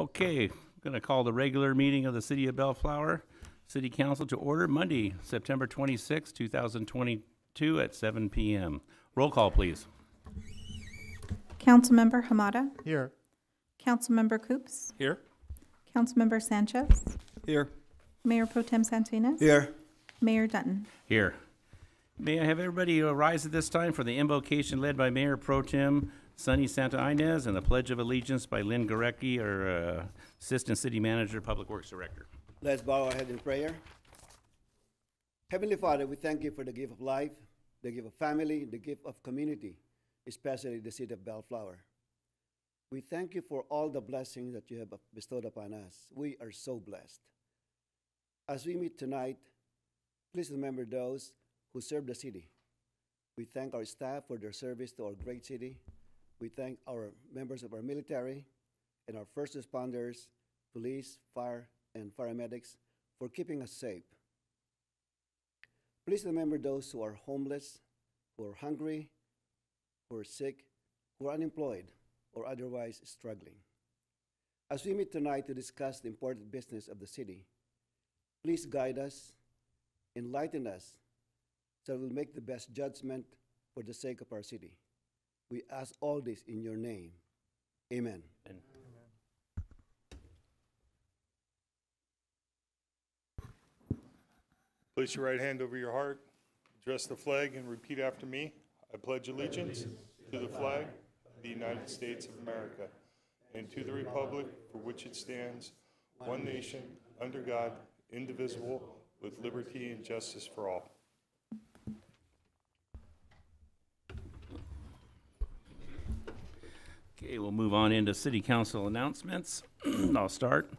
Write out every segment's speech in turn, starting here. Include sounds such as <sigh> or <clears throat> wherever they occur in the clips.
Okay, I'm going to call the regular meeting of the City of Bellflower City Council to order Monday, September 26, 2022 at 7 PM. Roll call, please. Councilmember Hamada, Here. Councilmember Koops, Here. Councilmember Sanchez, Here. Mayor Pro Tem Santa Ines. Here. Mayor Dunton. Here. May I have everybody uh, rise at this time for the invocation led by Mayor Pro Tem Sonny Santa Ines and the Pledge of Allegiance by Len Gorecki, our uh, Assistant City Manager, Public Works Director. Let's bow our head in prayer. Heavenly Father, we thank you for the gift of life, the gift of family, the gift of community, especially the city of Bellflower. We thank you for all the blessings that you have bestowed upon us. We are so blessed. As we meet tonight, please remember those who serve the city. We thank our staff for their service to our great city. We thank our members of our military and our first responders, police, fire, and paramedics for keeping us safe. Please remember those who are homeless, who are hungry, who are sick, who are unemployed, or otherwise struggling. As we meet tonight to discuss the important business of the city, please guide us, enlighten us, so we'll make the best judgment for the sake of our city. We ask all this in your name. Amen. And Place your right hand over your heart, address the flag, and repeat after me. I pledge allegiance to the flag of the United States of America and to the republic for which it stands, one nation, under God, indivisible, with liberty and justice for all. Okay, we'll move on into city council announcements. <clears throat> I'll start.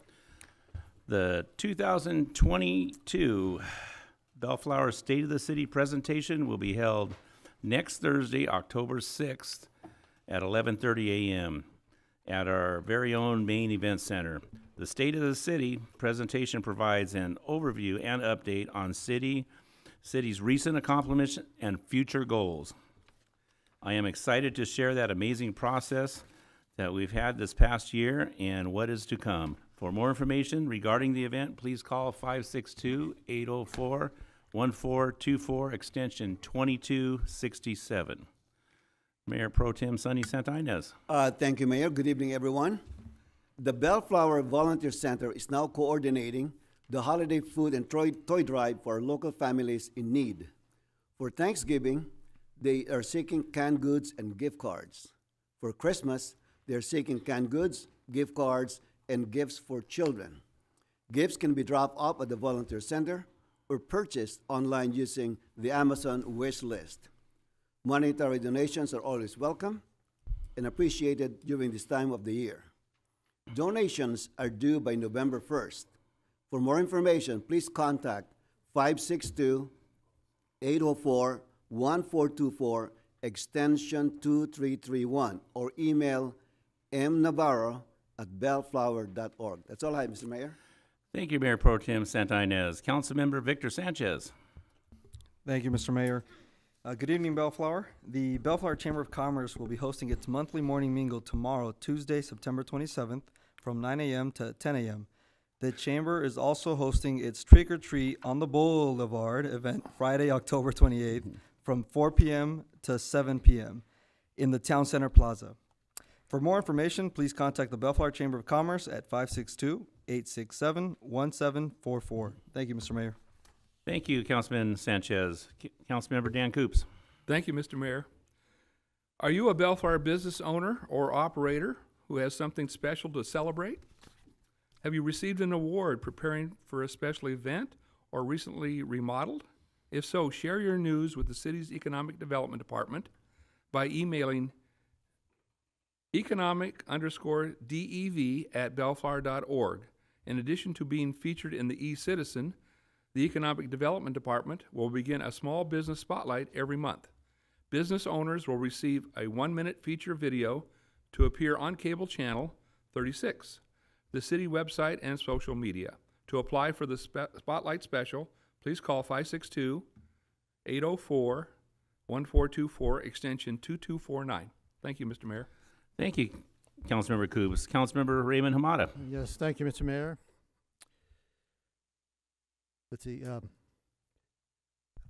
The 2022 Bellflower State of the City presentation will be held next Thursday, October 6th at 11:30 a.m. at our very own main event center. The State of the City presentation provides an overview and update on city, city's recent accomplishments and future goals. I am excited to share that amazing process that we've had this past year and what is to come. For more information regarding the event, please call 562-804-1424, extension 2267. Mayor Pro Tem Sonny Santa Ines. Uh, thank you, Mayor. Good evening, everyone. The Bellflower Volunteer Center is now coordinating the holiday food and toy, toy drive for local families in need. For Thanksgiving, they are seeking canned goods and gift cards. For Christmas, they are seeking canned goods, gift cards, and gifts for children. Gifts can be dropped off at the Volunteer Center or purchased online using the Amazon wish list. Monetary donations are always welcome and appreciated during this time of the year. Donations are due by November 1st. For more information, please contact 562 804 1424 extension 2331 or email mnavarro at bellflower.org. That's all I have, Mr. Mayor. Thank you, Mayor Pro Tem Santa Ines. Councilmember Victor Sanchez. Thank you, Mr. Mayor. Uh, good evening, Bellflower. The Bellflower Chamber of Commerce will be hosting its monthly morning mingle tomorrow, Tuesday, September 27th, from 9 a.m. to 10 a.m. The Chamber is also hosting its Trick or Treat on the Boulevard event Friday, October 28th, from 4 p.m. to 7 p.m. in the Town Center Plaza. For more information, please contact the Bellflower Chamber of Commerce at 562 867 1744. Thank you, Mr. Mayor. Thank you, Councilman Sanchez. C- Councilmember Dan Koops. Thank you, Mr. Mayor. Are you a Bellflower business owner or operator who has something special to celebrate? Have you received an award preparing for a special event or recently remodeled? If so, share your news with the city's Economic Development Department by emailing economic underscore DEV at bellflower.org. In addition to being featured in the e-citizen, the Economic Development Department will begin a small business spotlight every month. Business owners will receive a one minute feature video to appear on cable channel 36, the city website, and social media. To apply for the spe- Spotlight Special, please call 562 804 1424, extension 2249. Thank you, Mr. Mayor. Thank you. Councilmember Koops. Councilmember Raymond Hamada. Yes, thank you, Mr. Mayor. Let's see, um,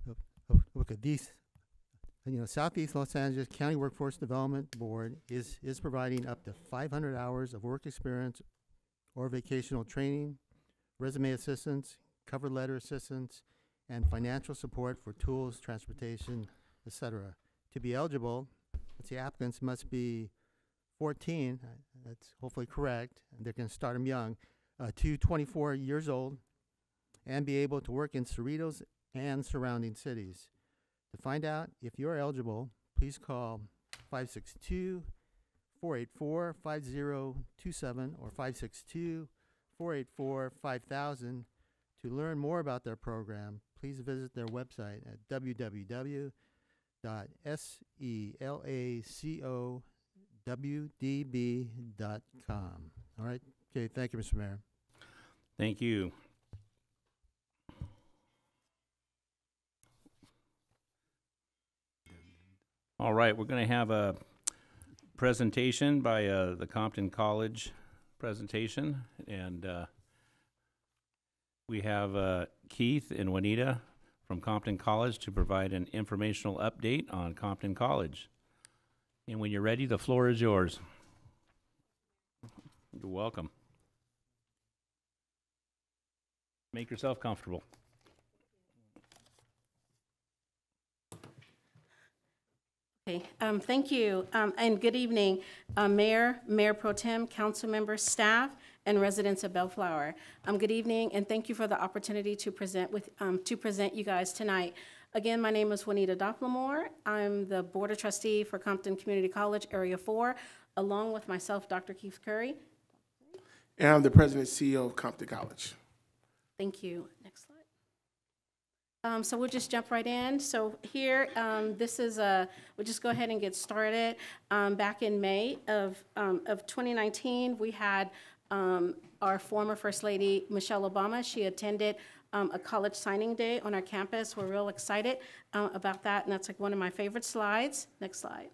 oh, oh, at these, you know, Southeast Los Angeles County Workforce Development Board is, is providing up to five hundred hours of work experience or vocational training, resume assistance, cover letter assistance, and financial support for tools, transportation, etc. To be eligible, see, applicants must be 14, uh, that's hopefully correct, they can start them young, uh, to 24 years old, and be able to work in Cerritos and surrounding cities. To find out if you're eligible, please call 562 484 5027 or 562 484 5000. To learn more about their program, please visit their website at www www.selacowdb.com. All right. Okay. Thank you, Mr. Mayor. Thank you. All right, we're going to have a presentation by uh, the Compton College presentation, and uh, we have uh, Keith and Juanita from Compton College to provide an informational update on Compton College. And when you're ready, the floor is yours. You're welcome. Make yourself comfortable. Okay, um, thank you, um, and good evening, uh, Mayor, Mayor Pro Tem, council members, staff, and residents of Bellflower. Um, good evening, and thank you for the opportunity to present with, um, to present you guys tonight. Again, my name is Juanita Dopplemore. I'm the Board of Trustee for Compton Community College Area Four, along with myself, Dr. Keith Curry. And I'm the president and CEO of Compton College. Thank you. Next slide. Um, so we'll just jump right in. So here, um, this is a, we'll just go ahead and get started. Um, back in May of, um, of 2019, we had um, our former First Lady, Michelle Obama. She attended um, a college signing day on our campus. We're real excited uh, about that, and that's like one of my favorite slides. Next slide.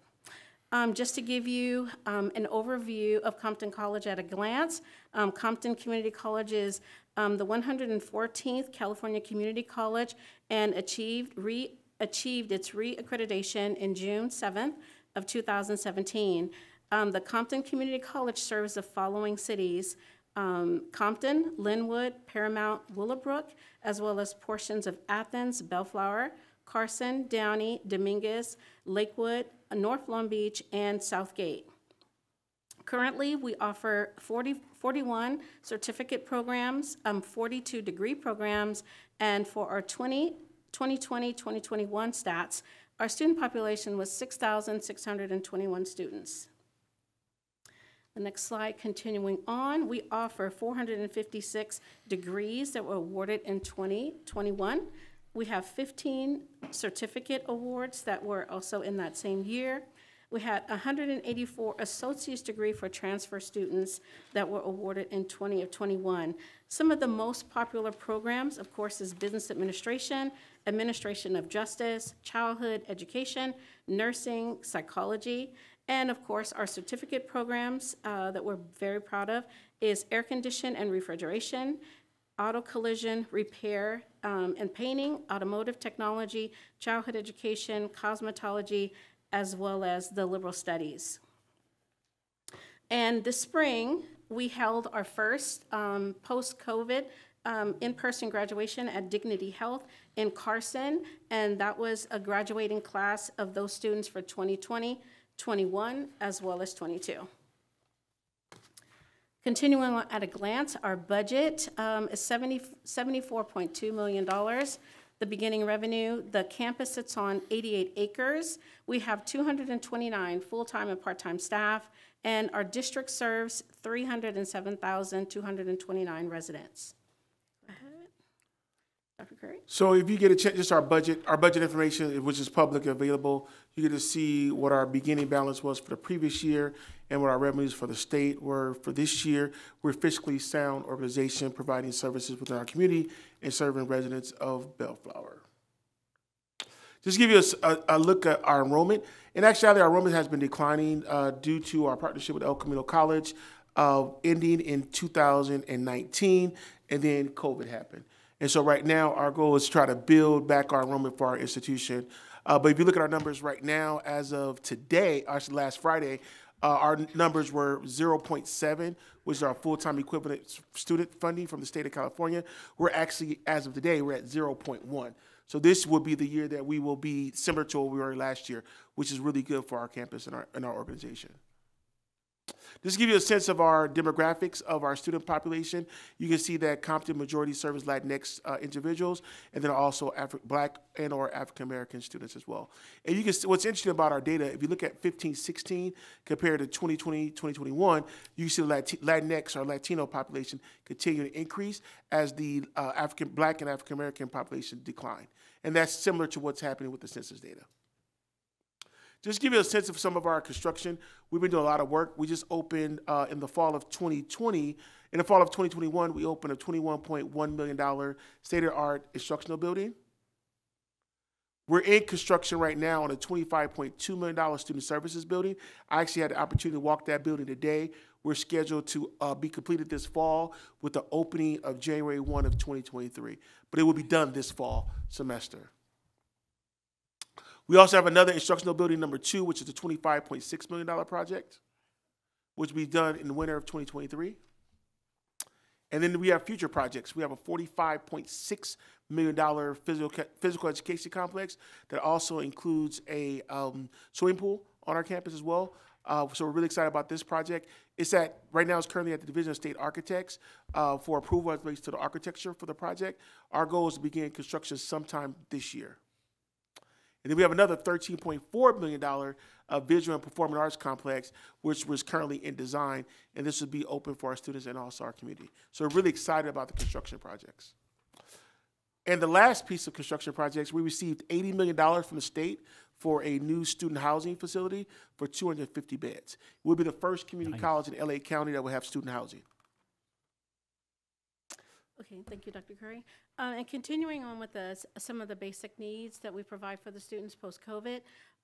Um, just to give you um, an overview of Compton College at a glance, um, Compton Community College is um, the 114th California Community College and achieved re achieved its re-accreditation in June 7th of 2017. Um, the Compton Community College serves the following cities: um, Compton, Lynwood, Paramount, Willowbrook, as well as portions of Athens, Bellflower, Carson, Downey, Dominguez, Lakewood, North Long Beach, and Southgate. Currently, we offer 40, 41 certificate programs, um, 42 degree programs, and for our 20, 2020, 2021 stats, our student population was 6,621 students. The next slide, continuing on, we offer 456 degrees that were awarded in 2021. We have 15 certificate awards that were also in that same year. We had 184 associate's degree for transfer students that were awarded in 20 of 21. Some of the most popular programs, of course, is business administration, administration of justice, childhood education, nursing, psychology, and of course, our certificate programs uh, that we're very proud of is air condition and refrigeration, auto collision repair um, and painting, automotive technology, childhood education, cosmetology, as well as the liberal studies. And this spring, we held our first um, post-COVID um, in-person graduation at Dignity Health in Carson, and that was a graduating class of those students for 2020, 21, as well as 22. Continuing at a glance, our budget um, is 70, $74.2 million. The beginning revenue, the campus sits on 88 acres. We have 229 full-time and part-time staff, and our district serves 307,229 residents. Dr. Curry? So if you get a check, just our budget, our budget information, which is public available, you get to see what our beginning balance was for the previous year and what our revenues for the state were for this year. We're a fiscally sound organization providing services within our community and serving residents of Bellflower. Just give you a look at our enrollment. And actually, our enrollment has been declining uh, due to our partnership with El Camino College uh, ending in 2019, and then COVID happened. And so right now, our goal is to try to build back our enrollment for our institution. Uh, but if you look at our numbers right now, as of today, actually last Friday, uh, our numbers were 0.7, which is our full-time equivalent student funding from the state of California. We're actually, as of today, we're at 0.1. So this will be the year that we will be similar to what we were last year, which is really good for our campus and our, and our organization. Just to give you a sense of our demographics of our student population, you can see that Compton majority serves Latinx uh, individuals, and then also Afri- Black and or African American students as well. And you can see what's interesting about our data. If you look at 15, 16 compared to 2020, 2021, you see the Lati- Latinx or Latino population continue to increase as the uh, African Black and African American population decline, and that's similar to what's happening with the census data. Just give you a sense of some of our construction, we've been doing a lot of work. We just opened uh, in the fall of 2020. In the fall of 2021, we opened a $21.1 million state-of-the-art instructional building. We're in construction right now on a $25.2 million student services building. I actually had the opportunity to walk that building today. We're scheduled to uh, be completed this fall with the opening of January 1 of 2023, but it will be done this fall semester. We also have another instructional building, number two, which is a $25.6 million project, which will be done in the winter of 2023. And then we have future projects. We have a $45.6 million physical, physical education complex that also includes a um, swimming pool on our campus as well. Uh, so we're really excited about this project. It's at, right now it's currently at the Division of State Architects uh, for approval as relates to the architecture for the project. Our goal is to begin construction sometime this year. And then we have another $13.4 million uh, visual and performing arts complex, which was currently in design, and this will be open for our students and also our community. So we're really excited about the construction projects. And the last piece of construction projects, we received $80 million from the state for a new student housing facility for 250 beds. We'll be the first community college in LA County that will have student housing. Okay, thank you, Dr. Curry. Uh, And continuing on with the, some of the basic needs that we provide for the students post-COVID,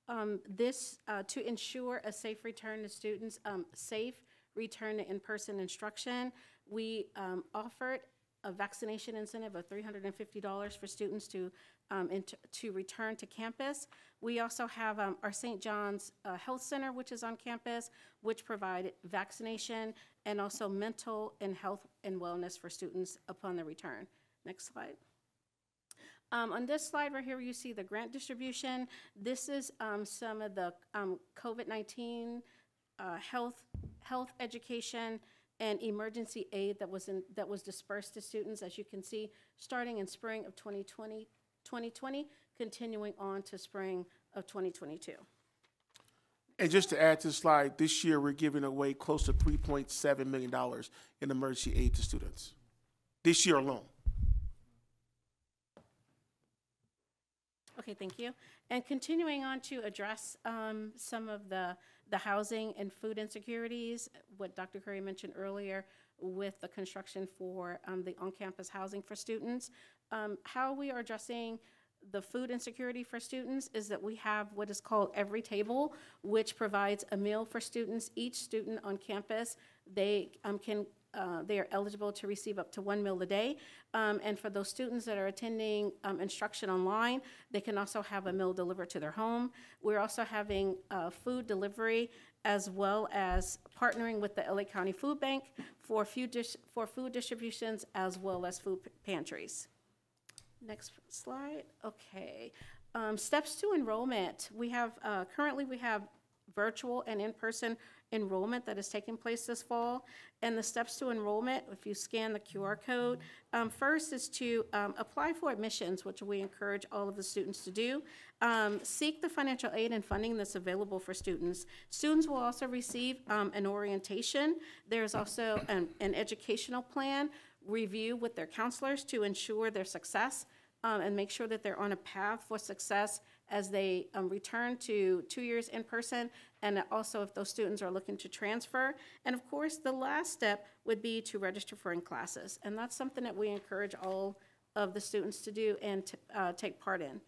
um, this, uh, to ensure a safe return to students, um, safe return to in-person instruction, we um, offered a vaccination incentive of $350 for students to, um, to return to campus. We also have um, our St. John's uh, Health Center, which is on campus, which provide vaccination and also mental and health and wellness for students upon their return. Next slide. Um, on this slide right here, you see the grant distribution. This is um, some of the um, COVID-19 uh, health, health education and emergency aid that was in, that was dispersed to students, as you can see, starting in spring of 2020, 2020, continuing on to spring of 2022. And just to add to the slide, this year we're giving away close to $3.7 million in emergency aid to students. This year alone. Okay, thank you. And continuing on to address um, some of the, the housing and food insecurities, what Dr. Curry mentioned earlier with the construction for um, the on-campus housing for students. Um, How we are addressing the food insecurity for students is that we have what is called Every Table, which provides a meal for students. Each student on campus, they um, can, uh, they are eligible to receive up to one meal a day. Um, And for those students that are attending um, instruction online, they can also have a meal delivered to their home. We're also having uh, food delivery as well as partnering with the LA County Food Bank for food, dis- for food distributions as well as food pantries. Next slide, okay. Um, steps to enrollment, we have, uh, currently we have virtual and in-person enrollment that is taking place this fall. And the steps to enrollment, if you scan the QR code, um, first is to, um, apply for admissions, which we encourage all of the students to do. Um, seek the financial aid and funding that's available for students. Students will also receive, um, an orientation. There's also an, an educational plan review with their counselors to ensure their success um, and make sure that they're on a path for success as they um, return to two years in person, and also if those students are looking to transfer. And of course, the last step would be to register for in classes, and that's something that we encourage all of the students to do and uh, take part in.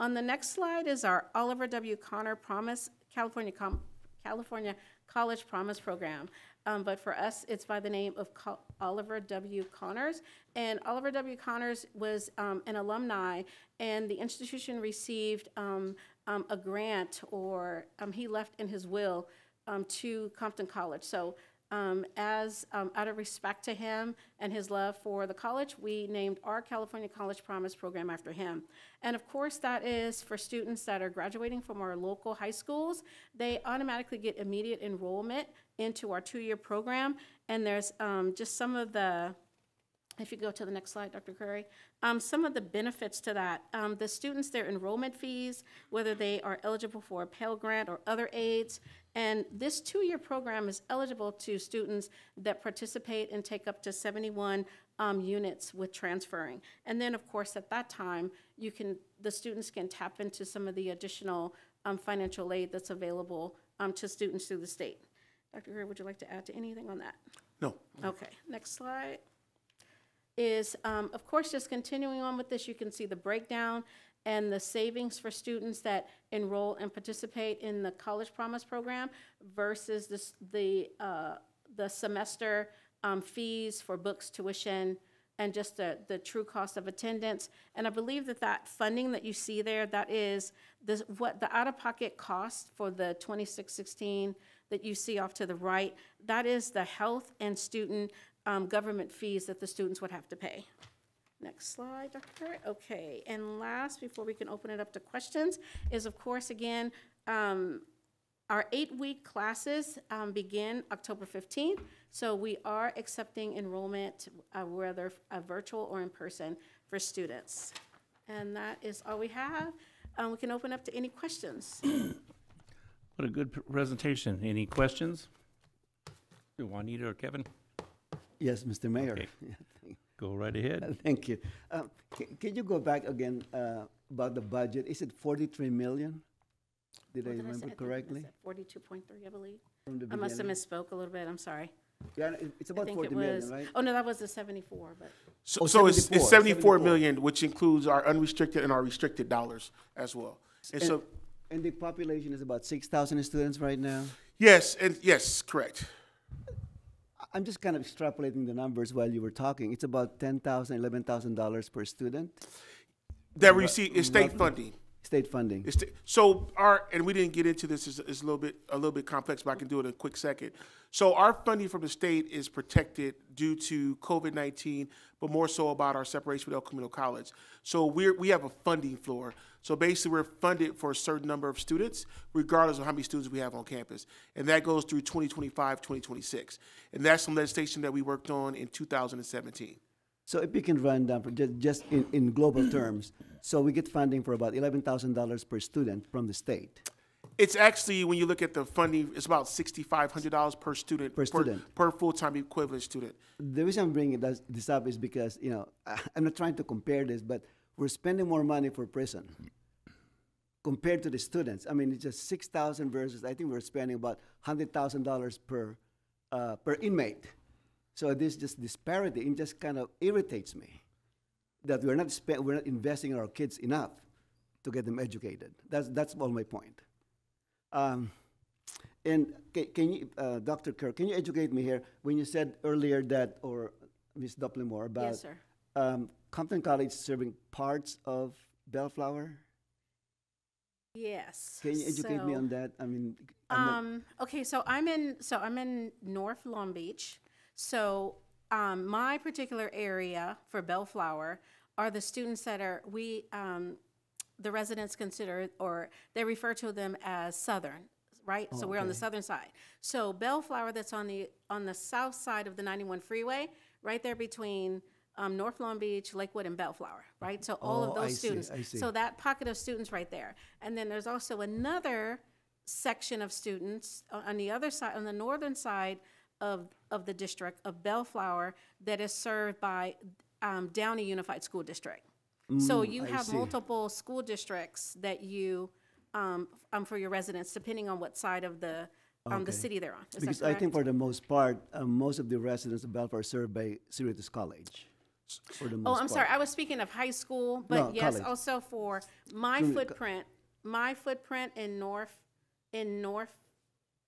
On the next slide is our Oliver W. Connor Promise, California, Com- California College Promise Program. Um, but for us, it's by the name of Co- Oliver W. Connors. And Oliver W. Connors was um, an alumni, and the institution received um, um, a grant, or um, he left in his will um, to Compton College. So um, as, um, out of respect to him and his love for the college, we named our California College Promise program after him. And of course, that is for students that are graduating from our local high schools. They automatically get immediate enrollment into our two-year program. And there's um, just some of the, if you go to the next slide, Dr. Curry, um, some of the benefits to that. Um, the students, their enrollment fees, whether they are eligible for a Pell Grant or other aids. And this two-year program is eligible to students that participate and take up to 71 um, units with transferring. And then, of course, at that time, you can, the students can tap into some of the additional um, financial aid that's available um, to students through the state. Dr. Curry, would you like to add to anything on that? No. Okay, next slide is, um, of course, just continuing on with this, you can see the breakdown and the savings for students that enroll and participate in the College Promise Program versus this, the, uh, the semester um, fees for books, tuition, and just the, the true cost of attendance. And I believe that that funding that you see there, that is this, what the out-of-pocket cost for the 2616 that you see off to the right, that is the health and student um, government fees that the students would have to pay. Next slide, Dr. Curry. Okay, and last, before we can open it up to questions, is of course, again, um, our eight-week classes um, begin October 15th, so we are accepting enrollment, uh, whether uh, virtual or in person, for students. And that is all we have. Um, We can open up to any questions. <clears throat> What a good pr- presentation. Any questions? Do Juanita or Kevin? Yes, Mr. Mayor. Okay. <laughs> Go right ahead. <laughs> Thank you. Um, ca- Can you go back again uh, about the budget? Is it 43 million? Did I What did I say? remember think I correctly? said 42.3, I believe. from the I must have beginning? misspoke a little bit, I'm sorry. Yeah, it- it's I about think it 40 million, was, right? oh, no, that was the 74, but, So, Oh, so it's, 74, it's 74 74. million, which includes our unrestricted and our restricted dollars as well. And And- so, And the population is about 6,000 students right now? yes, and yes, correct. I'm just kind of extrapolating the numbers while you were talking. It's about $10,000, $11,000 per student, That we see is state funding. state funding. It's so our and we didn't get into this. is, it's a little bit a little bit complex, but I can do it in a quick second. So our funding from the state is protected due to COVID nineteen, but more so about our separation with El Camino College. So we're we have a funding floor. So basically, we're funded for a certain number of students, regardless of how many students we have on campus, and that goes through 2025, 2026, and that's some legislation that we worked on in 2017. So if you can run down for just, just in, in global terms, so we get funding for about $11,000 per student from the state. It's actually, when you look at the funding, it's about sixty-five hundred dollars per student. Per student. Per full-time equivalent student. The reason I'm bringing this up is because, you know, <laughs> I'm not trying to compare this, but we're spending more money for prison compared to the students. I mean, it's just 6,000 versus, I think we're spending about $100,000 per, uh, per inmate. So this just disparity, it just kind of irritates me that we're not we're not investing in our kids enough to get them educated. That's, that's all my point. Um, and ca- can you, uh, Dr. Kerr, can you educate me here? When you said earlier that, or Ms. Dopplemore, about yes, sir. um, Compton College serving parts of Bellflower? Yes. Can you educate me on that? I mean, Um, okay, so I'm in, so I'm in North Long Beach. So, um, my particular area for Bellflower are the students that are, we, um, the residents consider, or they refer to them as Southern, right? So we're on the southern side. So Bellflower, that's on the, on the south side of the 91 freeway, right there between, um, North Long Beach, Lakewood, and Bellflower, right? So all Oh, of I those see, students. I see. So that pocket of students right there. And then there's also another section of students on the other side, on the northern side of, of the district of Bellflower that is served by um, Downey Unified School District. So Mm, you I have see. multiple school districts that you, um, um, for your residents, depending on what side of the, um, the city they're on. Is Because I think for the most part, uh, most of the residents of Bellflower are served by Cerritos College. For the Oh, I'm sorry. I was speaking of high school, No, but yes, college. also for my co- footprint, my footprint in North, in North,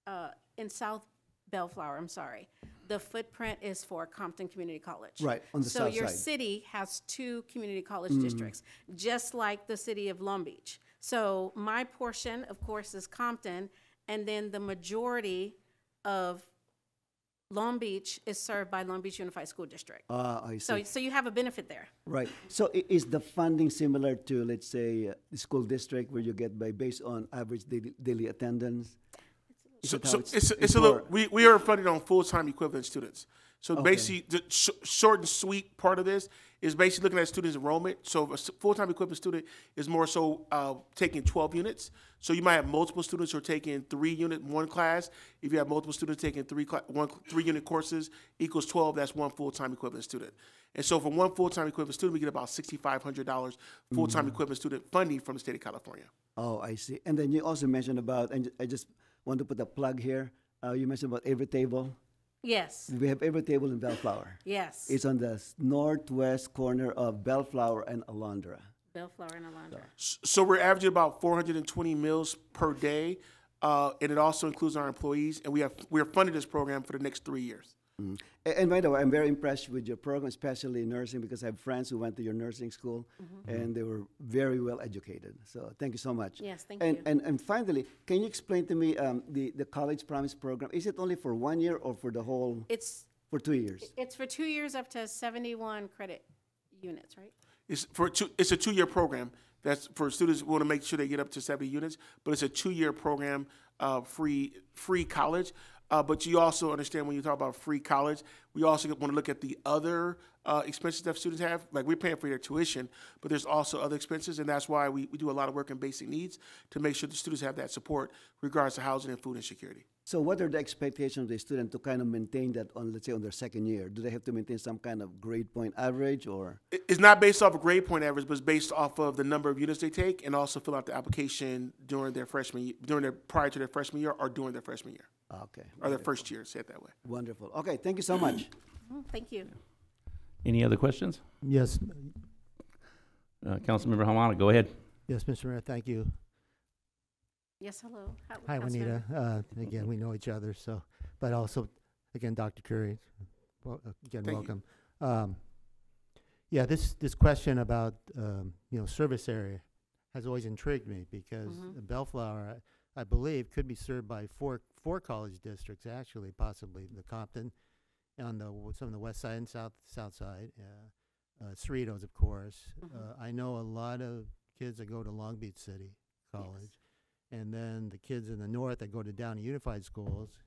uh, in South Bellflower, I'm sorry. The footprint is for Compton Community College. Right, on the So south your side. Mm-hmm. city has two community college districts, just like the city of Long Beach. So my portion, of course, is Compton, and then the majority of Long Beach is served by Long Beach Unified School District. Ah, I So, see. so you have a benefit there. Right. So i- is the funding similar to, let's say, uh, the school district where you get by based on average daily, daily attendance? Is So, that how so it's, it's a more- little, we, we are funded on full-time equivalent students. So Okay. basically, the sh- short and sweet part of this is basically looking at students' enrollment. So a full-time equivalent student is more so uh, taking 12 units. So you might have multiple students who are taking three unit, one class. If you have multiple students taking three, one, three unit courses equals 12, that's one full-time equivalent student. And so for one full-time equivalent student, we get about $6,500 full-time equivalent student funding from the state of California. Oh, I see. And then you also mentioned about, and I just want to put a plug here. Uh, you mentioned about every table. Yes, We have every table in Bellflower. yes. It's on the northwest corner of Bellflower and Alondra. Bellflower and Alondra. S- So we're averaging about 420 meals per day, uh, and it also includes our employees. And we have we're funding this program for the next three years. Mm. A- And by the way, I'm very impressed with your program, especially nursing, because I have friends who went to your nursing school, and they were very well educated. So thank you so much. Yes, thank and, you. And and finally, can you explain to me um, the the College Promise program? Is it only for one year or for the whole It's, for two years? it's for two years up to 71 credit units, right? It's for two, it's a two-year program. That's for students who want to make sure they get up to 70 units, but it's a two-year program, uh, free free college. Uh, but you also understand when you talk about free college, we also want to look at the other uh, expenses that students have. Like we're paying for their tuition, but there's also other expenses, and that's why we, we do a lot of work in basic needs to make sure the students have that support regards to housing and food insecurity. So what are the expectations of the student to kind of maintain that on, let's say, on their second year? Do they have to maintain some kind of grade point average or? It's not based off a grade point average, but it's based off of the number of units they take and also fill out the application during their freshman, during their, prior to their freshman year or during their freshman year, Okay, or their first year, say it that way. wonderful. Okay, thank you so much. Mm, Thank you. Any other questions? Yes, Uh, Councilmember Hamada, go ahead. yes, Mr. Mayor, thank you. Yes, hello. Hi- Hi, Councilman. Juanita. Uh, again, we know each other, so, but also, again, Dr. Curry, well, uh, again, Thank you. welcome. Um, yeah, this, this question about, um, you know, service area has always intrigued me because Mhm. Bellflower, I, I believe, could be served by four, four college districts, actually, possibly the Compton on the, some of the west side and south, south side, uh, uh, Cerritos, of course. Mhm. Uh, I know a lot of kids that go to Long Beach City College. And then the kids in the north that go to Downey Unified Schools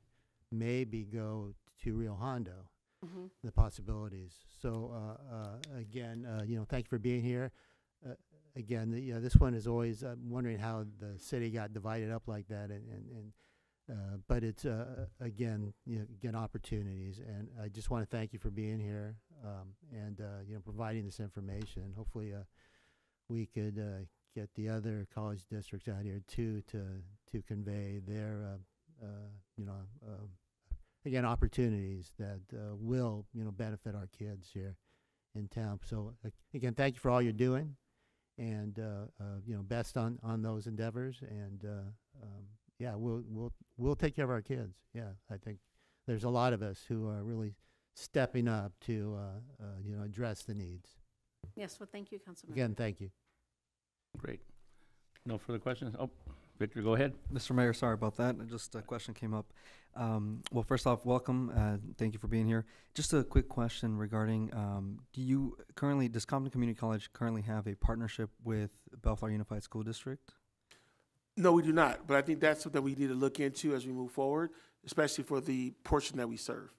maybe go to Rio Hondo, Mhm. the possibilities. So, uh, uh, again, uh, you know, thank you for being here. Uh, again, the, you know, this one is always, I'm wondering how the city got divided up like that and, and, and uh, but it's, uh, again, you know, again, opportunities. And I just want to thank you for being here, um, and, uh, you know, providing this information. Hopefully, uh, we could, uh, get the other college districts out here too to, to convey their, uh, uh, you know, um, again, opportunities that, uh, will, you know, benefit our kids here in town. So, uh, again, thank you for all you're doing. And, uh, uh, you know, best on, on those endeavors. And, uh, um, yeah, we'll, we'll, we'll take care of our kids. Yeah, I think there's a lot of us who are really stepping up to, uh, uh, you know, address the needs. Yes, well, thank you, Councilman. Again, thank you. Great. No further questions? Oh, Victor, go ahead. Mr. Mayor, sorry about that. Just a question came up. Um, well, first off, welcome. Uh, thank you for being here. Just a quick question regarding: um, Do you currently, does Compton Community College currently have a partnership with Bellflower Unified School District? No, we do not, but I think that's something we need to look into as we move forward, especially for the portion that we serve.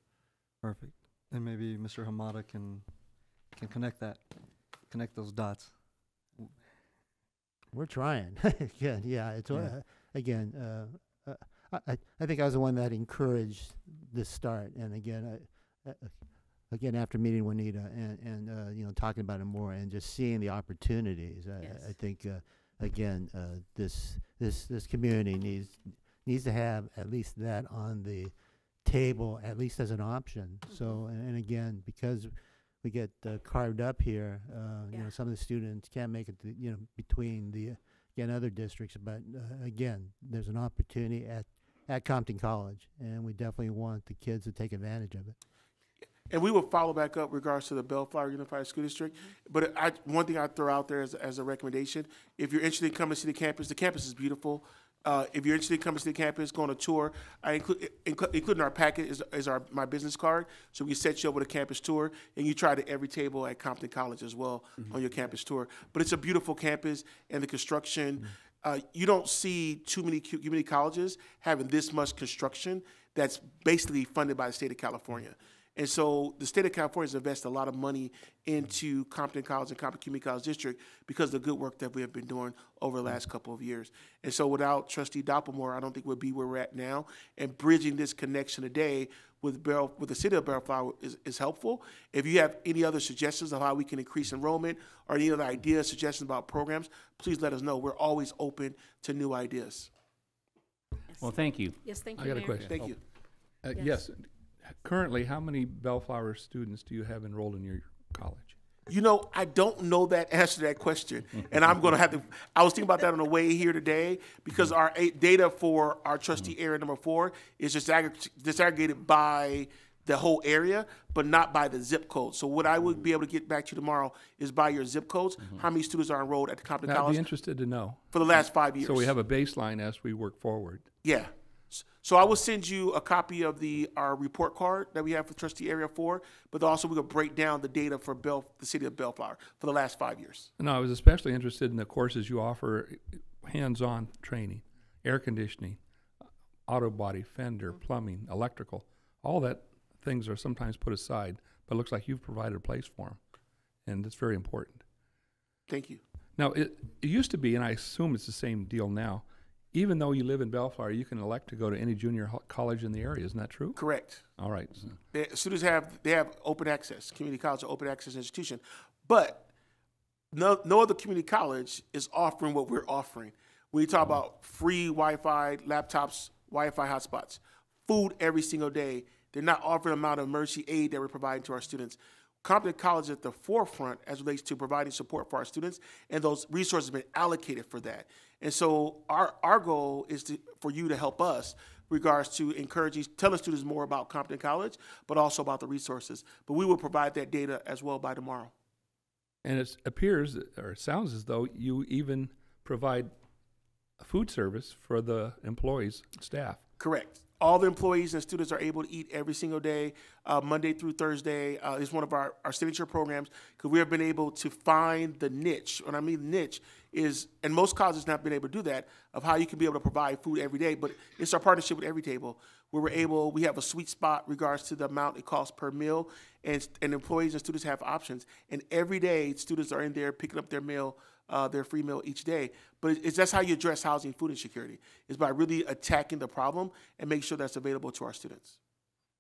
Perfect. And maybe Mr. Hamada can can connect that, connect those dots. We're trying. <laughs> Again, yeah, it's, Yeah. uh, again, uh, uh, I, I- I think I was the one that encouraged this start. And again, I, uh, uh, again, after meeting Juanita and, and, uh, you know, talking about it more and just seeing the opportunities, I- I, I think, uh, again, uh, this, this, this community needs, needs to have at least that on the table, at least as an option. So, and, and again, because we get uh, carved up here. Uh, you Yeah. know, some of the students can't make it. To, you know, between the again other districts, but uh, again, there's an opportunity at at Compton College, and we definitely want the kids to take advantage of it. And we will follow back up regards to the Bellflower Unified School District. But I, one thing I throw out there as, as a recommendation, if you're interested in coming to the campus, the campus is beautiful. Uh, if you're interested in coming to the campus, go on a tour. I include, inclu- including our packet is, is our, my business card. So we set you up with a campus tour and you try to every table at Compton College as well on your campus tour. But it's a beautiful campus and the construction, uh, you don't see too many community colleges having this much construction that's basically funded by the state of California. And so the state of California has invested a lot of money into Compton College and Compton Community College District because of the good work that we have been doing over the last couple of years. And so without Trustee Dopplemore, I don't think we'd be where we're at now. And bridging this connection today with Bell, with the city of Bellflower is, is helpful. If you have any other suggestions of how we can increase enrollment or any other ideas, suggestions about programs, please let us know. We're always open to new ideas. Well, thank you. Yes, thank you, I got a Mayor. question. Thank you. Uh, Yes. yes. Currently, how many Bellflower students do you have enrolled in your college? You know, I don't know that answer to that question, and I'm going to have to. I was thinking about that on the way here today because our a- data for our trustee area number four is just aggr- disaggregated by the whole area, but not by the zip code. So what I would be able to get back to you tomorrow is by your zip codes, how many students are enrolled at the Compton I'd be interested to know. for the last five years. So we have a baseline as we work forward. Yeah. So I will send you a copy of the, our report card that we have for trustee area four, but also we're gonna break down the data for Bell, the city of Bellflower for the last five years. No, I was especially interested in the courses you offer, hands-on training, air conditioning, auto body, fender, plumbing, electrical. All that things are sometimes put aside, but it looks like you've provided a place for them, and it's very important. Thank you. Now, it, it used to be, and I assume it's the same deal now. Even though you live in Bellflower, you can elect to go to any junior college in the area. Isn't that true? Correct. All right. so- They, students have, they have open access, community college, or open access institution. But no, no other community college is offering what we're offering. When you talk about free Wi-Fi, laptops, Wi-Fi hotspots, food every single day, they're not offering the amount of emergency aid that we're providing to our students. Compton College is at the forefront as relates to providing support for our students, and those resources have been allocated for that. And so our, our goal is to, for you to help us regards to encouraging, telling students more about Compton College, but also about the resources. But we will provide that data as well by tomorrow. And it appears, or it sounds as though you even provide a food service for the employees, staff. Correct. All the employees and students are able to eat every single day, uh, Monday through Thursday. Uh, it's one of our, our signature programs because we have been able to find the niche. When I mean niche is, and most colleges not been able to do that, of how you can be able to provide food every day. But it's our partnership with Every Table where we're able, we have a sweet spot regards to the amount it costs per meal, and, and employees and students have options. And every day, students are in there picking up their meal uh, their free meal each day. But it's, that's how you address housing food insecurity, is by really attacking the problem and make sure that's available to our students.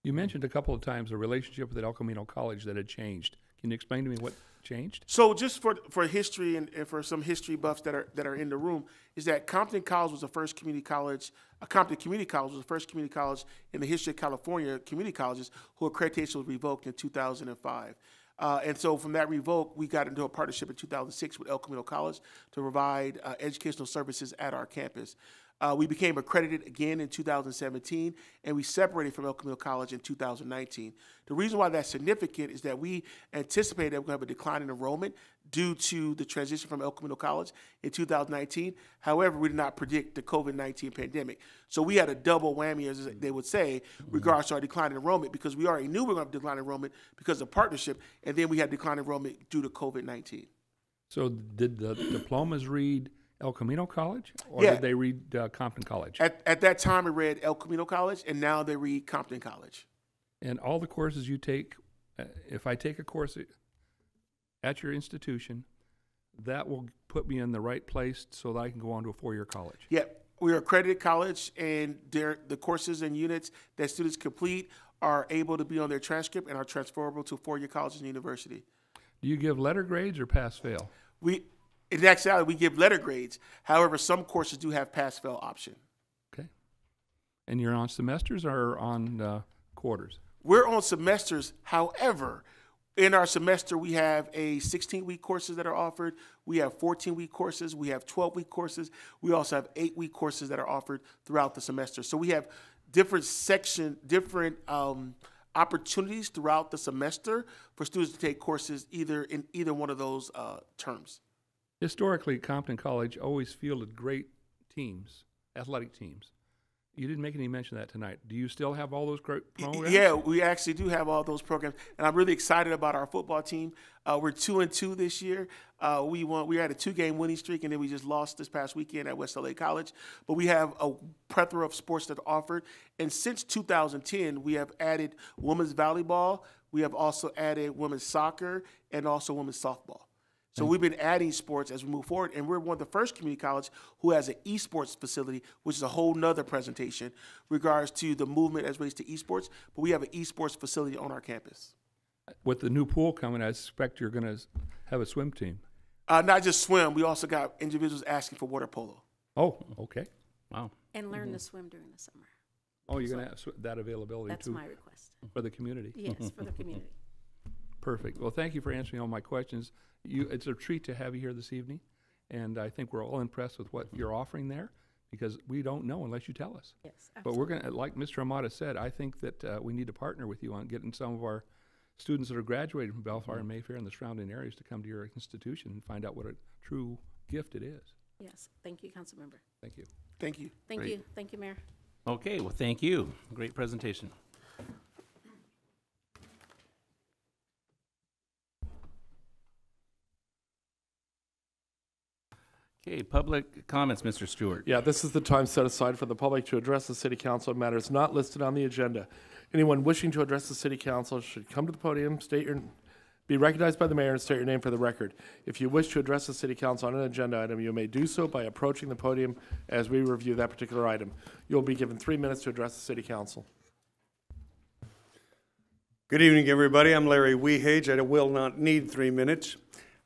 You mentioned a couple of times a relationship with El Camino College that had changed. Can you explain to me what changed? So just for, for history and, and for some history buffs that are, that are in the room, is that Compton College was the first community college, uh, Compton Community College was the first community college in the history of California, community colleges, who accreditation was revoked in 2005. Uh, and so from that revoke, we got into a partnership in 2006 with El Camino College to provide uh, educational services at our campus. Uh, we became accredited again in 2017, and we separated from El Camino College in 2019. The reason why that's significant is that we anticipated that we're going to have a decline in enrollment due to the transition from El Camino College in 2019. However, we did not predict the COVID 19 pandemic. So we had a double whammy, as they would say, regards to our decline in enrollment, because we already knew we were going to have decline enrollment because of partnership, and then we had decline in enrollment due to COVID 19. So did the diplomas read El Camino College, or Yeah. did they read uh, Compton College? At, at that time, it read El Camino College, and now they read Compton College. And all the courses you take, uh, if I take a course at- your institution, that will put me in the right place so that I can go on to a four-year college. Yep, we're accredited college, and the courses and units that students complete are able to be on their transcript and are transferable to four-year colleges and university. Do you give letter grades or pass-fail? We, in actuality, we give letter grades. However, some courses do have pass-fail option. Okay. And you're on semesters or on uh, quarters? We're on semesters. However, in our semester, we have a 16-week courses that are offered. We have 14-week courses. We have 12-week courses. We also have eight-week courses that are offered throughout the semester. So we have different section, different um, opportunities throughout the semester for students to take courses either in either one of those uh, terms. Historically, Compton College always fielded great teams, athletic teams. You didn't make any mention of that tonight. Do you still have all those great programs? Yeah, we actually do have all those programs, and I'm really excited about our football team. Uh, we're two and two this year. Uh, we won. We had a two-game winning streak, and then we just lost this past weekend at West LA College. But we have a plethora of sports that are offered, and since 2010, we have added women's volleyball. We have also added women's soccer and also women's softball. So we've been adding sports as we move forward, and we're one of the first community college who has an esports facility, which is a whole nother presentation regards to the movement as relates to esports. But we have an esports facility on our campus. With the new pool coming, I suspect you're going to have a swim team. Uh, not just swim, we also got individuals asking for water polo. Oh, okay. Wow. And learn to swim during the summer. Oh, you're going to have sw- that availability That's too my request. for the community. Yes, for the <laughs> community. Perfect. Well, thank you for answering all my questions. You, it's a treat to have you here this evening, and I think we're all impressed with what you're offering there because we don't know unless you tell us. Yes, absolutely. But we're going to, like Mr. Amata said, I think that uh, we need to partner with you on getting some of our students that are graduating from Bellflower and Mayfair and the surrounding areas to come to your institution and find out what a true gift it is. Yes, thank you, Councilmember. Thank you. Thank you. Thank Great. you, thank you, Mayor. Okay, well, thank you. Great presentation. Okay, public comments, Mr. Stewart. Yeah, this is the time set aside for the public to address the city council on matters not listed on the agenda. Anyone wishing to address the city council should come to the podium, state your, be recognized by the mayor and state your name for the record. If you wish to address the city council on an agenda item, you may do so by approaching the podium as we review that particular item. You'll be given three minutes to address the city council. Good evening, everybody. I'm Larry Wehage. I will not need three minutes.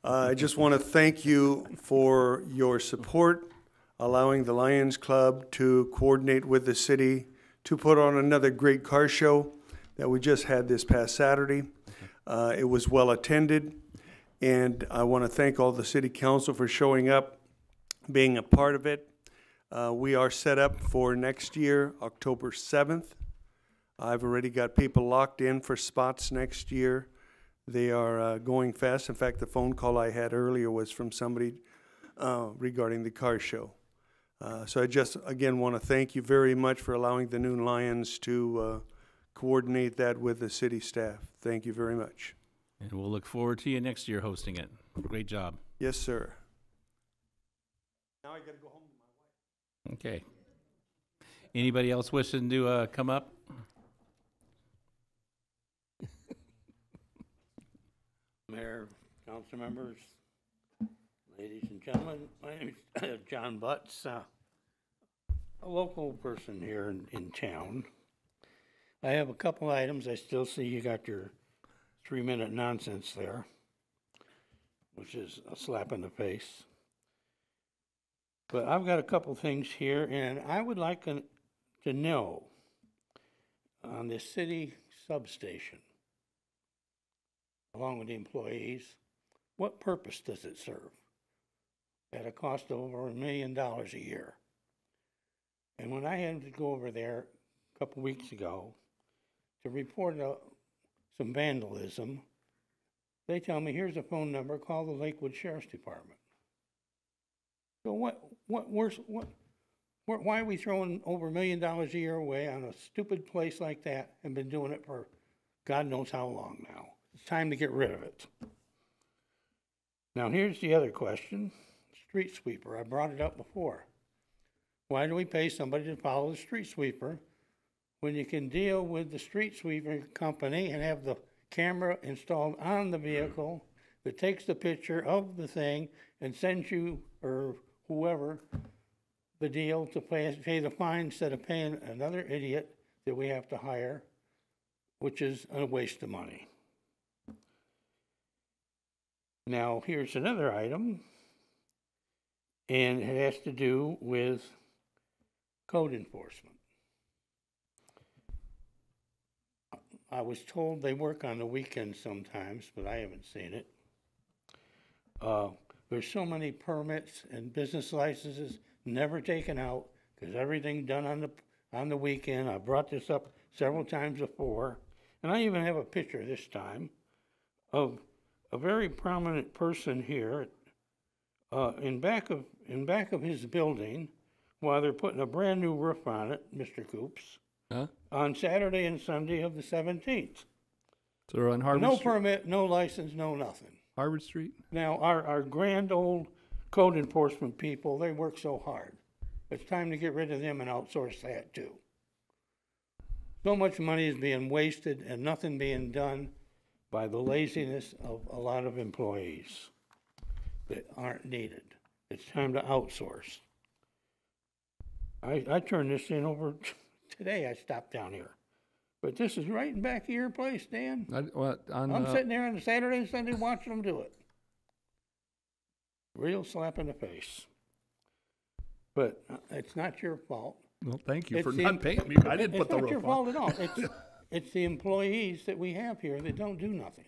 Uh, I just want to thank you for your support, allowing the Lions Club to coordinate with the city to put on another great car show that we just had this past Saturday. Uh, It was well attended, and I want to thank all the city council for showing up, being a part of it. Uh, We are set up for next year, October 7th. I've already got people locked in for spots next year. They are uh, going fast. In fact, the phone call I had earlier was from somebody uh, regarding the car show. Uh, so I just, again, want to thank you very much for allowing the Noon Lions to uh, coordinate that with the city staff. Thank you very much. And we'll look forward to you next year hosting it. Great job. Yes, sir. Now I got to go home to my wife. Okay. Anybody else wishing to uh, come up? Mayor, council members, ladies and gentlemen, my name is John Butts, uh, a local person here in, in town. I have a couple items. I still see you got your three-minute nonsense there, which is a slap in the face. But I've got a couple things here, and I would like an- to know on the city substation, along with the employees, what purpose does it serve? At a cost of over a million dollars a year. And when I had to go over there a couple weeks ago to report uh, some vandalism, they tell me, here's a phone number, call the Lakewood Sheriff's Department. So what, what, where's, what, why are we throwing over a million dollars a year away on a stupid place like that and been doing it for God knows how long now? It's time to get rid of it. Now, here's the other question. Street sweeper, I brought it up before. Why do we pay somebody to follow the street sweeper when you can deal with the street sweeper company and have the camera installed on the vehicle that takes the picture of the thing and sends you, or whoever, the deal to pay, pay the fine instead of paying another idiot that we have to hire, which is a waste of money. Now, here's another item, and it has to do with code enforcement. I was told they work on the weekends sometimes, but I haven't seen it. Uh, there's so many permits and business licenses never taken out, cause everything done on the, on the weekend. I brought this up several times before, and I even have a picture this time of a very prominent person here, uh, in back of, in back of his building, while they're putting a brand-new roof on it, Mr. Koops, Huh? on Saturday and Sunday of the seventeenth. So they're on Harvard No Street. permit, no license, no nothing. Harvard Street? Now, our, our grand old code enforcement people, they work so hard. It's time to get rid of them and outsource that too. So much money is being wasted and nothing being done by the laziness of a lot of employees that aren't needed. It's time to outsource. I, I turned this in over, today I stopped down here. But this is right in back of your place, Dan. I, what, on, I'm uh, sitting there on a Saturday and Sunday watching them do it. Real slap in the face. But uh, it's not your fault. well, thank you It's for the not paying me. I didn't put the It's not your roof on. fault at all. It's, <laughs> it's the employees that we have here that don't do nothing.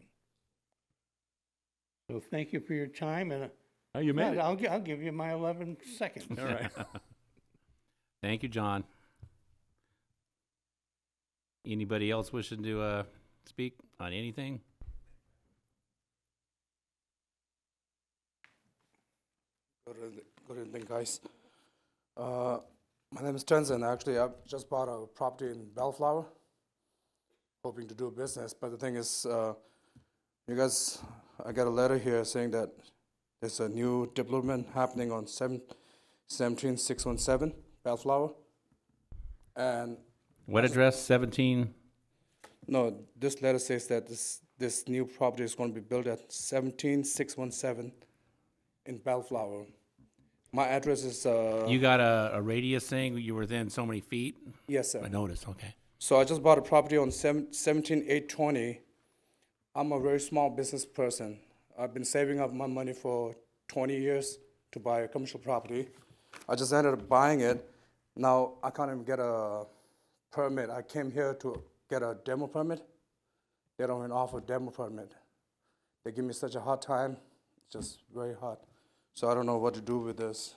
So thank you for your time and. uh, Oh, you made it. I'll, gi- I'll give you my eleven seconds. All right. <laughs> Thank you, John. Anybody else wishing to, uh, speak on anything? Good evening, good evening, guys. Uh, my name is Tenzin. Actually, I just bought a property in Bellflower, hoping to do business. But the thing is, uh, you guys, I got a letter here saying that there's a new development happening on 17617 Bellflower. And What address, seventeen? no, this letter says that this this new property is going to be built at seventeen six one seven in Bellflower. My address is uh, You got a, a radius thing? you were within so many feet? yes, sir. I noticed, okay. So I just bought a property on seven- 17820. I'm a very small business person. I've been saving up my money for 20 years to buy a commercial property. I just ended up buying it. Now I can't even get a permit. I came here to get a demo permit. They don't even offer demo permit. They give me such a hard time, it's just very hard. So I don't know what to do with this.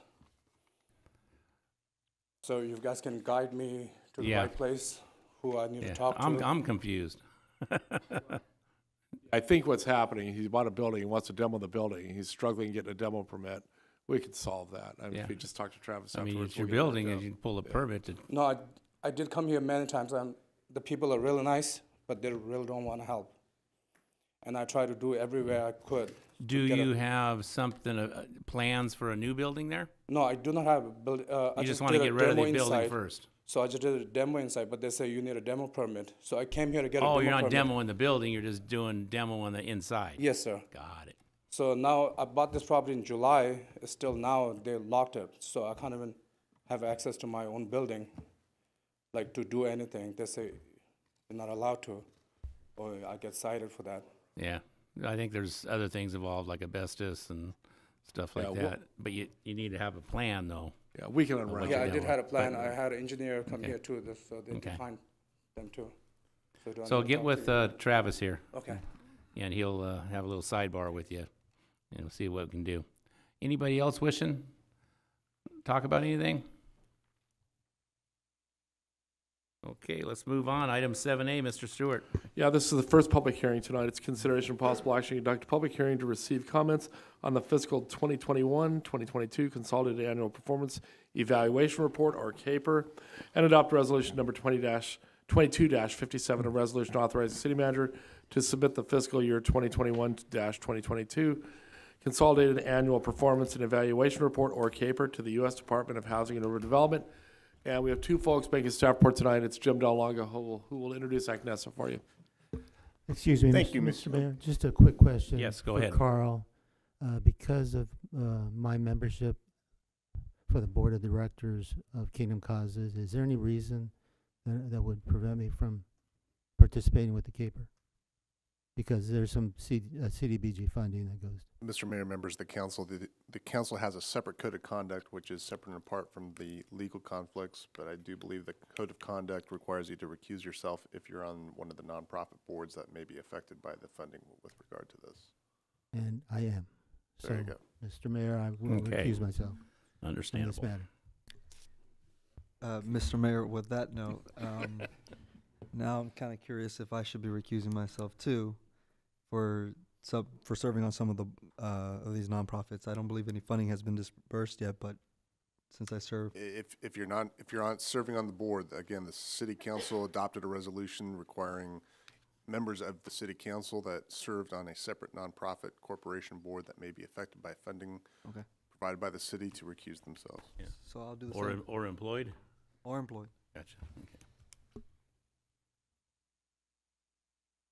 So you guys can guide me to the Yeah. right place, who I need Yeah, to talk to. I'm, I'm confused. <laughs> I think what's happening, he bought a building, he wants to demo the building, he's struggling getting a demo permit. We could solve that. I mean, Yeah. if we just talk to Travis I mean, afterwards. it's your we'll get that building, down. and you can pull a permit to, No, I, I did come here many times, and the people are really nice, but they really don't want to help. And I try to do everywhere I could. do get a- you have something, uh, plans for a new building there? No, I do not have a build, uh, I You just just wanna did a get rid of the building inside. first? So I just did a demo inside, but they say you need a demo permit. So I came here to get a oh, demo Oh, you're not demoing the building, you're just doing demo on the inside? Yes, sir. Got it. So now I bought this property in July. It's Still now they locked it, so I can't even have access to my own building, like to do anything. They say you're not allowed to, or I get cited for that. Yeah, I think there's other things involved, like asbestos and stuff like Yeah, that. But you, you need to have a plan, though. Yeah, we can what unwrap Yeah, I did have a plan. but- I had an engineer come Okay. here too, this- so they Okay. defined them too. So do I So need to get talk with you? uh, Travis here, Okay. and he'll uh, have a little sidebar with you, and we'll see what we can do. Anybody else wishing talk about anything? Okay, let's move on. Item seven A, Mr. Stewart. Yeah, this is the first public hearing tonight. It's consideration of possible action to conduct a public hearing to receive comments on the fiscal 2021, 2022 Consolidated Annual Performance Evaluation Report, or CAPER, and adopt resolution number 20 22 57, a resolution authorizing city manager to submit the fiscal year 2021 2022 Consolidated Annual Performance and Evaluation Report, or CAPER, to the U.S. Department of Housing and Urban Development. And we have two folks making staff report tonight. It's Jim Del Longo, who will, who will introduce Agnesa for you. Excuse me, Thank Mr. you, Mr. Mr. Mayor, just a quick question. Yes, go for ahead. Carl, uh, because of, uh, my membership for the Board of Directors of Kingdom Causes, is there any reason that, that would prevent me from participating with the caper? because there's some C, uh, CDBG funding that goes. Mr. Mayor, members of the council, the, the council has a separate code of conduct, which is separate and apart from the legal conflicts, but I do believe the code of conduct requires you to recuse yourself if you're on one of the nonprofit boards that may be affected by the funding with regard to this. And I am. There you So, go. Mr. Mayor, I will Okay. recuse myself on this Understandable. matter. Uh, Mr. Mayor, with that note, um, <laughs> now I'm kind of curious if I should be recusing myself too for sub, for serving on some of the, uh, of these nonprofits. I don't believe any funding has been dispersed yet, but since I serve, If, if you're not, if you're on, serving on the board, again, the city council adopted a resolution requiring members of the city council that served on a separate nonprofit corporation board that may be affected by funding Okay. provided by the city to recuse themselves. so I'll do the Or, same, or employed? or employed. Gotcha, okay.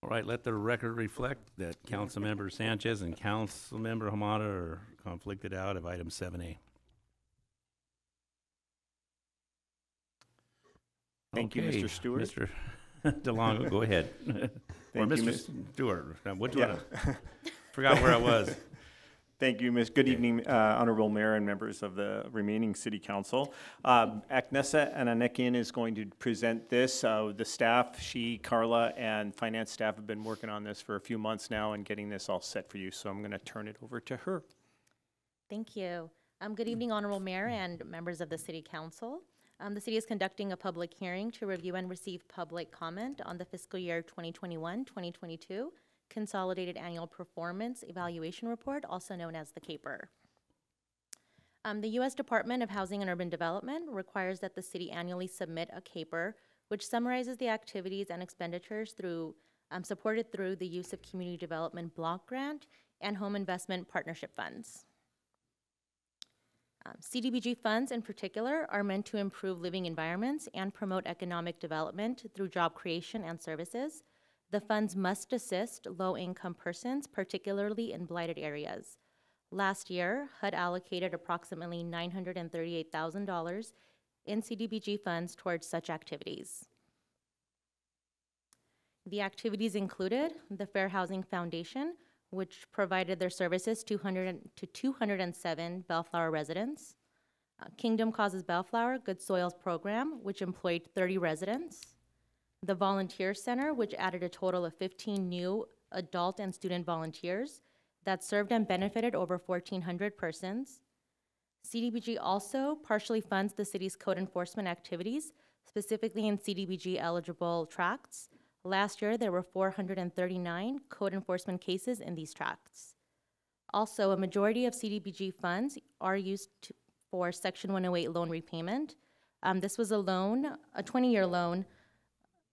All right, let the record reflect that Councilmember Sanchez and Councilmember Hamada are conflicted out of item seven A. Thank you, Mr. Stewart. Mr. <laughs> DeLongo, go ahead. <laughs> Or Thank you, Mr. Miss- Stewart, which one? Forgot where I was. <laughs> Thank you, Ms. Good evening, uh, Honorable Mayor and members of the remaining City Council. Um, Aknessa Ananekian is going to present this. Uh, The staff, she, Carla, and finance staff have been working on this for a few months now and getting this all set for you, so I'm going to turn it over to her. Thank you. Um, good evening, Honorable Mayor and members of the City Council. Um, the city is conducting a public hearing to review and receive public comment on the fiscal year 2021-2022 Consolidated Annual Performance Evaluation Report, also known as the CAPER. Um, the U.S. Department of Housing and Urban Development requires that the city annually submit a CAPER, which summarizes the activities and expenditures through, um, supported through the use of Community Development Block Grant and Home Investment Partnership Funds. Um, CDBG funds, in particular, are meant to improve living environments and promote economic development through job creation and services. The funds must assist low-income persons, particularly in blighted areas. Last year, HUD allocated approximately $938,000 in CDBG funds towards such activities. The activities included the Fair Housing Foundation, which provided their services to 100 to 207 Bellflower residents. Uh, Kingdom Causes Bellflower Good Soils Program, which employed 30 residents. The Volunteer Center, which added a total of 15 new adult and student volunteers that served and benefited over 1,400 persons. CDBG also partially funds the city's code enforcement activities, specifically in CDBG eligible tracts. Last year, there were 439 code enforcement cases in these tracts. Also, a majority of CDBG funds are used to, for Section 108 loan repayment. Um, this was a loan, a 20-year loan,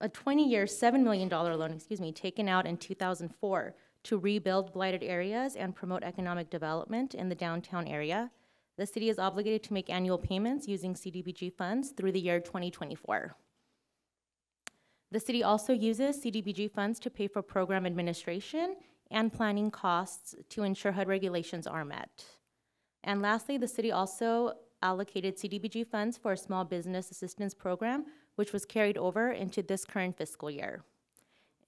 a 20-year, $7 million loan, excuse me, taken out in 2004 to rebuild blighted areas and promote economic development in the downtown area. The city is obligated to make annual payments using CDBG funds through the year 2024. The city also uses CDBG funds to pay for program administration and planning costs to ensure HUD regulations are met. And lastly, the city also allocated CDBG funds for a small business assistance program, which was carried over into this current fiscal year.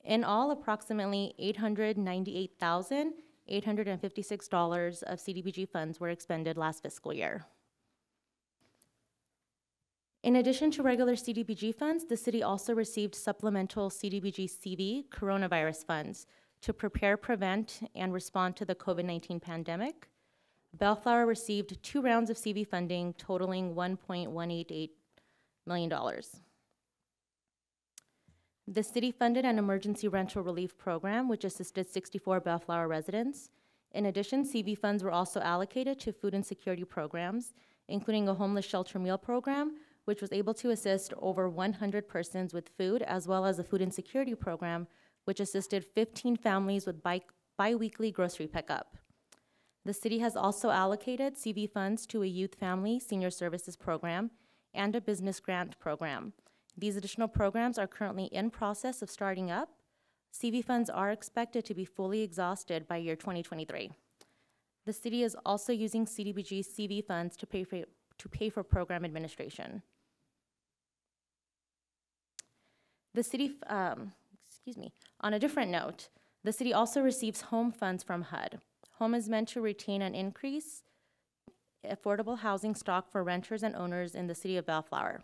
In all, approximately $898,856 of CDBG funds were expended last fiscal year. In addition to regular CDBG funds, the city also received supplemental CDBG CV coronavirus funds to prepare, prevent, and respond to the COVID 19 pandemic. Bellflower received two rounds of CV funding totaling $1.188 million. The city funded an emergency rental relief program which assisted 64 Bellflower residents. In addition, CV funds were also allocated to food insecurity programs, including a homeless shelter meal program, which was able to assist over 100 persons with food, as well as a food insecurity program, which assisted 15 families with bi-weekly grocery pickup. The city has also allocated CV funds to a youth family senior services program and a business grant program. These additional programs are currently in process of starting up. CV funds are expected to be fully exhausted by year 2023. The city is also using CDBG CV funds to pay for, to pay for program administration. The city, um, excuse me, on a different note, The city also receives home funds from HUD. Home is meant to retain and increase affordable housing stock for renters and owners in the city of Bellflower.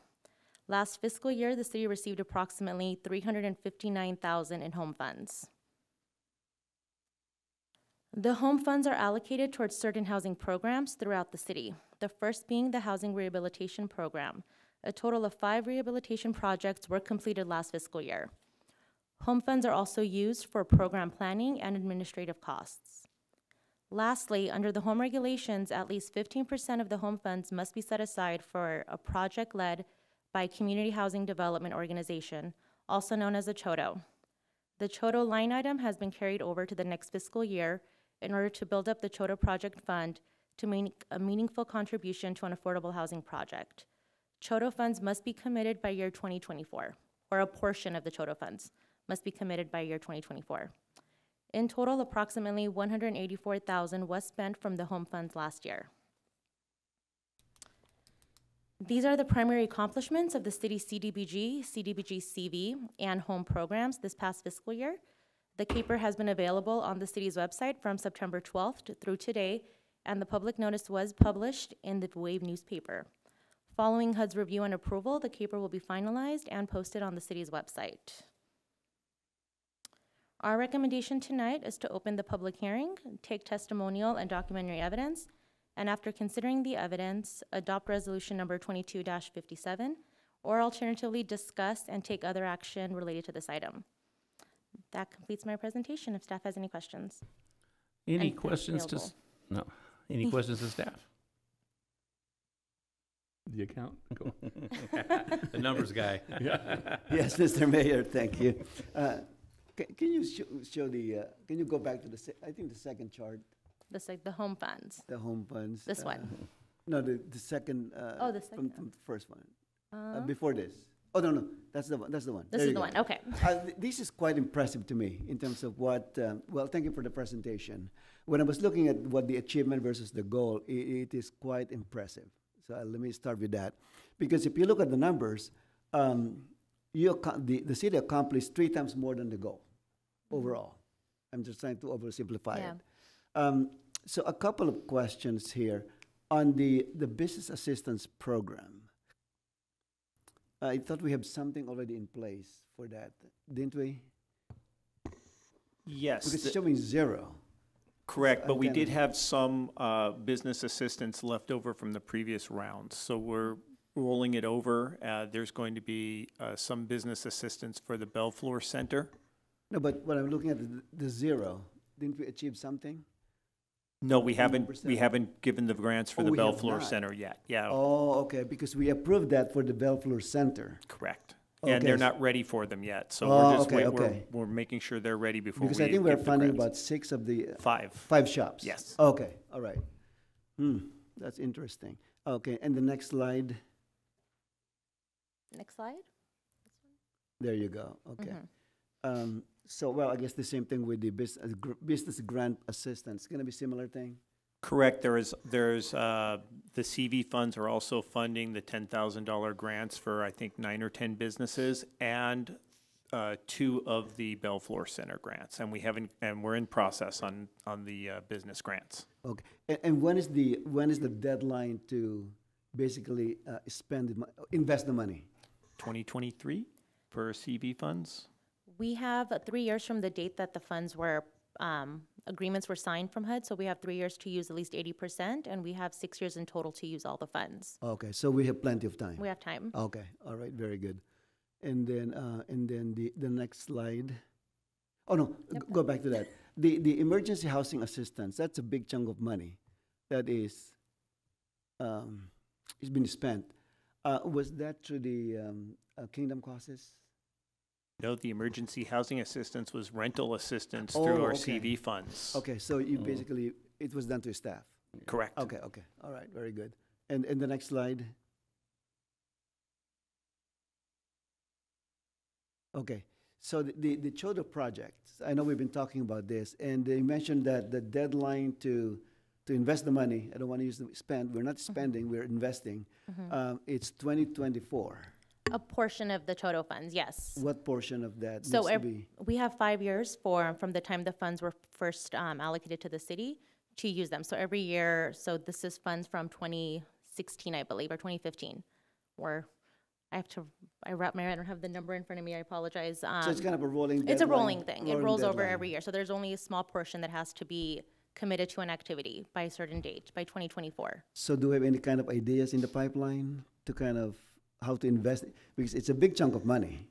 Last fiscal year, the city received approximately 359,000 in home funds. The home funds are allocated towards certain housing programs throughout the city. The first being the Housing Rehabilitation Program. A total of five rehabilitation projects were completed last fiscal year. Home funds are also used for program planning and administrative costs. Lastly, under the home regulations, at least 15% of the home funds must be set aside for a project led by community housing development organization, also known as a CHDO. The CHDO line item has been carried over to the next fiscal year in order to build up the CHDO project fund to make a meaningful contribution to an affordable housing project. CHDO funds must be committed by year 2024, or a portion of the CHDO funds must be committed by year 2024. In total, approximately 184,000 was spent from the home funds last year. These are the primary accomplishments of the city CDBG, CDBG CV, and home programs this past fiscal year. The caper has been available on the city's website from September 12th through today, and the public notice was published in the Wave newspaper. Following HUD's review and approval, the caper will be finalized and posted on the city's website. Our recommendation tonight is to open the public hearing, take testimonial and documentary evidence, and after considering the evidence, adopt resolution number twenty-two fifty-seven, or alternatively discuss and take other action related to this item. That completes my presentation, if staff has any questions. Any And questions to, no, any <laughs> questions to staff? The account? Cool. <laughs> <laughs> The numbers guy. Yeah. Yes, Mr. Mayor, thank you. Uh, ca- Can you show, show the, uh, can you go back to the, se- I think the second chart, This, like, the home funds. the home funds? This uh, one. No, the, the second. uh, Oh, the second. from the first one, uh, Uh, before this. Oh, no, no, that's the one, that's the one. This There is the go. one, okay. Uh, th- This is quite impressive to me in terms of what, um, well, thank you for the presentation. When I was looking at what the achievement versus the goal, i- it is quite impressive. So uh, let me start with that. Because if you look at the numbers, um, you, the, the city accomplished three times more than the goal overall. I'm just trying to oversimplify Yeah. it. Um, so a couple of questions here on the, the business assistance program. I thought we have something already in place for that, didn't we? Yes. Because it's showing zero. Correct, but we did have some uh, business assistance left over from the previous rounds, so we're rolling it over. Uh, There's going to be uh, some business assistance for the Bellflower Center. No, but when I'm looking at the, the zero, didn't we achieve something? No, we haven't, 100%. we haven't given the grants for Oh, the we have Bellflower not. Center yet. Yeah, Oh, okay, because we approved that for the Bellflower Center. correct. And they're Okay. not ready for them yet, so Oh, we're just, okay, wait- we're, okay. we're making sure they're ready before we Because I think we're give the funding grants. about six of the. uh, Five. Five shops? Yes. Okay, all right. Hmm, that's interesting. Okay, and the next slide, Next slide? there you go, okay. Mhm. Um, so, well, I guess the same thing with the business, business grant assistance, gonna be similar thing? Correct, there is, there's, uh, the CV funds are also funding the ten thousand dollar grants for, I think, nine or ten businesses, and, uh, two of the Bellflower Center grants, and we haven't, and we're in process on, on the, uh, business grants. Okay, and, and when is the, when is the deadline to basically, uh, spend, the invest the money? Twenty twenty-three for CV funds? We have uh, three years from the date that the funds were, um, agreements were signed from HUD, so we have three years to use at least eighty percent, and we have six years in total to use all the funds. Okay, so we have plenty of time? We have time. Okay, all right, very good. And then, uh, and then the, the next slide. Oh, no, g- go back to that. The, the emergency housing assistance, that's a big chunk of money that is, um, is been spent. Uh, was that through the, um, uh, Kingdom causes? No, the emergency housing assistance was rental assistance Oh, through our okay. CV funds. Okay, so you basically, it was done to staff? Correct. Okay, okay, all right, very good. And, and the next slide? Okay, so the, the, the CHDO project, I know we've been talking about this, and they mentioned that the deadline to, to invest the money, I don't want to use the spend, we're not spending, we're investing, Mhm. um, it's twenty twenty-four. A portion of the CHDO funds, yes. What portion of that needs So to ev- be? we have five years for, from the time the funds were first um, allocated to the city to use them. So every year, so this is funds from 2016, I believe, or 2015, where I have to, I wrap my, I don't have the number in front of me, I apologize. So it's Um, kind of a rolling It's a rolling thing. It rolling rolls over deadline. every year. So there's only a small portion that has to be committed to an activity by a certain date, by 2024. So do we have any kind of ideas in the pipeline to kind of how to invest? Because it's a big chunk of money.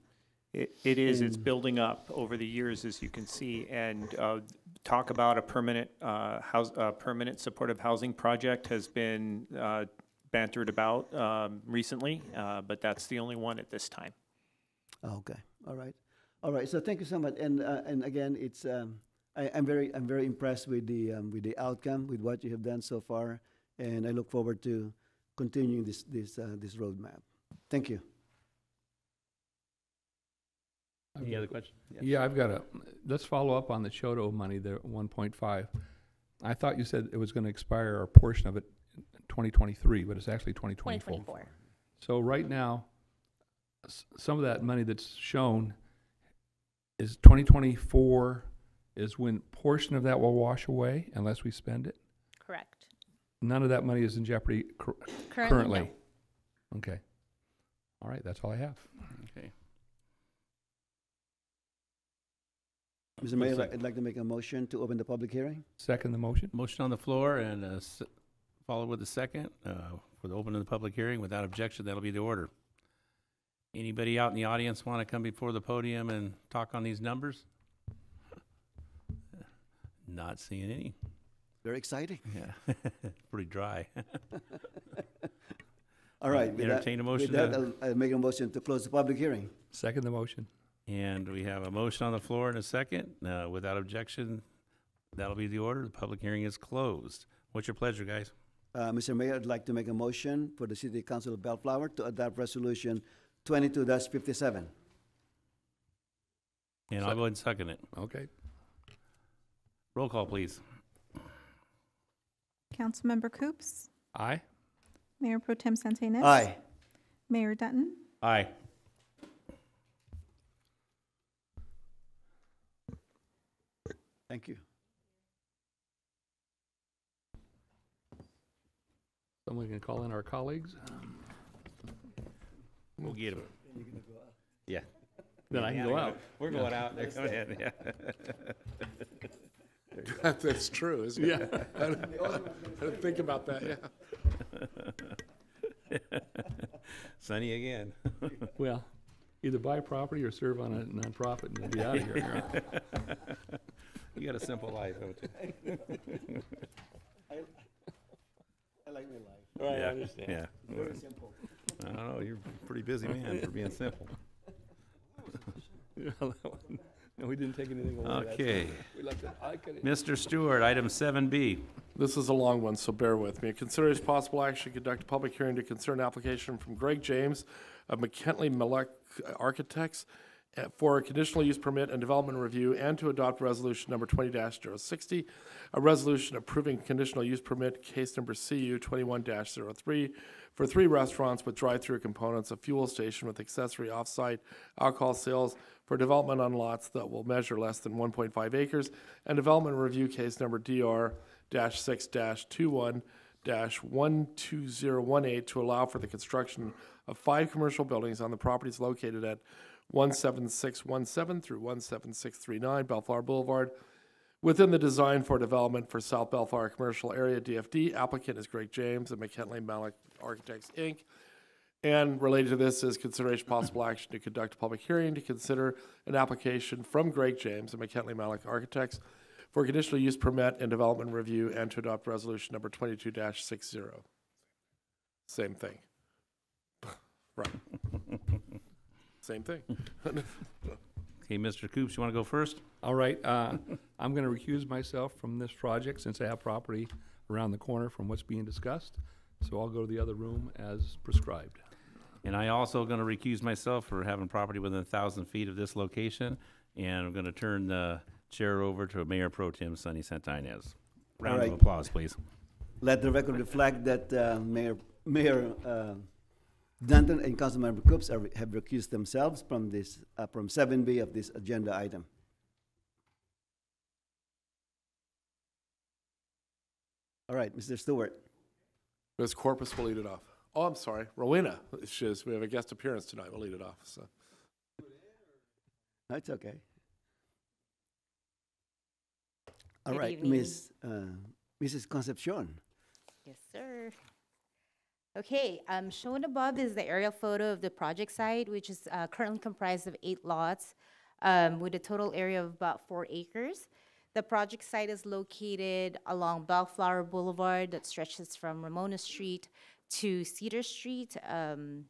It, it is, it's building up over the years, as you can see, and, uh, talk about a permanent, uh, house, uh, permanent supportive housing project has been, uh, bantered about, um, recently, uh, but that's the only one at this time. Okay, all right, all right. So thank you so much. And uh, and again, it's um, I, I'm very I'm very impressed with the um, with the outcome with what you have done so far, and I look forward to continuing this this uh, this roadmap. Thank you. Any other questions? Yeah, I've got a, let's follow up on the CHDO money, the one point five. I thought you said it was gonna expire, or a portion of it, in twenty twenty-three, but it's actually twenty twenty-four. 2024. So right now, s- some of that money that's shown is twenty twenty-four is when portion of that will wash away unless we spend it? Correct. None of that money is in jeopardy cur- Currently, currently? no. Okay. All right, that's all I have. Okay. Mr. Mayor, I'd like to make a motion to open the public hearing. Second the motion? Motion on the floor and uh, s- followed with a second uh, for the opening of the public hearing. Without objection, that'll be the order. Anybody out in the audience want to come before the podium and talk on these numbers? <laughs> Not seeing any. Very exciting. Yeah, <laughs> pretty dry. <laughs> All right. with that- Entertain a motion With that, to- I'll, I'll make a motion to close the public hearing. Second the motion. And we have a motion on the floor and a second. Uh, Without objection, that'll be the order. The public hearing is closed. What's your pleasure, guys? Uh, Mr. Mayor, I'd like to make a motion for the City Council of Bellflower to adopt Resolution twenty-two fifty-seven. And I'll go ahead and second it. Okay. Roll call, please. Councilmember Koops, Aye? Mayor Pro Tem Santa Ines. Aye. Mayor Dunton, Aye. Thank you. Someone can call in our colleagues? We'll get them. Yeah. Then I can go out. We're going out. They're coming in, yeah. <laughs> That's true, isn't it? Yeah. <laughs> I didn't I didn't think about that, yeah. <laughs> Sonny again. <laughs> Well, either buy property or serve on a nonprofit and you'll be out of here. <laughs> You got a simple life, don't you? I like my life. Right, I Yeah, understand. Yeah. Very simple. I don't know, you're a pretty busy man for being simple. <laughs> No, we didn't take anything away. that's Okay. We left it, I could. Mr. Stewart, item seven B. This is a long one, so bear with me. Consider as possible action to conduct a public hearing to consider an application from Greg James of McKinley Malek Architects uh, for a conditional use permit and development review and to adopt resolution number twenty 60 a resolution approving conditional use permit case number CU twenty-one 3 for three restaurants with drive-through components, a fuel station with accessory off-site alcohol sales for development on lots that will measure less than one point five acres, and development review case number DR six 21 one two zero one eight to allow for the construction of five commercial buildings on the properties located at one seven six one seven through one seven six three nine Bellflower Boulevard. Within the design for development for South Bellflower Commercial Area DFD, applicant is Greg James of McKinley Malik Architects, Inc. And related to this is consideration possible action to conduct a public hearing to consider an application from Greg James and McKinley Malik Architects for a conditional use permit and development review and to adopt resolution number twenty-two 60 Same thing. <laughs> Right. Same thing. <laughs> Okay, Mr. Koops, you want to go first? All right, uh, I'm gonna recuse myself from this project since I have property around the corner from what's being discussed. So I'll go to the other room as prescribed. And I also going to recuse myself for having property within a thousand feet of this location. And I'm going to turn the chair over to Mayor Pro Tem Sonny Santa Ines. Round of applause, please. Let the record reflect that uh, Mayor, Mayor uh, Dunton and Councilmember Koops are, have recused themselves from this, uh, from seven B of this agenda item. All right, Mr. Stewart. Ms. Corpus will lead it off. Oh, I'm sorry, Rowena. She is, we have a guest appearance tonight. We'll lead it off, so. That's okay. All Good right, evening. Miss, uh, Mrs. Concepcion. Yes, sir. Okay, um, shown above is the aerial photo of the project site, which is uh, currently comprised of eight lots um, with a total area of about four acres. The project site is located along Bellflower Boulevard that stretches from Ramona Street to Cedar Street. Um,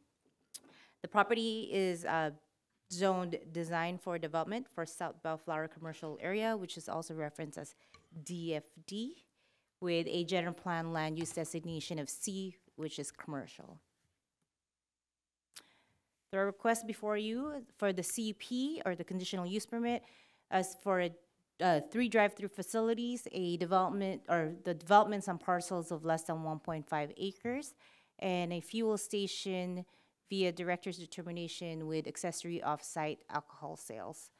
the property is uh, zoned design for development for South Bellflower Commercial Area, which is also referenced as DFD, with a general plan land use designation of C, which is commercial. The request before you for the CP or the conditional use permit as for a, uh, three drive-through facilities, a development or the developments on parcels of less than 1.5 acres, and a fuel station via director's determination with accessory off-site alcohol sales.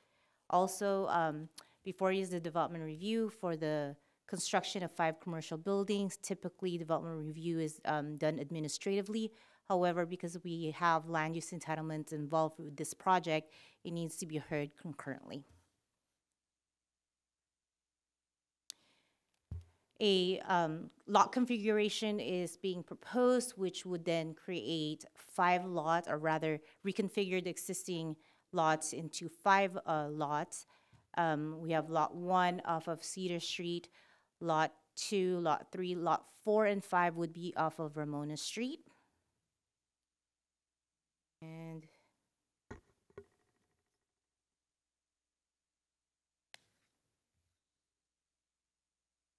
Also, um, before is the development review for the construction of five commercial buildings. Typically, development review is um, done administratively. However, because we have land use entitlements involved with this project, it needs to be heard concurrently. A um, lot configuration is being proposed, which would then create five lots, or rather reconfigure the existing lots into five uh, lots. Um, we have lot one off of Cedar Street, lot two, lot three, lot four, and five would be off of Ramona Street.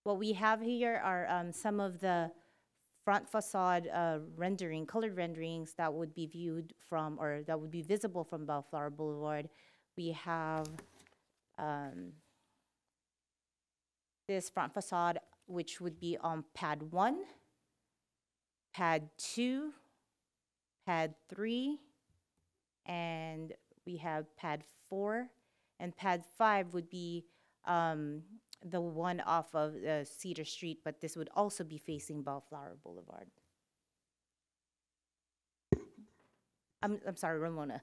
What we have here are um, some of the front facade uh, rendering, colored renderings that would be viewed from, or that would be visible from Bellflower Boulevard. We have um, this front facade, which would be on pad one, pad two, pad three, and we have pad four, and pad five would be um, the one off of uh, Cedar Street, but this would also be facing Bellflower Boulevard. I'm, I'm sorry, Ramona.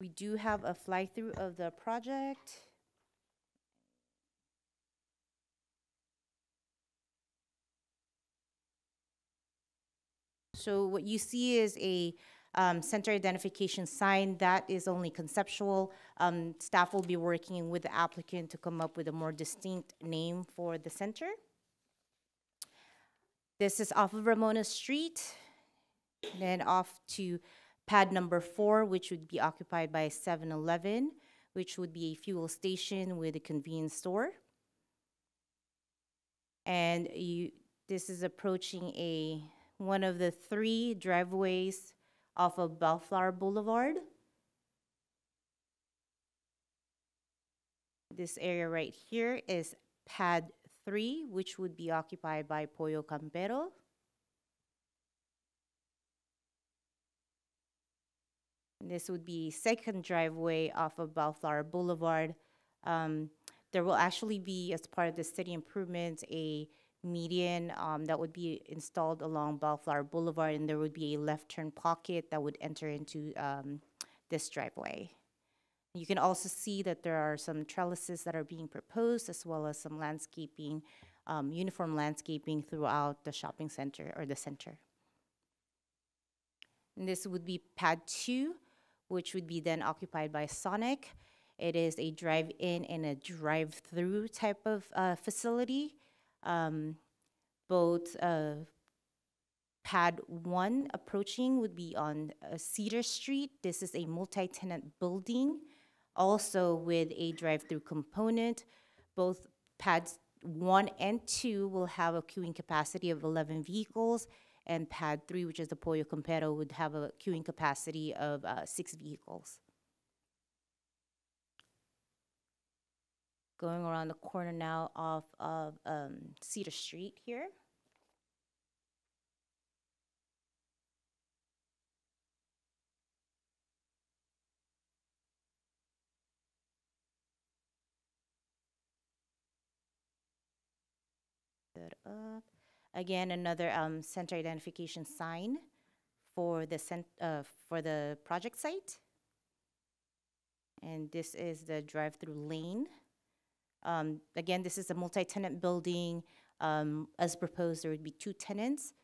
We do have a fly-through of the project. So what you see is a um, center identification sign that is only conceptual. Um, staff will be working with the applicant to come up with a more distinct name for the center. This is off of Ramona Street, then off to pad number four, which would be occupied by 7-Eleven, which would be a fuel station with a convenience store. And you, this is approaching a, one of the three driveways off of Bellflower Boulevard. This area right here is pad three, which would be occupied by Pollo Campero. This would be second driveway off of Bellflower Boulevard. Um, there will actually be, as part of the city improvements, a median um, that would be installed along Bellflower Boulevard, and there would be a left turn pocket that would enter into um, this driveway. You can also see that there are some trellises that are being proposed, as well as some landscaping, um, uniform landscaping throughout the shopping center or the center. And this would be pad two, which would be then occupied by Sonic. It is a drive-in and a drive-through type of uh, facility. Um, both uh, pad one approaching would be on uh, Cedar Street. This is a multi-tenant building, also with a drive-through component. Both pads one and two will have a queuing capacity of 11 vehicles, and pad three, which is the Pollo Campero, would have a queuing capacity of uh, six vehicles. Going around the corner now off of um, Cedar Street here. Up. Again, another um, center identification sign for the cent, uh, for the project site. And this is the drive-through lane. Um, again, this is a multi-tenant building. Um, as proposed, there would be two tenants.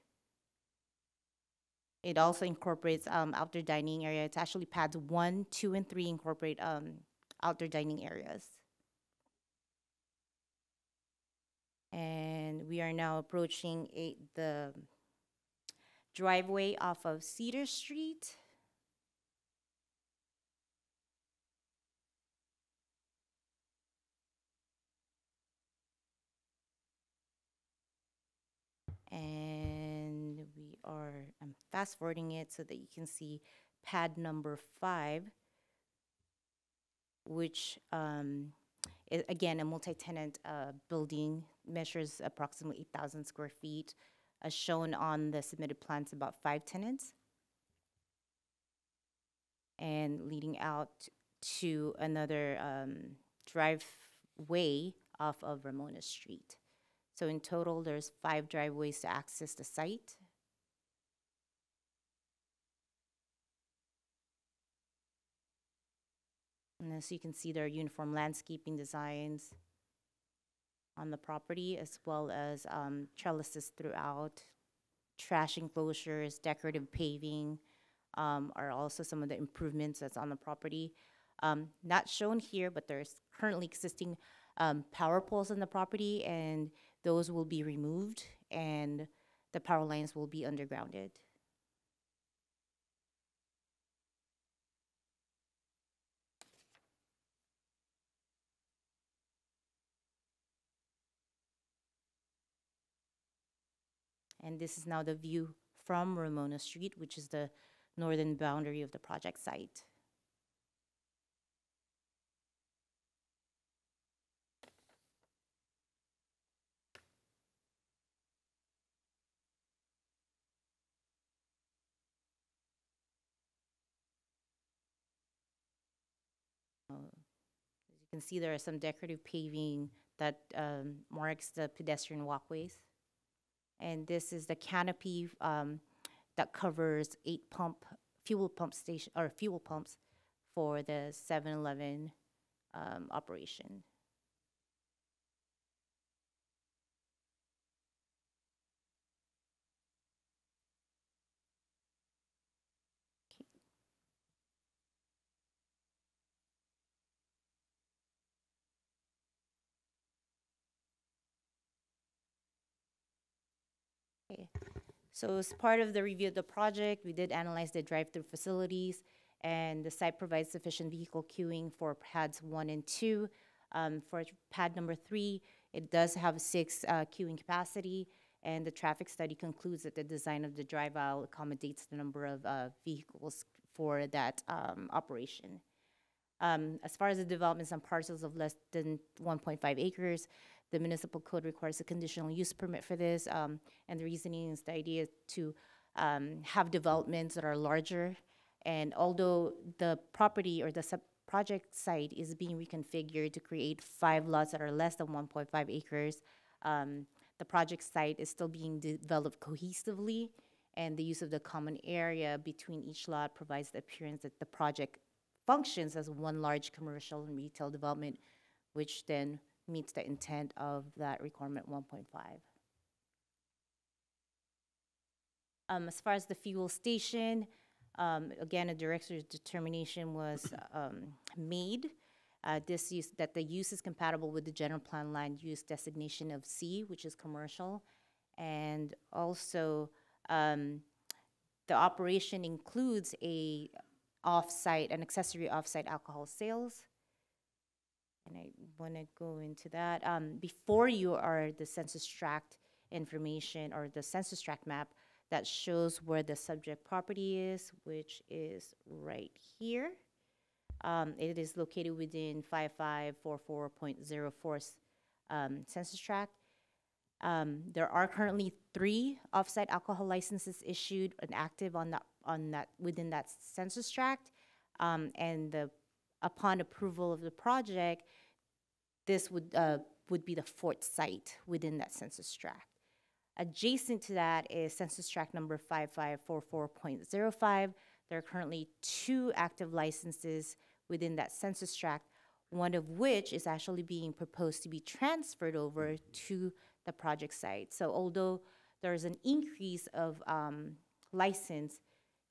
It also incorporates um, outdoor dining area. It's actually pads one, two, and three incorporate um, outdoor dining areas. And we are now approaching a, the driveway off of Cedar Street. I'm fast forwarding it so that you can see pad number five, which, um, i- again, a multi-tenant, uh, building measures approximately eight thousand square feet. As shown on the submitted plans, about five tenants. And leading out to another, um, driveway off of Ramona Street. So in total, there's five driveways to access the site. And as you can see, there are uniform landscaping designs on the property, as well as um, trellises throughout, trash enclosures, decorative paving um, are also some of the improvements that's on the property. Um, Not shown here, but there's currently existing um, power poles on the property, and those will be removed, and the power lines will be undergrounded. And this is now the view from Ramona Street, which is the northern boundary of the project site. As you can see, there are some decorative paving that um, marks the pedestrian walkways. And this is the canopy um, that covers eight pump, fuel pump station, or fuel pumps for the 7-Eleven um, operation. Okay. So as part of the review of the project, we did analyze the drive-through facilities, and the site provides sufficient vehicle queuing for pads one and two. Um, for pad number three, it does have six uh, queuing capacity, and the traffic study concludes that the design of the drive aisle accommodates the number of uh, vehicles for that um, operation. Um, as far as the developments on parcels of less than 1.5 acres, the municipal code requires a conditional use permit for this, um, and the reasoning is the idea to um, have developments that are larger. And although the property or the sub project site is being reconfigured to create five lots that are less than 1.5 acres, um, the project site is still being developed cohesively, and the use of the common area between each lot provides the appearance that the project functions as one large commercial and retail development, which then meets the intent of that requirement 1.5. Um, as far as the fuel station, um, again, a director's determination was <coughs> um, made. Uh, this use that the use is compatible with the general plan land use designation of C, which is commercial, and also um, the operation includes a off-site, an accessory off-site alcohol sales. And I want to go into that. Um, before you are the census tract information or the census tract map that shows where the subject property is, which is right here. Um, it is located within 5544.04 um, census tract. Um, there are currently three off-site alcohol licenses issued and active on that, on that, within that census tract. Um, and the, upon approval of the project, this would, uh, would be the fourth site within that census tract. Adjacent to that is census tract number 5544.05. There are currently two active licenses within that census tract, one of which is actually being proposed to be transferred over to the project site. So although there's an increase of um, license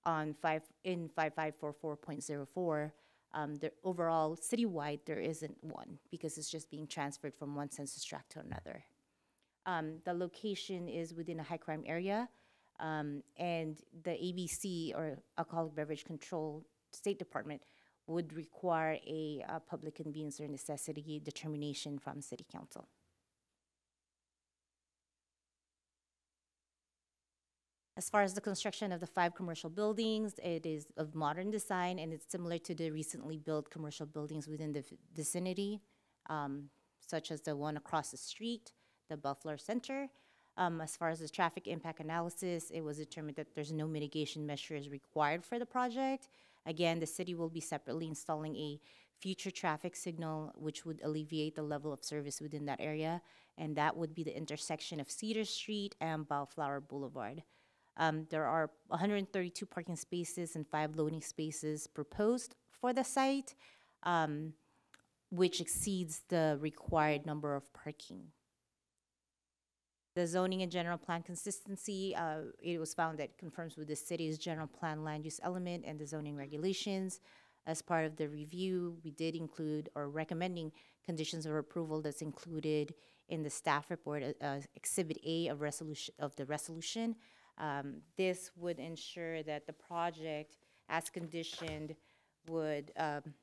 on five, in 5544.04, um, the overall citywide, there isn't one because it's just being transferred from one census tract to another. Um, the location is within a high crime area, um, and the ABC or Alcoholic Beverage Control State Department would require a, uh public convenience or necessity determination from City Council. As far as the construction of the five commercial buildings, it is of modern design and it's similar to the recently built commercial buildings within the vicinity, um, such as the one across the street, the Bellflower Center. Um, as far as the traffic impact analysis, it was determined that there's no mitigation measures required for the project. Again, the city will be separately installing a future traffic signal, which would alleviate the level of service within that area, and that would be the intersection of Cedar Street and Bellflower Boulevard. Um, there are 132 parking spaces and five loading spaces proposed for the site, um, which exceeds the required number of parking. The zoning and general plan consistency, uh, it was found that confirms with the city's general plan land use element and the zoning regulations. As part of the review, we did include or recommending conditions of approval that's included in the staff report, uh, Exhibit A of resolution, of the resolution. Um, this would ensure that the project, as conditioned, would, um,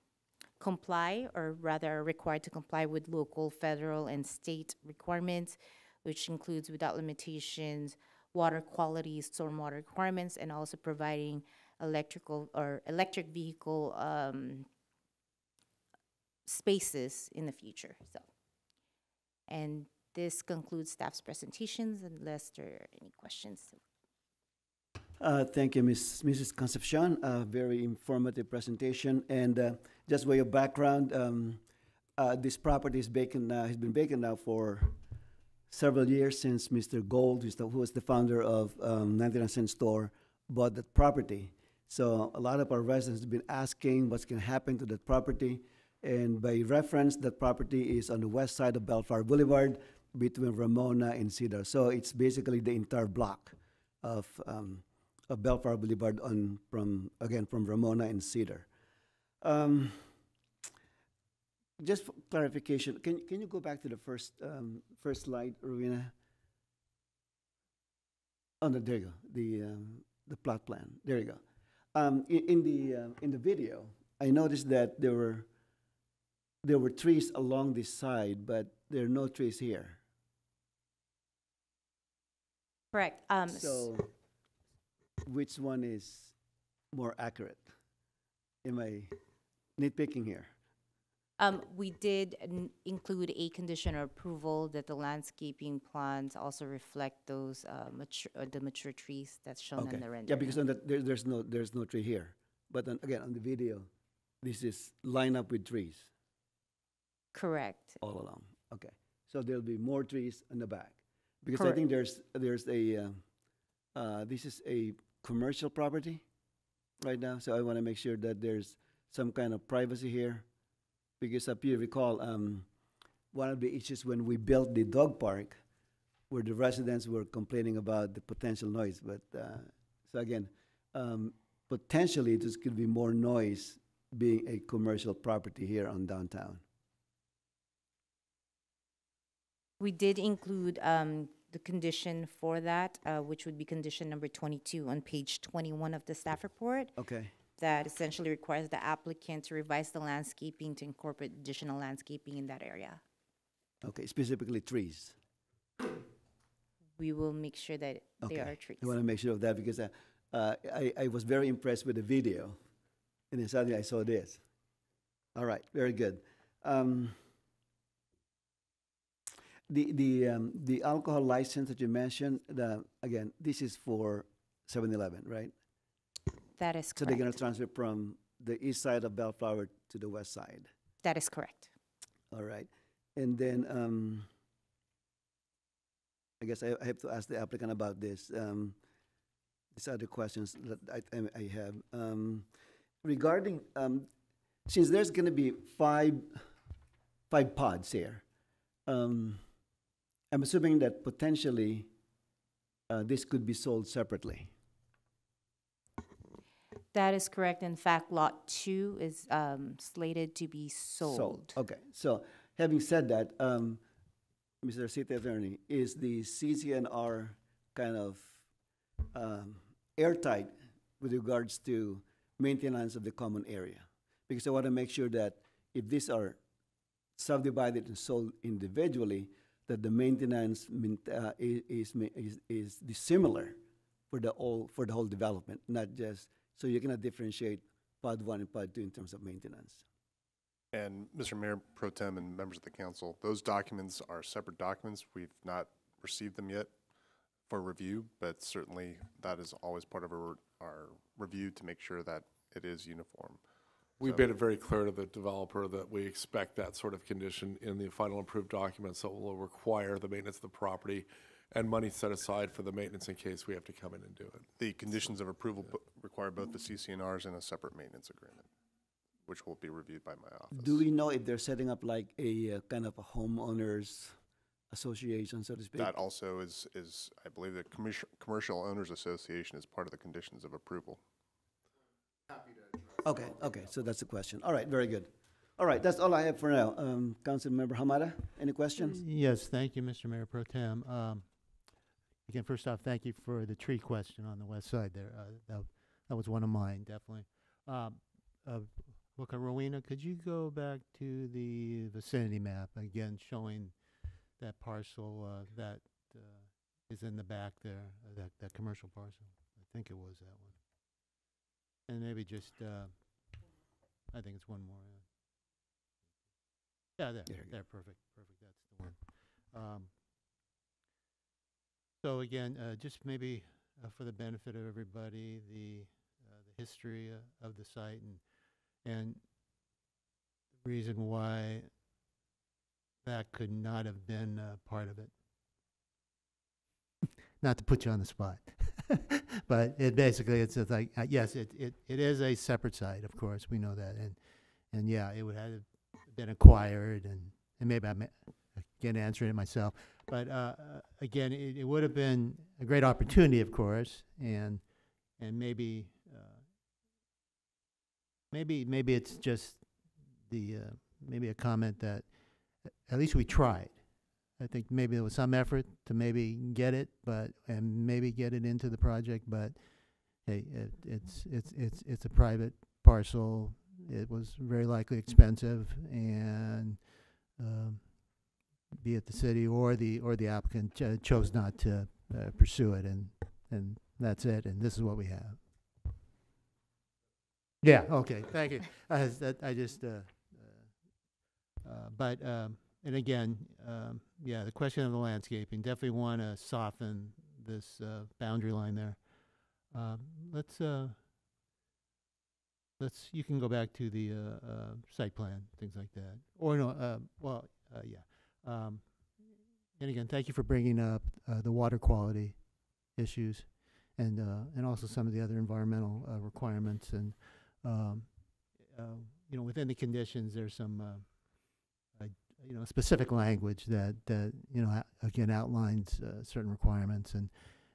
comply, or rather required to comply with local, federal, and state requirements, which includes without limitations, water quality, stormwater requirements, and also providing electrical or electric vehicle um, spaces in the future. So, and this concludes staff's presentations, unless there are any questions. Uh, Thank you, Ms. Mrs. Concepcion. A very informative presentation. And uh, just by your background, um, uh, this property is vacant, uh, has been vacant now for several years since Mr. Gold, who was the founder of um, 99 Cent Store, bought that property. So a lot of our residents have been asking what's going to happen to that property. And by reference, that property is on the west side of Bellflower Boulevard between Ramona and Cedar. So it's basically the entire block of, um, of Bellflower Boulevard on, from, again, from Ramona and Cedar. Um, just for clarification, can, can you go back to the first, um, first slide, Rowena? Oh, no, there you go, the, um, the plot plan, there you go. Um, in, in the, uh, in the video, I noticed that there were, there were trees along this side, but there are no trees here. Correct. Um, So, which one is more accurate? Am I nitpicking here? Um, we did n- include a condition of approval that the landscaping plans also reflect those, uh, mature, uh, the mature trees that's shown Okay. in the rendering. Yeah, because on the, there, there's no, there's no tree here. But on, again, on the video, this is lined up with trees Correct. all along. Okay. So there'll be more trees in the back. Because I think there's, there's a, uh, uh, this is a commercial property right now, so I want to make sure that there's some kind of privacy here. Because if you recall, um, one of the issues when we built the dog park, where the residents were complaining about the potential noise, but, uh, so again, um, potentially this could be more noise being a commercial property here on downtown. We did include, um, the condition for that, uh, which would be condition number twenty-two on page twenty-one of the staff report. Okay. That essentially requires the applicant to revise the landscaping to incorporate additional landscaping in that area. Okay, specifically trees. We will make sure that there are trees. I want to make sure of that because uh, uh, I, I was very impressed with the video. And then suddenly I saw this. All right, very good. Um, the the um, the alcohol license that you mentioned, the again, this is for 7-Eleven, right? That is correct. So they're gonna transfer from the east side of Bellflower to the west side. That is correct. All right, and then um, I guess I, I have to ask the applicant about this. Um, these are the questions that I, I- I have. Um, regarding, um, since there's gonna be five, five pods here, um, I'm assuming that potentially, uh, this could be sold separately. That is correct. In fact, Lot 2 is um, slated to be sold. Sold. Okay, so having said that, um, Mr. City Attorney, is the CCNR kind of um, airtight with regards to maintenance of the common area? Because I want to make sure that if these are subdivided and sold individually, that the maintenance uh, is, is, is dissimilar for the whole, for the whole development, not just, so you cannot differentiate pod one and pod two in terms of maintenance. And Mr. Mayor Pro Tem and members of the council, those documents are separate documents. We've not received them yet for review, but certainly that is always part of our, our review to make sure that it is uniform. We've made it very clear to the developer that we expect that sort of condition in the final approved documents that will require the maintenance of the property and money set aside for the maintenance in case we have to come in and do it. The conditions of approval bo- require both the CCNRs and a separate maintenance agreement, which will be reviewed by my office. Do we know if they're setting up like a uh, kind of a homeowners association, so to speak? That also is, is, I believe the Commercial, Commercial Owners Association is part of the conditions of approval. Okay, okay, so that's the question. All right, very good. All right, that's all I have for now. Um, Councilmember Hamada, any questions? Yes, thank you, Mr. Mayor Pro Tem. Um, Again, first off, thank you for the tree question on the west side there. Uh, That that was one of mine, definitely. Um, uh, Look, Rowena, could you go back to the vicinity map, again, showing that parcel uh, that uh, is in the back there, uh, that, that commercial parcel? I think it was that one. And maybe just, uh, I think it's one more. yeah. Yeah, there, There you go. there, perfect, perfect, that's the one. Um, So again, uh, just maybe uh, for the benefit of everybody, the, uh, the history uh, of the site and, and the reason why that could not have been uh, part of it. Not to put you on the spot, <laughs> but it basically, it's just like, uh, yes, it, it, it is a separate site, of course, we know that, and, and yeah, it would have been acquired, and, and maybe I'm, again, answering it myself, but, uh, uh, again, it, it would have been a great opportunity, of course, and, and maybe, uh, maybe, maybe it's just the, uh, maybe a comment that at least we tried. I think maybe there was some effort to maybe get it, but, and maybe get it into the project, but hey, it, it's, it's, it's, it's a private parcel. It was very likely expensive and, um, be it the city or the, or the applicant cho- chose not to, uh, pursue it and, and that's it, and this is what we have. Yeah, okay, thank you. I, that- I just, uh, uh, but, um, and again, um, yeah, the question of the landscaping, definitely want to soften this, uh, boundary line there. Um, let's, uh, let's, you can go back to the, uh, uh, site plan, things like that. Or no, uh, well, uh, yeah. Um, and again, thank you for bringing up, the water quality issues and, and also some of the other environmental, requirements and, um, you know, within the conditions, there's some, you know, specific language that, that, you know, again, outlines, uh, certain requirements and,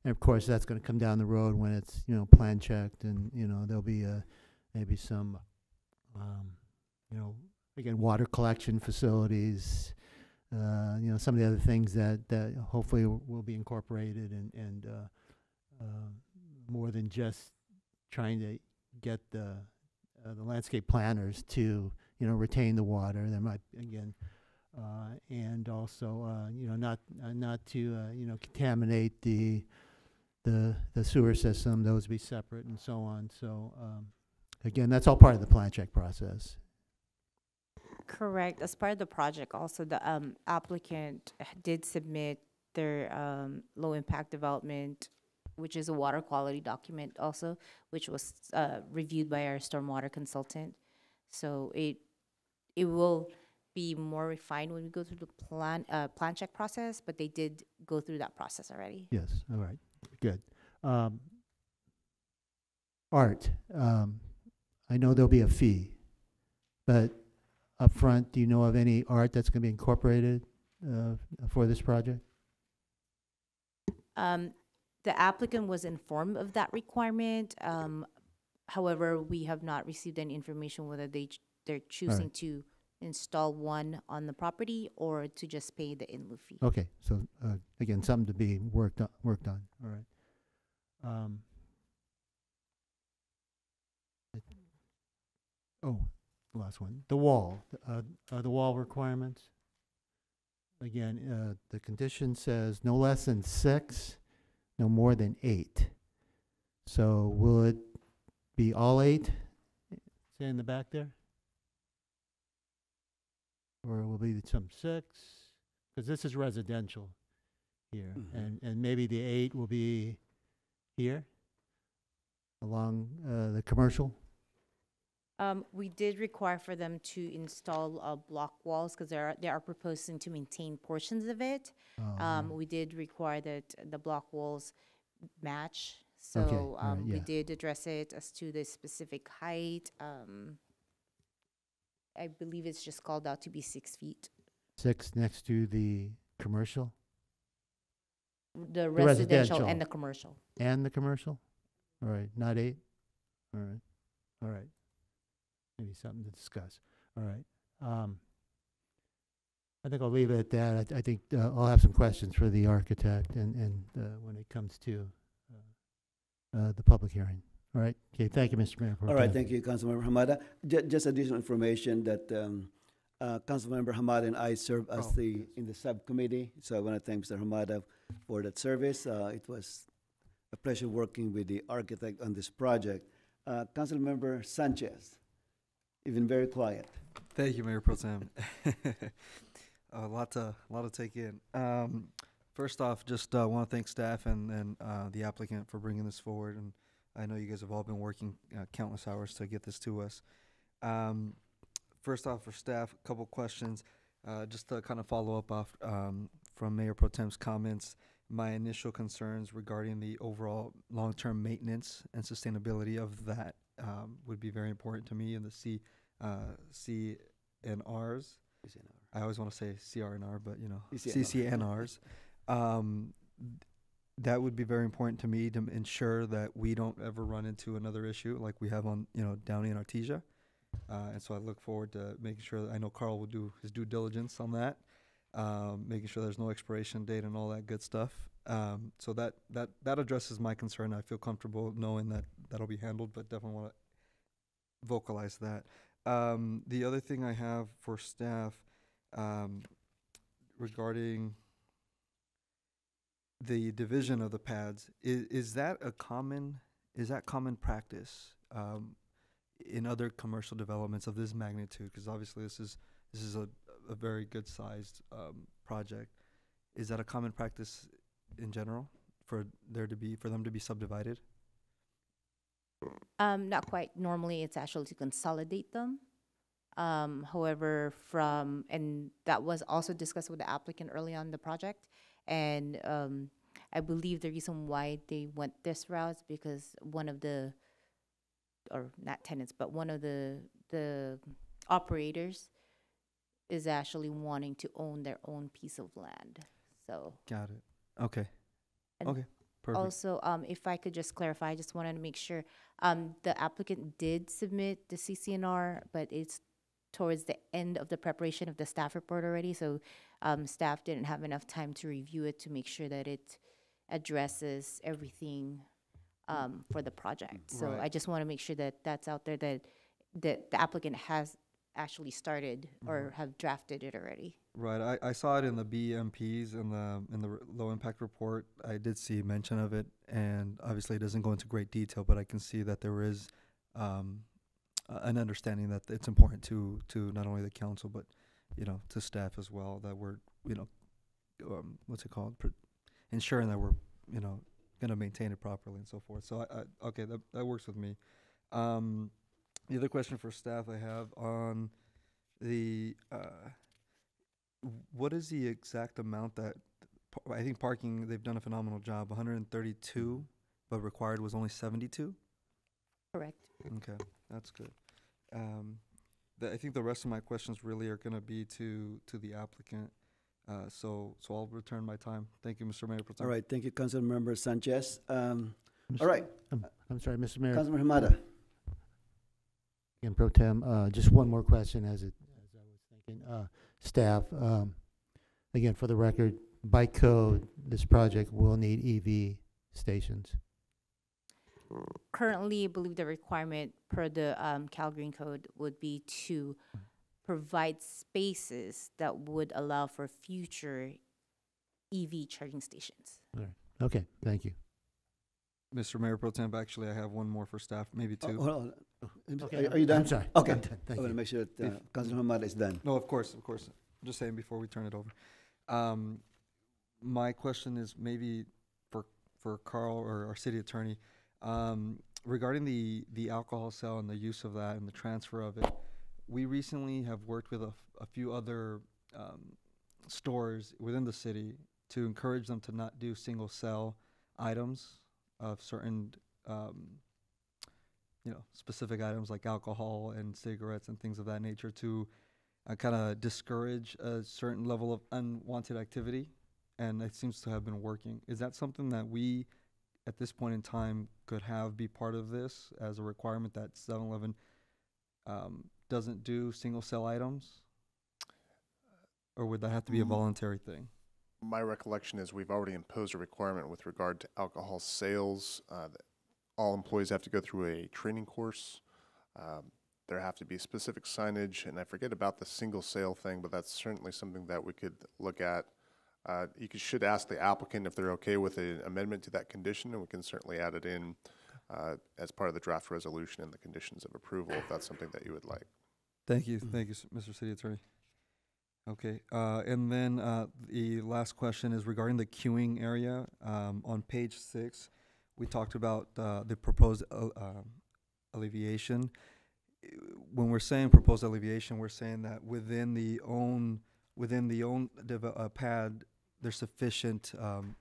and of course, that's gonna come down the road when it's, you know, plan checked and, you know, there'll be, uh, maybe some, um, you know, again, water collection facilities, uh, you know, some of the other things that, that hopefully will be incorporated and, and, uh, uh, more than just trying to get the, uh, the landscape planners to, you know, retain the water. There might, again, uh, and also, uh, you know, not, uh, not to, uh, you know, contaminate the, the, the sewer system, those be separate and so on. So, um, again, that's all part of the plan check process. Correct. As part of the project, also the um, applicant did submit their um, low-impact development, which is a water quality document also, which was uh, reviewed by our stormwater consultant. So it, it will be more refined when we go through the plan, uh, plan check process, but they did go through that process already. Yes, all right, good. Um, Art, um, I know there'll be a fee, but up front, do you know of any art that's gonna be incorporated, uh, for this project? Um, the applicant was informed of that requirement. Um, however, we have not received any information whether they, ch- they're choosing to install one on the property or to just pay the in lieu fee. Okay, so, uh, again, something to be worked on, worked on, all right. Um, it- Oh, last one, the wall, uh, uh, the wall requirements. Again, uh, the condition says no less than six, no more than eight. So will it be all eight, say in the back there? Or it will be some six? Because this is residential here, Mhm. and, and maybe the eight will be here along uh, the commercial? Um, we did require for them to install, uh, block walls, because they are, they are proposing to maintain portions of it. Oh, Um, we did require that the block walls match, so, all right, um, we yeah. did address it as to the specific height, um, I believe it's just called out to be six feet. Six next to the commercial The residential and the commercial. And the commercial? All right, not eight? All right, all right. Maybe something to discuss. All right. Um, I think I'll leave it at that. I, I think uh, I'll have some questions for the architect and, and uh, when it comes to uh, uh, the public hearing. All right, okay, thank you, Mr. Mayor. All right, thank you, Councilmember Hamada. Ju- just additional information that, um, uh, Councilmember Hamada and I serve as Oh. the, in the subcommittee. So I want to thank Mr. Hamada for that service. Uh, it was a pleasure working with the architect on this project. Uh, Councilmember Sanchez, even very quiet. Thank you, Mayor Pro Tem. <laughs> a lot to, a lot to take in. Um, first off, just uh, want to thank staff and, and uh, the applicant for bringing this forward. And I know you guys have all been working uh, countless hours to get this to us. Um, first off, for staff, a couple questions. Uh, just to kind of follow up off um, from Mayor Pro Tem's comments, my initial concerns regarding the overall long-term maintenance and sustainability of that um, would be very important to me in the C, uh, C and R's. I always want to say CR and R, but you know, CCNR. CCNRs. Um, that would be very important to me to ensure that we don't ever run into another issue like we have on, you know, Downey and Artesia. Uh, and so I look forward to making sure that I know Carl will do his due diligence on that, um, making sure there's no expiration date and all that good stuff. Um, so that, that, that addresses my concern. I feel comfortable knowing that that'll be handled, but definitely want to vocalize that. Um, the other thing I have for staff um, regarding the division of the pads is is that a common is that common practice um, in other commercial developments of this magnitude? Because obviously this is this is a, a very good sized um, project. Is that a common practice in general for there to be for them to be subdivided? Um, not quite. Normally, it's actually to consolidate them. Um, however, from, and that was also discussed with the applicant early on the project. And, um, I believe the reason why they went this route is because one of the, or not tenants, but one of the, the operators is actually wanting to own their own piece of land. So, Got it. Okay. And okay. Perfect. Also, um, if I could just clarify, I just wanted to make sure, um, the applicant did submit the CCNR, but it's towards the end of the preparation of the staff report already, so, um, staff didn't have enough time to review it to make sure that it addresses everything, um, for the project. So Right. I just want to make sure that that's out there, that, that the applicant has actually started or have drafted it already. Right, I, I saw it in the BMPs in the in the r- low impact report. I did see mention of it, and obviously it doesn't go into great detail, but I can see that there is um, uh, an understanding that it's important to to not only the council but you know to staff as well that we're you know um, what's it called ensuring that we're you know going to maintain it properly and so forth. So I, I okay that that works with me. Um, the other question for staff I have on the uh, what is the exact amount that I think parking they've done a phenomenal job 132 but required was only 72 Correct. okay that's good um, the, I think the rest of my questions really are going to be to to the applicant uh, so so I'll return my time thank you Mr. Mayor All right, thank you, Councilmember Sanchez. Um, all right, I'm, I'm sorry, Mr. Mayor. Councilman Hamada. Again, Pro Tem, uh, just one more question as it, as I was thinking, uh, staff, um, again, for the record, by code, this project will need EV stations. Currently, I believe the requirement per the um, Cal Green Code would be to provide spaces that would allow for future EV charging stations. All right. Okay, thank you. Mr. Mayor Pro Tem, actually, I have one more for staff, maybe Oh, two. hold on. Okay, Are- Are you done? I'm sorry. Okay. I'm done. Thank I want to make sure that uh, Bef- Councilman Hamada is done. No, of course, of course. I'm Just saying before we turn it over. Um, my question is maybe for, for Carl or our city attorney. Um, regarding the, the alcohol sale and the use of that and the transfer of it, we recently have worked with a, f- a few other, um, stores within the city to encourage them to not do single sell items of certain, um, you know, specific items like alcohol and cigarettes and things of that nature to uh, kind of discourage a certain level of unwanted activity, and it seems to have been working. Is that something that we, at this point in time, could have be part of this as a requirement that 7-Eleven um, doesn't do single sell items, or would that have to be a Mm. voluntary thing? My recollection is we've already imposed a requirement with regard to alcohol sales. Uh, that all employees have to go through a training course. Um, there have to be specific signage, and I forget about the single sale thing, but that's certainly something that we could look at. Uh, you could, should ask the applicant if they're okay with an amendment to that condition, and we can certainly add it in uh, as part of the draft resolution and the conditions of approval if that's something that you would like. Thank you, thank you, Mr. City Attorney. Okay, uh, and then, uh, the last question is regarding the queuing area. Um, on page six, we talked about, uh, the proposed, uh, um, alleviation. Uh, When we're saying proposed alleviation, we're saying that within the own, within the own deve- uh, pad, there's sufficient, um,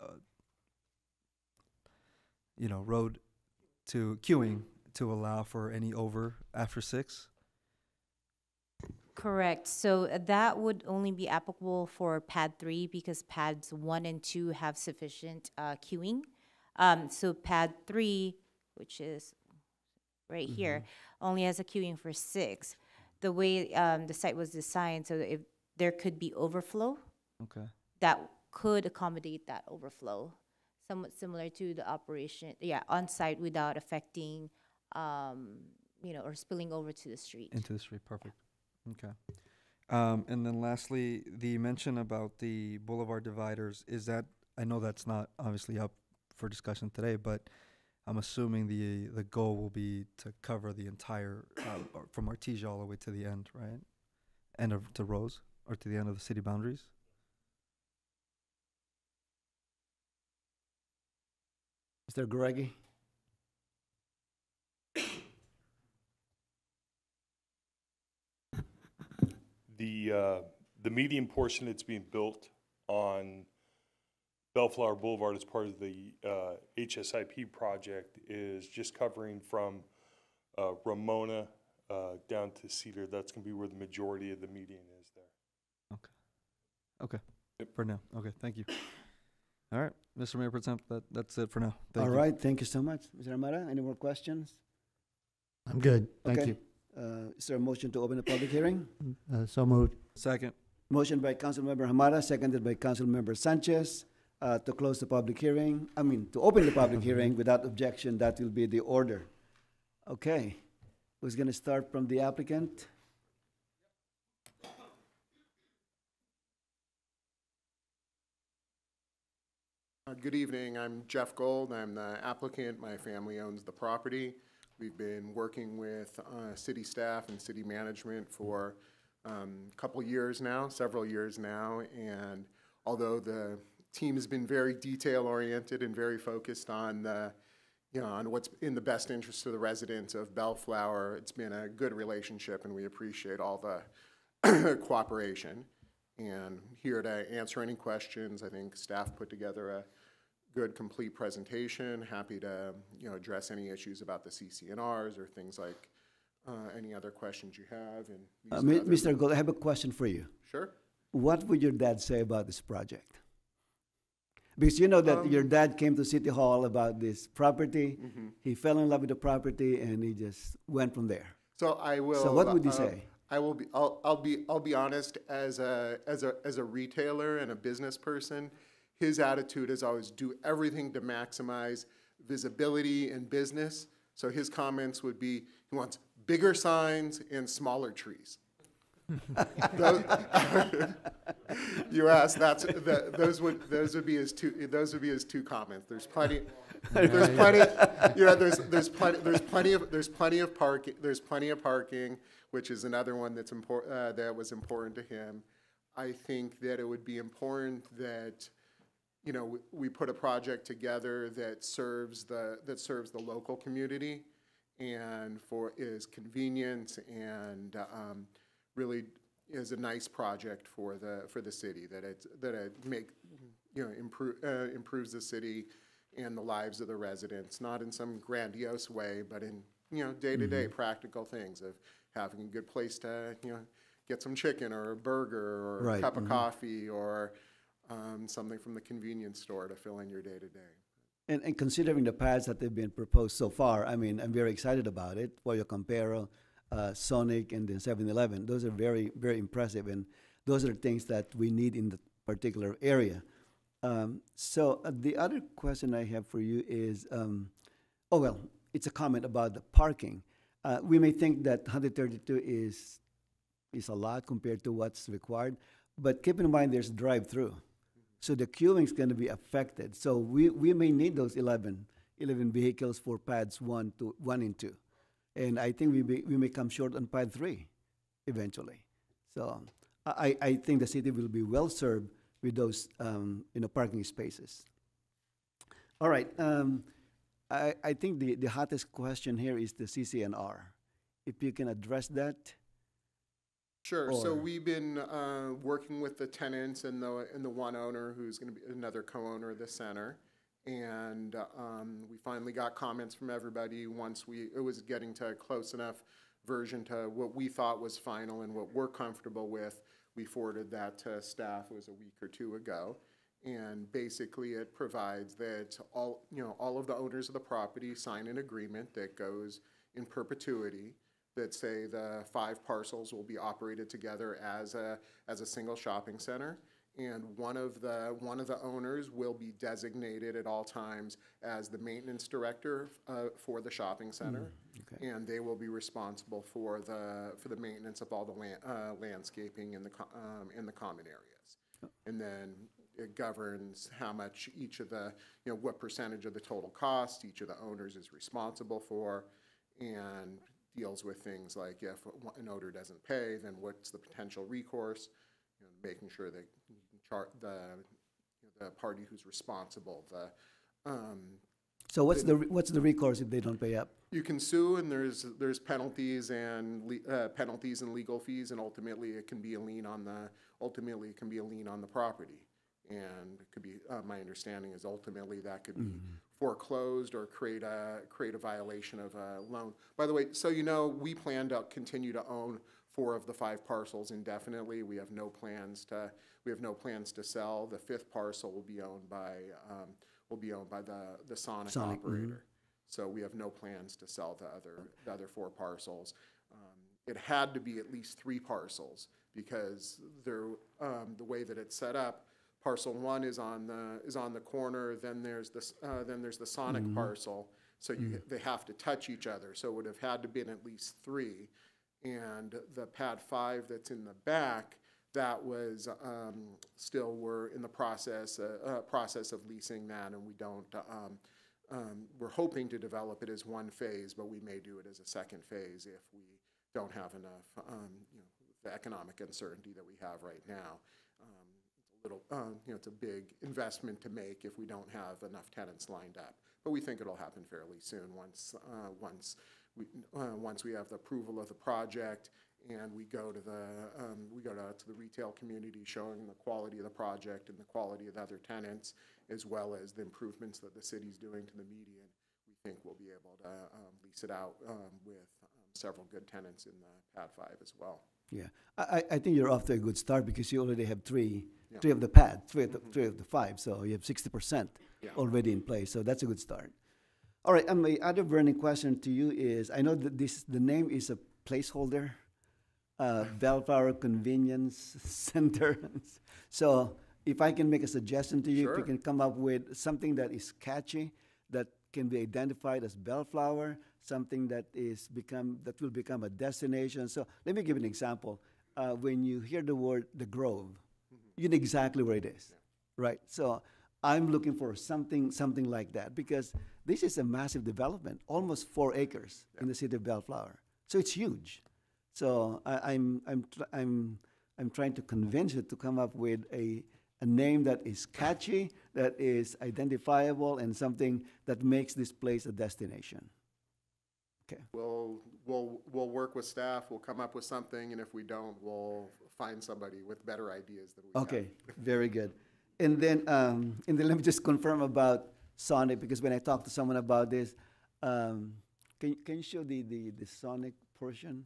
uh, you know, road to queuing to allow for any over after six? Correct. So uh, that would only be applicable for pad three because pads one and two have sufficient uh, queuing. Um, so pad three, which is right here, only has a queuing for six. The way um, the site was designed, so if there could be overflow, Okay. that could accommodate that overflow. Somewhat similar to the operation, yeah, on site without affecting, um, you know, or spilling over to the street. Into the street, perfect. Okay. Um, and then lastly, the mention about the boulevard dividers, is that, I know that's not obviously up for discussion today, but I'm assuming the, the goal will be to cover the entire, uh, from Artesia all the way to the end, right? End of, to Rose, or to the end of the city boundaries? Mr. Gorecki? The, uh, the median portion that's being built on Bellflower Boulevard as part of the, uh, HSIP project is just covering from, uh, Ramona, uh, down to Cedar. That's gonna be where the majority of the median is there. Okay. Okay, for now, okay, thank you. All right, Mr. Mayor Pro Tem, that, that's it for now. Thank All you. right, thank you so much. Mr. Amara, any more questions? I'm good, thank Okay. you. Uh, is there a motion to open the public hearing? Uh, so moved. Second. Motion by Councilmember Hamada, seconded by Councilmember Sanchez, uh, to close the public hearing, I mean, to open the public hearing without objection, that will be the order. Okay, who's gonna start from the applicant? Good evening, I'm Jeff Gold, I'm the applicant, my family owns the property. We've been working with uh, city staff and city management for um, a couple years now, several years now, and although the team has been very detail-oriented and very focused on the, you know, on what's in the best interest of the residents of Bellflower, it's been a good relationship, and we appreciate all the <clears throat> cooperation. And here to answer any questions, I think staff put together a good, complete presentation. Happy to, you know, address any issues about the CCNRs or things like uh, any other questions you have. And Uh, and Mi- other- Mr. Gold, I have a question for you. Sure. What would your dad say about this project? Because you know that Um, your dad came to City Hall about this property. Mhm. He fell in love with the property and he just went from there. So I will. So what would you uh, say? I will be. I'll, I'll be. I'll be honest. As a as a as a retailer and a business person, his attitude is always do everything to maximize visibility and business. So his comments would be, he wants bigger signs and smaller trees. Those- <laughs> you asked. That's the, those would those would be his two. Those would be his two comments. There's plenty. There's <laughs> plenty. You know, there's there's plenty. There's plenty of there's plenty of parking. There's plenty of parking, which is another one that's important. Uh, that was important to him. I think that it would be important that you know, we, we put a project together that serves the, that serves the local community and for, is convenient and, um, really is a nice project for the, for the city, that it, that it make, you know, improve, uh, improves the city and the lives of the residents, not in some grandiose way, but in, you know, day-to-day practical things of having a good place to, you know, get some chicken or a burger or a cup of mhm. coffee or, um, something from the convenience store to fill in your day-to-day. And, and considering the paths that they've been proposed so far, I mean, I'm very excited about it. Pollo Campero, uh, Sonic, and then 7-Eleven. Those are very, very impressive, and those are things that we need in the particular area. Um, so uh, the other question I have for you is, um, oh well, it's a comment about the parking. Uh, we may think that 132 is is a lot compared to what's required, but keep in mind there's drive-through. So the queuing is going to be affected. So we, we may need those 11, 11 vehicles for pads one to one and two, and I think we may, we may come short on pad three, eventually. So I, I think the city will be well served with those um, you know parking spaces. All right, um, I, I think the, the hottest question here is the CCNR. If you can address that. Sure, so we've been, uh, working with the tenants and the, and the one owner who's gonna be another co-owner of the center. And, um, we finally got comments from everybody once we, it was getting to a close enough version to what we thought was final and what we're comfortable with. We forwarded that to staff, it was a week or two ago. And basically, it provides that all, you know, all of the owners of the property sign an agreement that goes in perpetuity that say the five parcels will be operated together as a, as a single shopping center. And one of the, one of the owners will be designated at all times as the maintenance director uh, for the shopping center. okay. And they will be responsible for the, for the maintenance of all the lan- uh, landscaping in the, co- um, in the common areas. And then it governs how much each of the, you know, what percentage of the total cost each of the owners is responsible for, and deals with things like if an owner doesn't pay, then what's the potential recourse? You know, making sure that you can chart the, the party who's responsible, the, um, So what's the, re- what's the recourse if they don't pay up? you can sue, and there's, there's penalties and, le- uh, penalties and legal fees, and ultimately, it can be a lien on the, ultimately, it can be a lien on the property. And it could be, uh, my understanding is ultimately that could be foreclosed or create a, create a violation of a loan. By the way, so you know, we plan to continue to own four of the five parcels indefinitely. We have no plans to, we have no plans to sell. The fifth parcel will be owned by, um, will be owned by the, the Sonic Sonic, mhm. operator. So we have no plans to sell the other, the other four parcels. Um, It had to be at least three parcels because there, um, the way that it's set up, parcel one is on the, is on the corner, then there's this, uh, then there's the Sonic Mhm. parcel. So you, they have to touch each other, so it would have had to been at least three. And the pad five that's in the back, that was, um, still, we're in the process, uh, uh, process of leasing that, and we don't, um, um, we're hoping to develop it as one phase, but we may do it as a second phase if we don't have enough, um, you know, the economic uncertainty that we have right now. Little, um, you know, it's a big investment to make if we don't have enough tenants lined up. But we think it'll happen fairly soon, once, uh, once we, uh, once we have the approval of the project and we go to the, um, we go to, to the retail community showing the quality of the project and the quality of the other tenants, as well as the improvements that the city's doing to the median. We think we'll be able to, um, lease it out, um, with, um, several good tenants in the pad five as well. Yeah, I, I- think you're off to a good start because you already have three, Yeah. three of the pad, three of the, three of the five, so you have sixty percent Yeah. already in place, so that's a good start. All right, and my other burning question to you is, I know that this, the name is a placeholder, uh, <laughs> Bellflower Convenience Center. <laughs> So if I can make a suggestion to you, if you Sure. can come up with something that is catchy, can be identified as Bellflower, something that is become, that will become a destination. So let me give an example. Uh, when you hear the word the Grove, you know exactly where it is, right? So I'm looking for something, something like that because this is a massive development, almost four acres in the city of Bellflower. So it's huge. So I, I'm, I'm, tr- I'm, I'm trying to convince you to come up with a, a name that is catchy, that is identifiable, and something that makes this place a destination. Okay. We'll, we'll, we'll work with staff, we'll come up with something, and if we don't, we'll find somebody with better ideas than we have. Okay, very good. And then, um, and then let me just confirm about Sonic, because when I talked to someone about this, um, can, can you show the, the, the Sonic portion?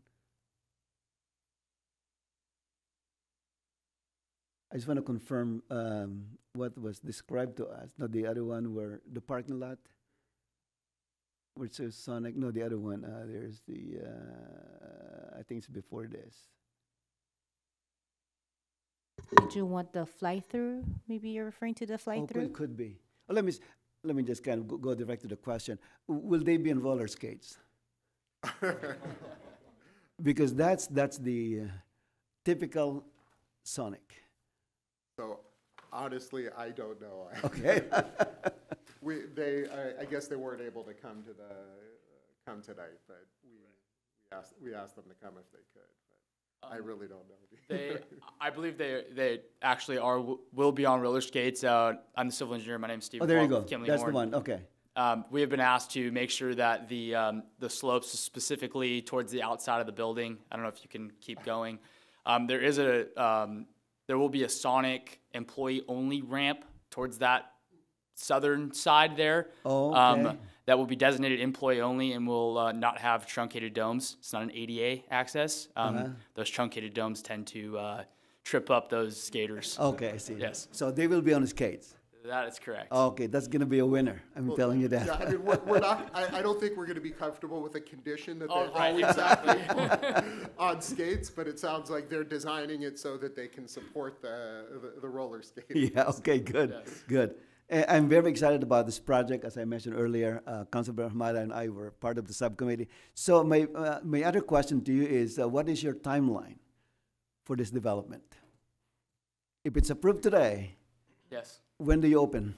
I just want to confirm, um, what was described to us, not the other one where, the parking lot? Where it says Sonic, no, the other one, uh, there's the, uh, I think it's before this. Did you want the fly-through? Maybe you're referring to the Oh, fly-through? could, could be. Well, let me, let me just kind of go, go direct to the question. Will they be in roller skates? <laughs> Because that's, that's the uh, typical Sonic. So honestly, I don't know. Okay. <laughs> We, they, I, I guess they weren't able to come to the, come tonight, but we, we asked, we asked them to come if they could, but I really don't know. They, <laughs> I believe they, they actually are, will be on roller skates. Uh, I'm the civil engineer. My name's Steve. Oh, there you go. Kimley That's the one, okay. Um, we have been asked to make sure that the, um, the slopes specifically towards the outside of the building, I don't know if you can keep going. Um, there is a, um, there will be a Sonic employee-only ramp towards that southern side there. Oh, um. That will be designated employee-only and will, uh, not have truncated domes. It's not an ADA access. Um, Uh-huh. those truncated domes tend to, uh, trip up those skaters. Okay, I see. Yes, So they will be on skates. That is correct. Okay, that's gonna be a winner, I'm telling you Yeah, I that. mean, we're, we're not, I, I don't think we're gonna be comfortable with a condition that Oh, they right, always exactly. have <laughs> <laughs> on skates, but it sounds like they're designing it so that they can support the, the, the roller skates. <laughs> Yeah, okay, good, Yes. good. I'm very excited about this project. As I mentioned earlier, uh, Councilor Hamada and I were part of the subcommittee. So my, uh, my other question to you is, uh, what is your timeline for this development? If it's approved today, Yes. When do you open?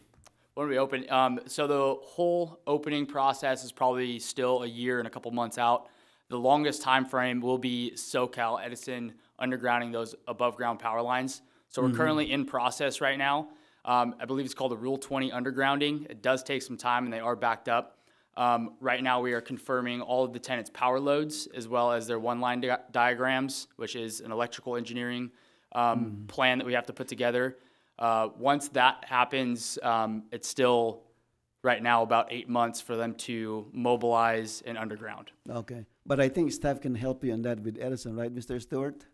When do we open, um, so the whole opening process is probably still a year and a couple months out. The longest time frame will be SoCal Edison undergrounding those above ground power lines. So we're Mhm. currently in process right now. Um, I believe it's called the Rule 20 undergrounding. It does take some time and they are backed up. Um, right now, we are confirming all of the tenants' power loads as well as their one line di- diagrams, which is an electrical engineering um, plan that we have to put together. Uh, once that happens, um, it's still right now about eight months for them to mobilize and underground. Okay, but I think staff can help you on that with Edison, right, Mr. Stewart?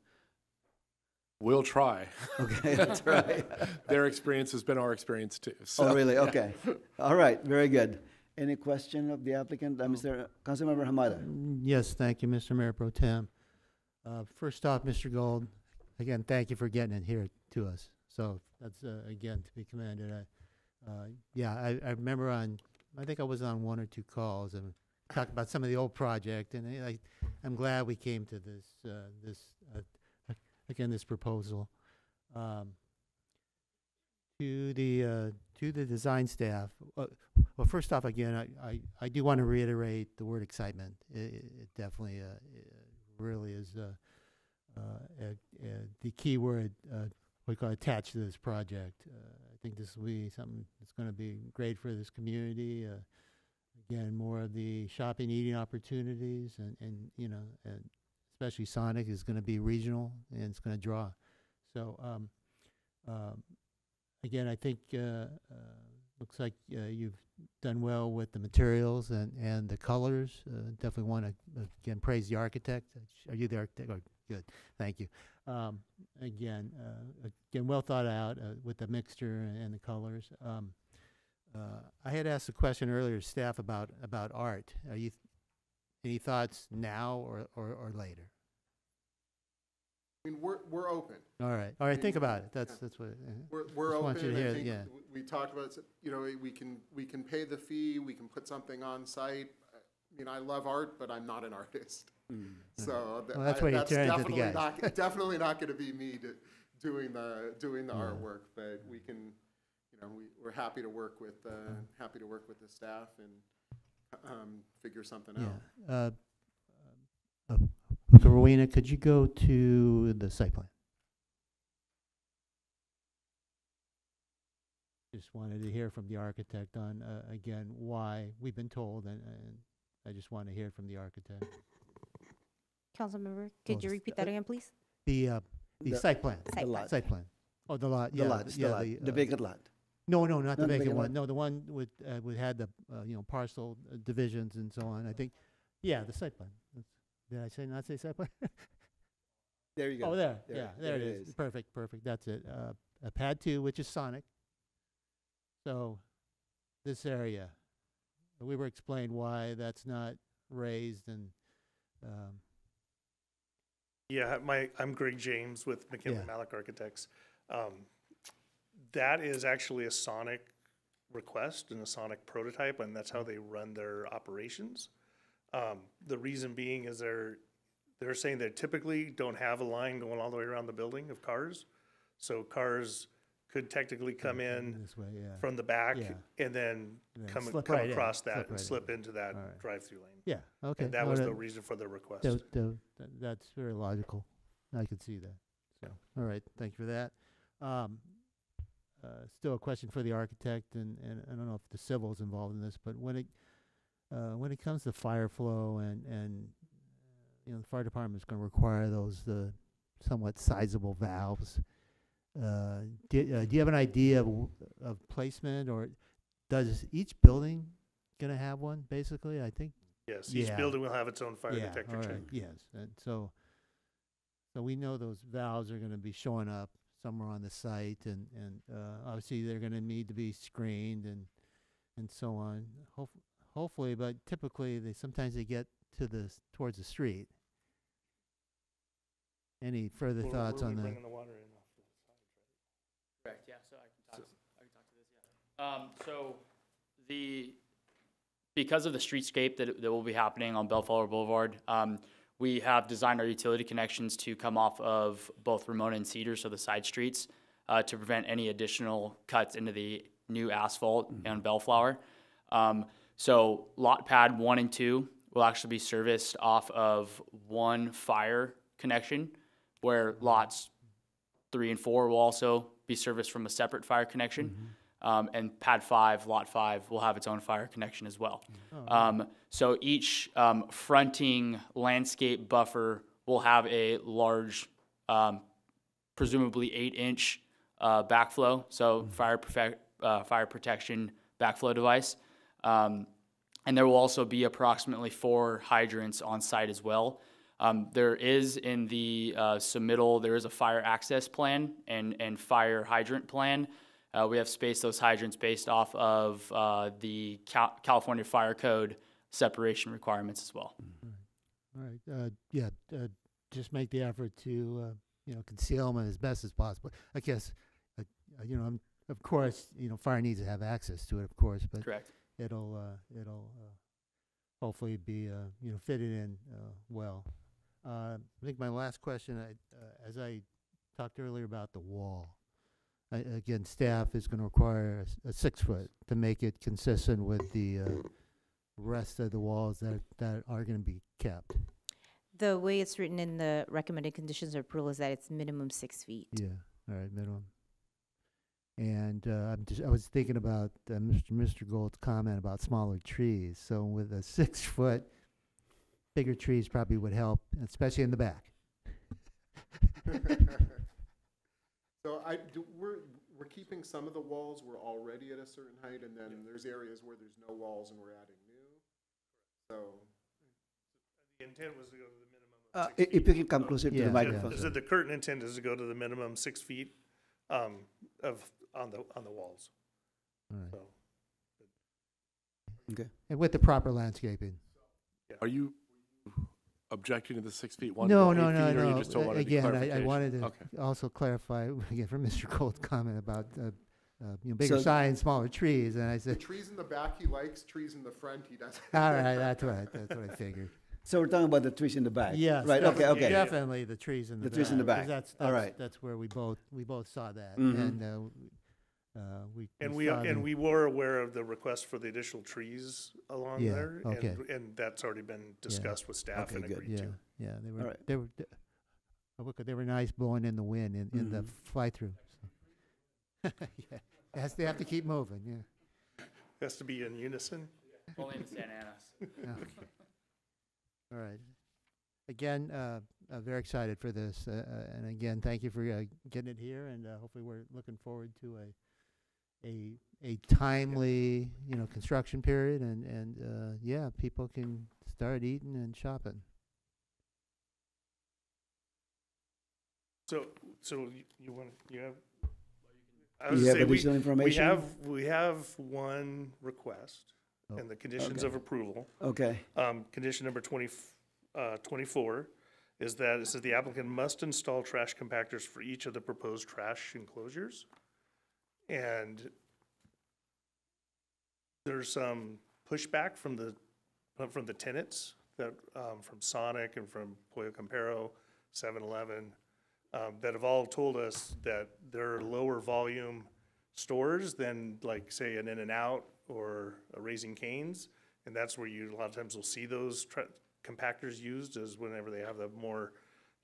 We'll try. Okay, <laughs> that's right. Their experience has been our experience too. so, Oh, really? Okay. All right, very good. Any question of the applicant, uh, Mr. Councilmember Hamada? Yes, thank you, Mr. Mayor Pro Tem. Uh, First off, Mr. Gold, again, thank you for getting it here to us. So that's, uh, again, to be commended. I- uh, Yeah, I, I remember on, I think I was on one or two calls and talked about some of the old project, and I, I'm glad we came to this, uh, this, uh, again, this proposal. Um, To the, uh, to the design staff, uh, well, first off, again, I, I, I do want to reiterate the word excitement. It, it definitely, uh, really is, uh, uh, uh, uh, the key word, uh, we call attached to this project. Uh, I think this will be something that's going to be great for this community. Uh, again, more of the shopping, eating opportunities, and, and you know, and especially Sonic is going to be regional and it's going to draw. So, um, um, again, I think uh, uh, looks like uh, you've done well with the materials and, and the colors. Uh, definitely want to again praise the architect. Are you the architect? Oh, good, thank you. Um, again, uh, again, well thought out uh, with the mixture and, and the colors. Um, uh, I had asked a question earlier to staff about about art. Are you any thoughts now or, or, or later? I mean, we're, we're open. All right, all right. I think about it. That's yeah. that's what. uh, We're, we're just want open. you to I hear- think yeah. We talked about, you know, we can, we can pay the fee, we can put something on site. I mean, I love art, but I'm not an artist. So th- Well, that's I- that's turn into the definitely not, <laughs> definitely not gonna be me to, doing the, doing the Yeah. artwork, but we can, you know, we, we're happy to work with, uh, happy to work with the staff and, um, figure something Yeah. out. Uh, uh, okay, Rowena, could you go to the site plan? Just wanted to hear from the architect on, uh, again, why, we've been told, and, and I just want to hear from the architect. Councilmember, could you repeat that again, please? The, uh, the The- site plan. Site The plan. lot. Site plan. Oh, the lot, The yeah. lot, it's the yeah, lot, the uh, vacant lot. No, no, not the Not the vacant vacant one. lot? No, the one with, uh, we had the, uh, you know, parcel uh, divisions and so on. I think, yeah, the site plan. That's- Did I say, not say site plan? <laughs> There you go. Oh, there, There- yeah, there it is. Perfect, perfect, that's it. Uh, a pad two, which is Sonic. So, this area, we were explained why that's not raised and, um, Yeah, my, I'm Greg James with McKinley Yeah. Malik Architects. Um, That is actually a Sonic request and a Sonic prototype, and that's how they run their operations. Um, The reason being is they're, they're saying they typically don't have a line going all the way around the building of cars. So cars could technically come in this way, yeah. from the back Yeah. and then come, slip come right in, across slip that right and in. slip into that All right. drive-through lane. Yeah, okay. And that was the reason for the request. Tho- tho- th- That's very logical. I could see that. So, all right, thank you for that. Um, uh, Still a question for the architect, and, and I don't know if the civil is involved in this, but when it, uh, when it comes to fire flow and, and, you know, the fire department's gonna require those, uh, somewhat sizable valves. Uh, do, uh, do you have an idea of, w- of placement, or does each building gonna have one, basically? I think Yes, each Yeah. building will have its own fire Yeah, detector all check. right, Yes, and so, so we know those valves are gonna be showing up somewhere on the site, and, and, uh, obviously they're gonna need to be screened and, and so on. Hope, hopefully, but typically, they, sometimes they get to the, s- towards the street. Any further Where- thoughts where are we on that? bringing the water in off the side, right? Correct, yeah, so I can talk, I can talk to this, yeah. Um, so the, because of the streetscape that, that will be happening on Bellflower Boulevard, um, we have designed our utility connections to come off of both Ramona and Cedar, so the side streets, uh, to prevent any additional cuts into the new asphalt on Bellflower. Um, so lot pad one and two will actually be serviced off of one fire connection, where lots three and four will also be serviced from a separate fire connection. Um, and pad five, lot five, will have its own fire connection as well. Oh, Um, so each um, fronting landscape buffer will have a large, um, presumably eight-inch uh, backflow, so fire perfect, uh, fire protection backflow device. Um, and there will also be approximately four hydrants on site as well. Um, there is in the uh, submittal, there is a fire access plan and, and fire hydrant plan. Uh, we have spaced those hydrants based off of uh, the Cal- California Fire Code separation requirements as well. All right, uh, yeah, uh, just make the effort to, uh, you know, conceal them as best as possible. I guess, uh, you know, um, of course, you know, fire needs to have access to it, of course, but Correct. it'll, uh, it'll, uh, hopefully be, uh, you know, fitted in, uh, well. Uh, I think my last question, I, uh, as I talked earlier about the wall, a- again, staff is gonna require a s- a six-foot to make it consistent with the, uh, rest of the walls that, that are gonna be kept. The way it's written in the recommended conditions of approval is that it's minimum six feet. Yeah, all right, minimum. And, uh, I'm just, I was thinking about, uh, Mr. Mr. Gold's comment about smaller trees. So with a six-foot, <laughs> bigger trees probably would help, especially in the back. <laughs> <laughs> So I, do, we're, we're keeping some of the walls, we're already at a certain height, and then there's areas where there's no walls and we're adding new. So, The intent was to go to the minimum Uh, of i- six if feet. you can come closer to Yeah, the yeah. microphone. Is it the current intent is to go to the minimum six feet, um, of, on the, on the walls, All right. so. Okay. And with the proper landscaping. Are you objecting to the six feet, one No, foot, no, no, feet, or no. just don't A- want any Again, I, I wanted to Okay. also clarify, <laughs> again, from Mr. Gold's comment about, uh, uh, you know, bigger So- signs, smaller trees, and I the said, trees in the back he likes, trees in the front he doesn't. all right, that's what, I- that's what I figured. So we're talking about the trees in the back? Yes. Right, okay, definitely- okay. Definitely the trees in the The back. trees in the 'cause back. That's, All that's, right. that's where we both, we both saw that. Mhm. And, uh, uh, we. And we, saw and we were aware of the request for the additional trees along Yeah, there. okay. And, and that's already been discussed with staff Okay, and good. agreed Yeah, to. yeah, they were, right. they were, th- oh, look, they were nice blowing in the wind in, in the Mhm. fly-through. so. <laughs> Yeah, has, they have to keep moving, yeah. Has to be in unison. Only in Santa Ana's. <laughs> Yeah. All right. Again, uh, uh, very excited for this, uh, uh, and again, thank you for uh, getting it here, and uh, hopefully we're looking forward to a, a, a timely, you know, construction period, and, and, uh, yeah, people can start eating and shopping. So, so you- you want, you have? I was gonna have say, we- additional We information? have, we have one request Oh, and the conditions okay. of approval. Okay, Um, condition number twenty, uh, twenty-four is that it says the applicant must install trash compactors for each of the proposed trash enclosures. And there's some pushback from the, from the tenants that, um, from Sonic and from Pollo Campero, 7-Eleven, um, that have all told us that they're lower volume stores than like, say, an In-N-Out or a Raising Cane's. And that's where you, a lot of times will see those tra- compactors used is whenever they have the more,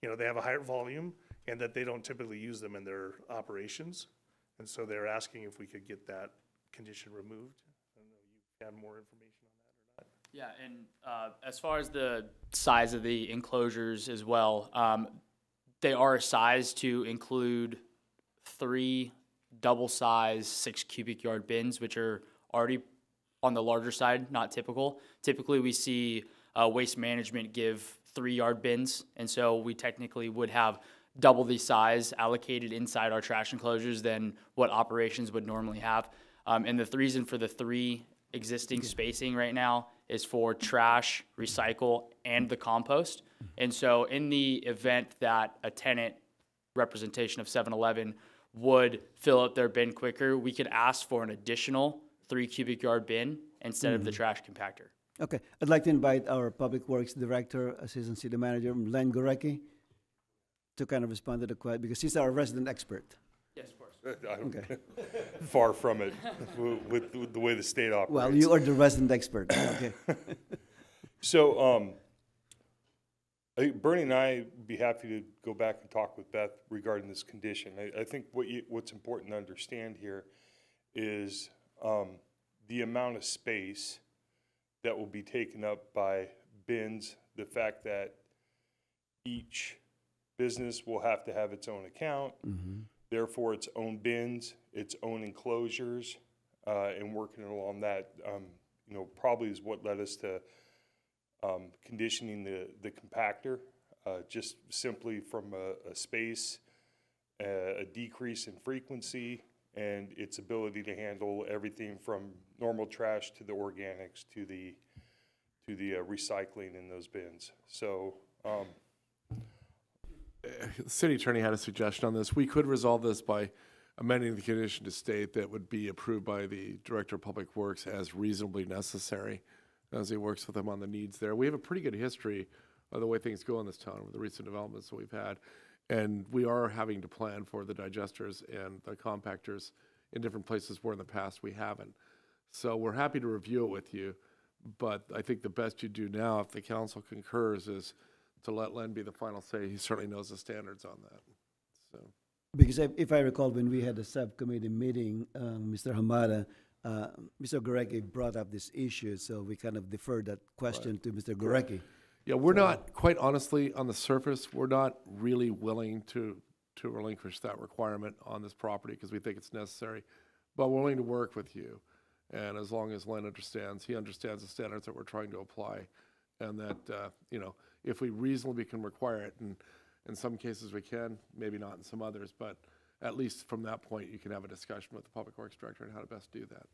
you know, they have a higher volume and that they don't typically use them in their operations. And so they're asking if we could get that condition removed. I don't know, you had more information on that or not? Yeah, and uh, as far as the size of the enclosures as well, um, they are sized to include three double-size six cubic yard bins, which are already on the larger side, not typical. Typically, we see uh, waste management give three-yard bins, and so we technically would have double the size allocated inside our trash enclosures than what operations would normally have. Um, and the reason for the three existing mm-hmm. spacing right now is for trash, recycle, and the compost. Mm-hmm. And so in the event that a tenant representation of 7-Eleven would fill up their bin quicker, we could ask for an additional three cubic yard bin instead of the mm-hmm. trash compactor. okay. I'd like to invite our Public Works Director, Assistant City Manager, Len Gorecki, to kind of respond to the question, because he's our resident expert. Yes, of course. Okay. <laughs> Far from it, with, with the way the state operates. Well, you are the resident expert, okay. <coughs> So, um, I Bernie and I would be happy to go back and talk with Beth regarding this condition. I, I think what you, what's important to understand here is, um, the amount of space that will be taken up by bins, the fact that each business will have to have its own account, therefore its own bins, its own enclosures, uh, and working along that, um, you know, probably is what led us to, um, conditioning the, the compactor, uh, just simply from a, a space, a, a decrease in frequency, and its ability to handle everything from normal trash to the organics to the, to the uh, recycling in those bins. So, um, The city attorney had a suggestion on this. We could resolve this by amending the condition to state that would be approved by the Director of Public Works as reasonably necessary as he works with them on the needs there. We have a pretty good history of the way things go in this town with the recent developments that we've had. And we are having to plan for the digesters and the compactors in different places where in the past we haven't. So we're happy to review it with you, but I think the best you do now, if the council concurs, is to let Len be the final say. He certainly knows the standards on that, so. Because if if I recall, when we had the subcommittee meeting, um, Mr. Hamada, uh, Mr. Gorecki brought up this issue, so we kind of deferred that question to Mr. Gorecki. Yeah, we're not, quite honestly, on the surface, we're not really willing to, to relinquish that requirement on this property because we think it's necessary. But we're willing to work with you. And as long as Len understands, he understands the standards that we're trying to apply. And that, uh, you know, if we reasonably can require it, and in some cases we can, maybe not in some others, but at least from that point, you can have a discussion with the Public Works Director on how to best do that.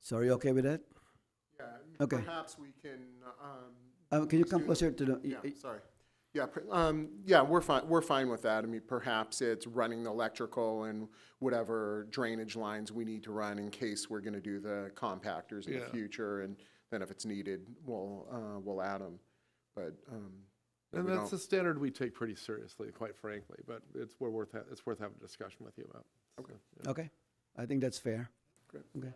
So are you okay with that? Yeah, Okay. perhaps we can, um. Um, can you come closer to the? Yeah, sorry. Yeah, um, yeah, we're fine, we're fine with that. I mean, perhaps it's running the electrical and whatever drainage lines we need to run in case we're gonna do the compactors in the future, and then if it's needed, we'll, uh, we'll add them. But, um. And we that's don't- a standard we take pretty seriously, quite frankly, but it's, we're worth, ha- it's worth having a discussion with you about. Okay. Okay, I think that's fair. Great. Okay.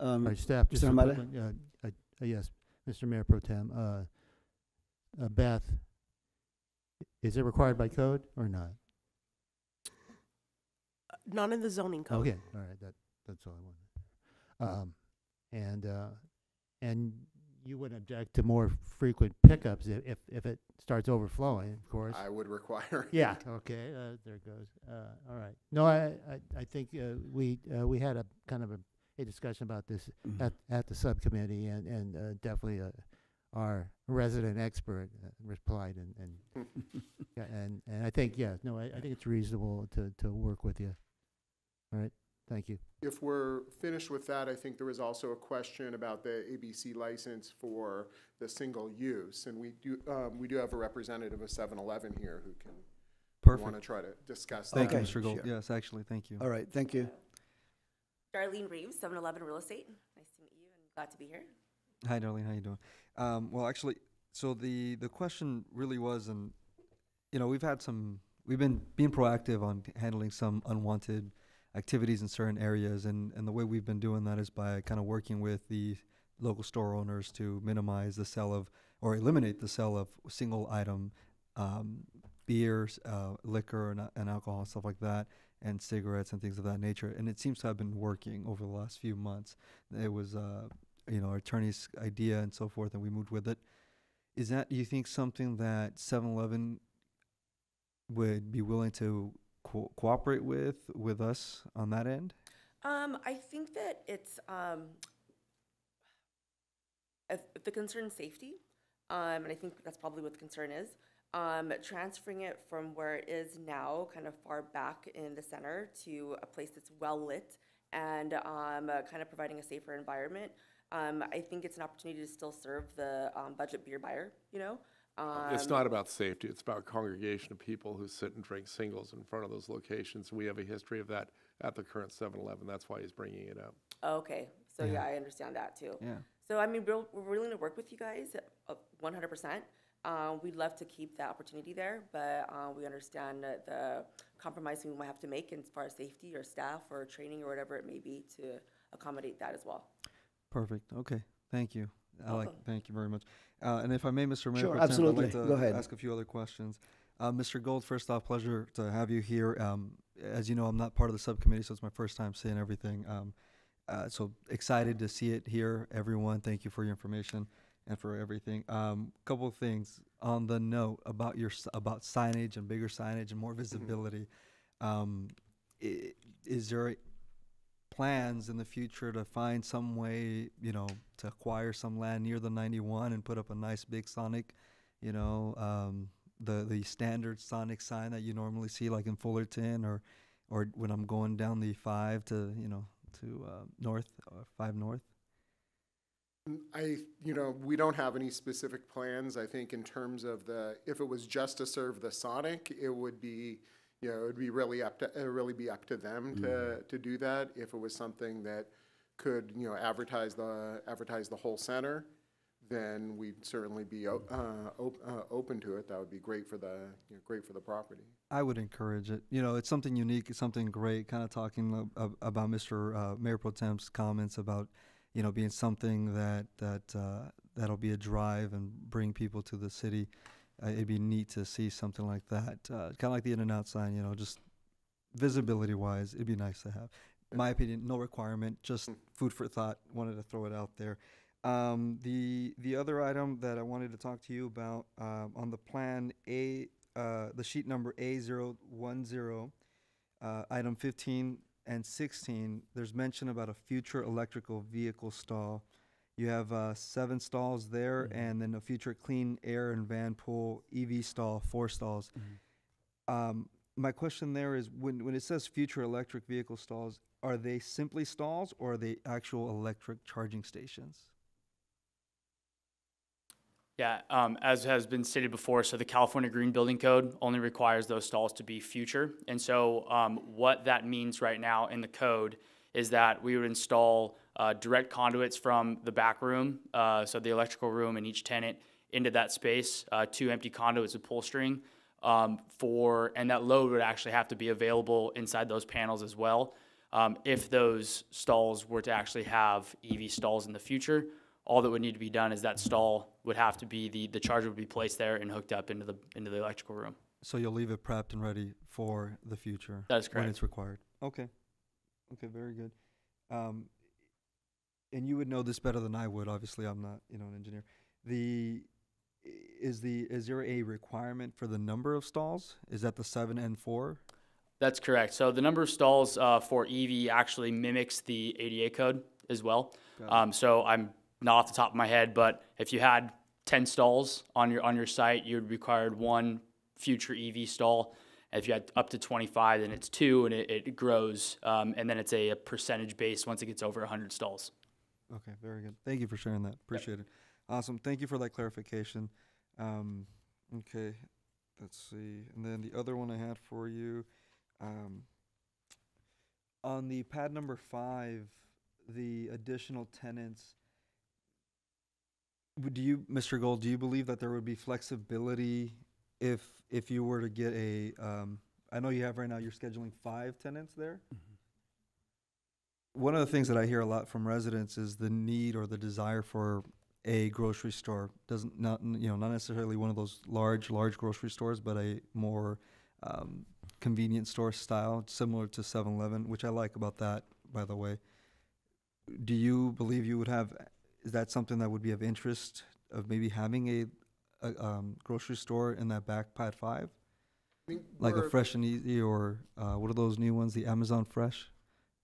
Um, All right, staff, just Mr. a quick Hamada? one, uh, uh, uh, yes, Mr. Mayor Pro Tem, uh, uh, Beth, is it required by code or not? Not in the zoning code. Okay, all right, that, that's all I wanted. Um, and, uh, and you wouldn't object to more frequent pickups if, if, if it starts overflowing, of course? I would require. Yeah, okay, uh, there it goes. Uh, all right. No, I, I, I think, uh, we, uh, we had a kind of a, a discussion about this Mhm. at, at the subcommittee and, and, uh, definitely, uh, our resident expert uh, replied and, and, <laughs> yeah, and, and I think, yeah, no, I, I think it's reasonable to, to work with you. All right, thank you. If we're finished with that, I think there was also a question about the ABC license for the single use. And we do, um, we do have a representative of 7-Eleven here who can, want to try to discuss that. Thank you, Okay, Mr. Gold. sure. Yes, actually, thank you. All right, thank you. Darlene Reeves, 7-Eleven Real Estate. Nice to meet you and glad to be here. Hi, Darlene. How are you doing? Um, well, actually, so the the question really was, and you know, we've had some, we've been being proactive on handling some unwanted activities in certain areas, and and the way we've been doing that is by kind of working with the local store owners to minimize the sale of or eliminate the sale of single item um, beers, uh, liquor, and, and alcohol, stuff like that, and cigarettes and things of that nature. And it seems to have been working over the last few months. It was, uh, you know, our attorney's idea and so forth, and we moved with it. Is that, do you think, something that 7 Eleven would be willing to co- cooperate with, with us on that end? Um, I think that it's, um, the concern safety, um, and I think that's probably what the concern is, um, transferring it from where it is now, kind of far back in the center, to a place that's well lit and um, uh, kind of providing a safer environment. Um, I think it's an opportunity to still serve the um, budget beer buyer, you know? It's Um, not about safety, it's about congregation of people who sit and drink singles in front of those locations. We have a history of that at the current 7-Eleven, that's why he's bringing it up. Okay, so Yeah. yeah, I understand that too. Yeah. So I mean, we're, we're willing to work with you guys, uh, one hundred percent. Uh, we'd love to keep that opportunity there, but, uh, we understand that the compromise we might have to make as far as safety or staff or training or whatever it may be to accommodate that as well. Perfect. Okay. Thank you. Like. Thank you very much. Uh, and if I may, Mr. Mayor, Sure, Pro Tem, I'd like to Go ahead. ask a few other questions. Uh, Mr. Gold, first off, pleasure to have you here. Um, as you know, I'm not part of the subcommittee, so it's my first time seeing everything. Um, uh, so excited to see it here, everyone. Thank you for your information and for everything. Um, couple of things on the note about your about signage and bigger signage and more visibility. Um, i- is there plans in the future to find some way, you know, to acquire some land near the 91 and put up a nice big Sonic, you know, um, the the standard Sonic sign that you normally see like in Fullerton or or when I'm going down the five to you know to uh, north uh, five north. I, you know, we don't have any specific plans. I think in terms of the, if it was just to serve the Sonic, it would be, you know, it would be really up to, it really be up to them to, to do that. If it was something that could, you know, advertise the, advertise the whole center, then we'd certainly be o- uh, op- uh, open to it. That would be great for the, you know, great for the property. I would encourage it. You know, it's something unique, it's something great. Kind of talking ab- ab- about Mr. Uh, Mayor Pro Tem's comments about, you know, being something that that uh, that'll be a drive and bring people to the city. Uh, it'd be neat to see something like that. Uh, kind of like the In-N-Out sign. You know, just visibility wise, it'd be nice to have. My opinion, no requirement, just food for thought. Wanted to throw it out there. Um, the the other item that I wanted to talk to you about um, on the plan A, uh, the sheet number A zero one zero, uh, item fifteen and sixteen. There's mention about a future electrical vehicle stall. You have uh, seven stalls there, and then a future clean air and van pool EV stall, four stalls. Um, my question there is when, when it says future electric vehicle stalls, are they simply stalls or are they actual electric charging stations? Yeah, um, as has been stated before, so the California Green Building Code only requires those stalls to be future. And so, um, what that means right now in the code is that we would install uh, direct conduits from the back room, uh, so the electrical room and each tenant into that space, uh, two empty conduits with pull string. Um, for and that load would actually have to be available inside those panels as well. Um, if those stalls were to actually have EV stalls in the future, all that would need to be done is that stall would have to be the the charger would be placed there and hooked up into the into the electrical room. So you'll leave it prepped and ready for the future? That is correct When it's required? Okay. Okay, very good. Um, and you would know this better than I would, obviously, I'm not, you know, an engineer. The, is the, is there a requirement for the number of stalls? Is that the seven and four? That's correct. So the number of stalls uh, for EV actually mimics the ADA code as well. Um, so I'm not off the top of my head, but if you had 10 stalls on your on your site, you would require one future EV stall. If you had up to 25, then it's two, and it, it grows, um, and then it's a, a percentage base once it gets over 100 stalls. Okay, very good. Thank you for sharing that. Appreciate it. Awesome. Thank you for that clarification. Um, okay, let's see. And then the other one I had for you, um, on the pad number five, the additional tenants. Would you, Mr. Gold, do you believe that there would be flexibility if if you were to get a? Um, I know you have right now. You're scheduling five tenants there one of the things that I hear a lot from residents is the need or the desire for a grocery store. Doesn't not you know not necessarily one of those large large grocery stores, but a more um, convenient store style, similar to 7-Eleven, which I like about that. By the way, do you believe you would have? Is that something that would be of interest of maybe having a, a um, grocery store in that back pad five, like a Fresh and Easy or uh, what are those new ones? The Amazon Fresh.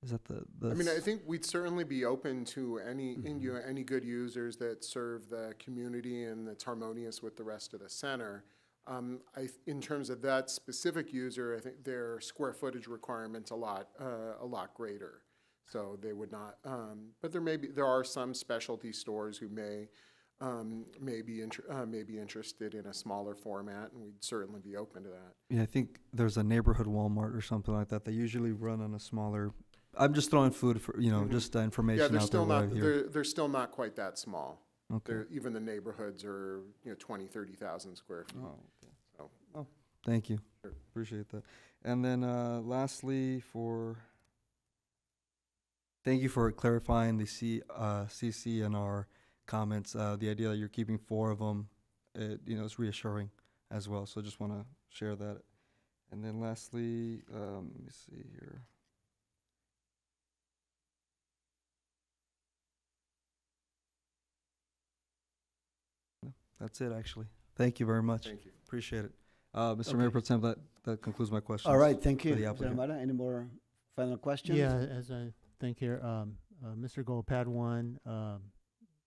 Is that the the? I mean, I think we'd certainly be open to any, Mm-hmm. you, any good users that serve the community and that's harmonious with the rest of the center. Um, I, in terms of that specific user, I think their square footage requirement's a lot, uh, a lot greater. So they would not, um, but there may be, there are some specialty stores who may, um, may be, inter- uh, may be interested in a smaller format, and we'd certainly be open to that. Yeah, I think there's a neighborhood Walmart or something like that. They usually run on a smaller. I'm just throwing food for you know Mhm. just uh, Yeah, information they're out still there. not, they're, they're still not quite that small. Okay. They're, even the neighborhoods are, you know, 20, 30,000 square feet. Oh, So, Oh, thank you. Sure. Appreciate that. And then uh, lastly, for thank you for clarifying the C uh, CC&R comments. Uh, the idea that you're keeping four of them, it, you know, is reassuring as well. So just want to share that. And then lastly, um, let me see here. That's it, actually. Thank you very much. Thank you. Appreciate it. Uh, Mr. Mayor Okay. Pro Tem, that, that concludes my questions. All right, thank for you. the Mr. applicant. Hamada, any more final questions? Yeah, as I think here, um, uh, Mr. Gold, pad one, um,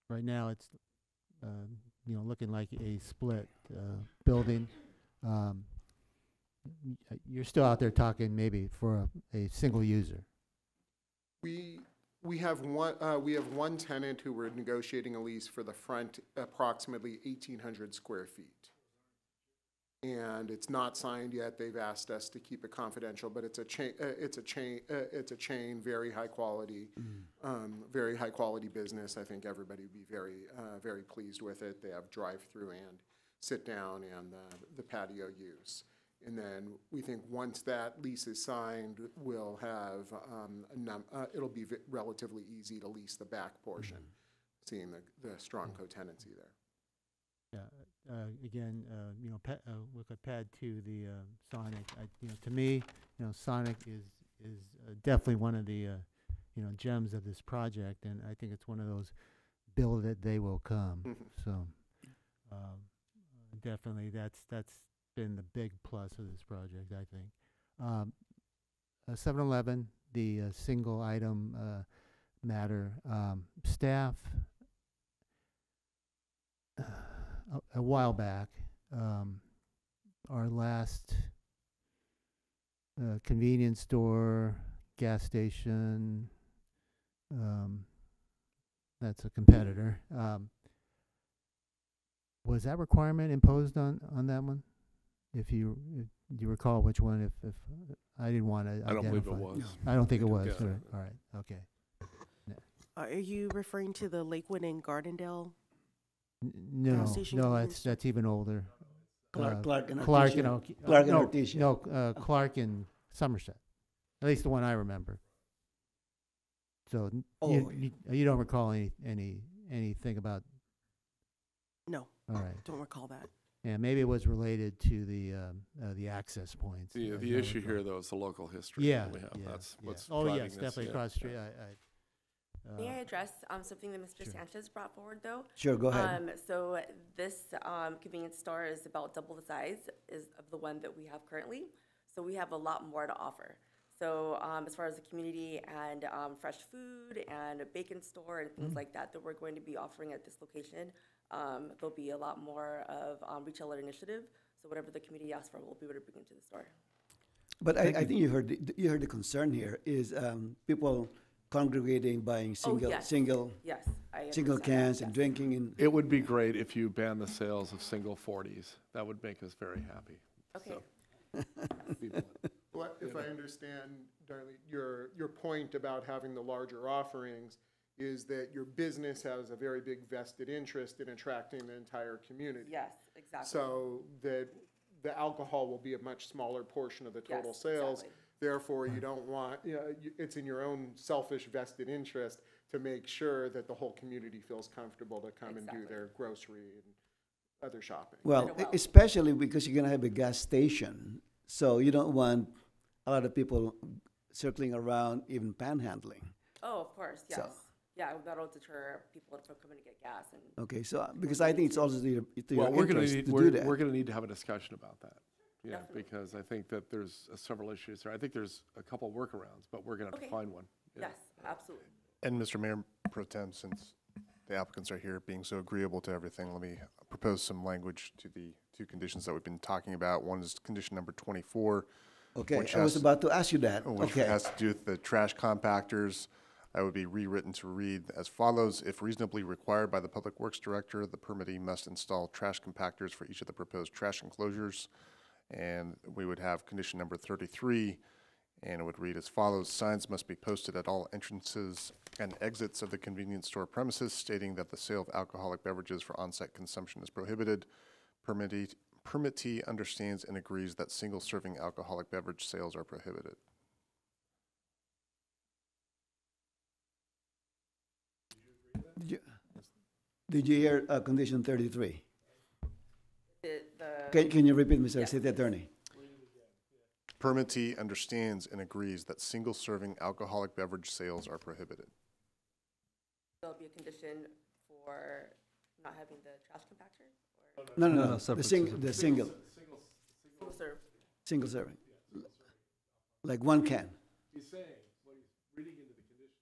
right now it's, um, you know, looking like a split, uh, building. Um, y- uh, you're still out there talking maybe for a, a single user. We, we have one, uh, we have one tenant who we're negotiating a lease for the front approximately 1,800 square feet. And it's not signed yet. They've asked us to keep it confidential, but it's a chain, uh, it's a chain, uh, it's a chain, very high quality, um, very high quality business. I think everybody would be very, uh, very pleased with it. They have drive-through and sit-down and uh, the patio use. And then we think once that lease is signed, we'll have, um, a num, uh, it'll be ve- relatively easy to lease the back portion, seeing the, the strong co-tenancy there. Yeah, uh, again, uh, you know, pa- uh, look at pad two, the, uh, Sonic, I, you know, to me, you know, Sonic is, is uh, definitely one of the, uh, you know, gems of this project, and I think it's one of those build it, they will come, Mhm. so, um, definitely, that's, that's been the big plus of this project, I think. Um, uh, seven eleven, the, uh, single item, uh, matter, um, staff, a, a while back, um, our last uh, convenience store, gas station, um, that's a competitor. Um, was that requirement imposed on, on that one? If you, if you recall which one, if, if, I didn't want to I don't believe it identify. was. I don't think it was, Yeah. all right, all right, okay. Are you referring to the Lakewood and Gardendale? N- No, station no, convenience that's, that's even older. Clark- Uh, Clark and Clark Artesia. and Oki- uh, Clark and no, Artesia. No, uh, Clark and Somerset, at least the one I remember. So, n- Oh, you, you, you don't recall any, any, anything about, No. all right. Don't recall that. Yeah, maybe it was related to the, um, uh, the access points. The, as the issue here, though, is the local history Yeah, that we have. yeah, That's yeah. what's Oh, driving yes, this, definitely yeah. across the street, I, I. May uh, I address um, something that Mr. Sure. Sanchez brought forward, though? Sure, go ahead. Um, So this um, convenience store is about double the size is of the one that we have currently. So we have a lot more to offer. So um, as far as the community and um, fresh food and a bacon store and things Mm. like that that we're going to be offering at this location, um, there'll be a lot more of um, retailer initiative. So whatever the community asks for, we'll be able to bring into the store. But I, I think you heard, the- you heard the concern here is um, people congregating, buying single, Oh, yes. single, Yes, I single understand that, cans and drinking and. It would be great if you banned the sales of single forties. That would make us very happy. Okay. So. <laughs> Well, if I understand, Darlene, your, your point about having the larger offerings is that your business has a very big vested interest in attracting the entire community. Yes, exactly. So that the alcohol will be a much smaller portion of the total Yes, sales. exactly. Therefore, you don't want, you know, you- it's in your own selfish vested interest to make sure that the whole community feels comfortable to come and do their grocery and other shopping. Well, well. especially because you're gonna have a gas station, so you don't want a lot of people circling around, even panhandling. Oh, of course, So- yes. Yeah, that'll deter people from coming to get gas and. Okay, so, because I think it's also to your, to Well, your we're gonna interest to need, do we're, that. we're gonna need to have a discussion about that. Yeah, Definitely. because I think that there's uh, several issues there. I think there's a couple workarounds, but we're gonna have to Okay. find one. Yeah. Yes, absolutely. And Mr. Mayor Pro Tem, since the applicants are here being so agreeable to everything, let me propose some language to the two conditions that we've been talking about. One is condition number twenty-four. Okay, which I was has- about to ask you that. Which Okay. has to do with the trash compactors. That would be rewritten to read as follows. If reasonably required by the Public Works Director, the permittee must install trash compactors for each of the proposed trash enclosures. And we would have condition number thirty-three, and it would read as follows. Signs must be posted at all entrances and exits of the convenience store premises stating that the sale of alcoholic beverages for on-site consumption is prohibited. Permittee, permittee understands and agrees that single-serving alcoholic beverage sales are prohibited. Did you- Did you hear, uh, condition thirty-three? The, the. Can, can you repeat, Mr. Yes. City Attorney? Permittee understands and agrees that single-serving alcoholic beverage sales are prohibited. There'll be a condition for not having the trash compactor or No, no, No, no, no, the separate, sing, the single, single serve. single serving. Like one can. He's saying, what he's reading into the condition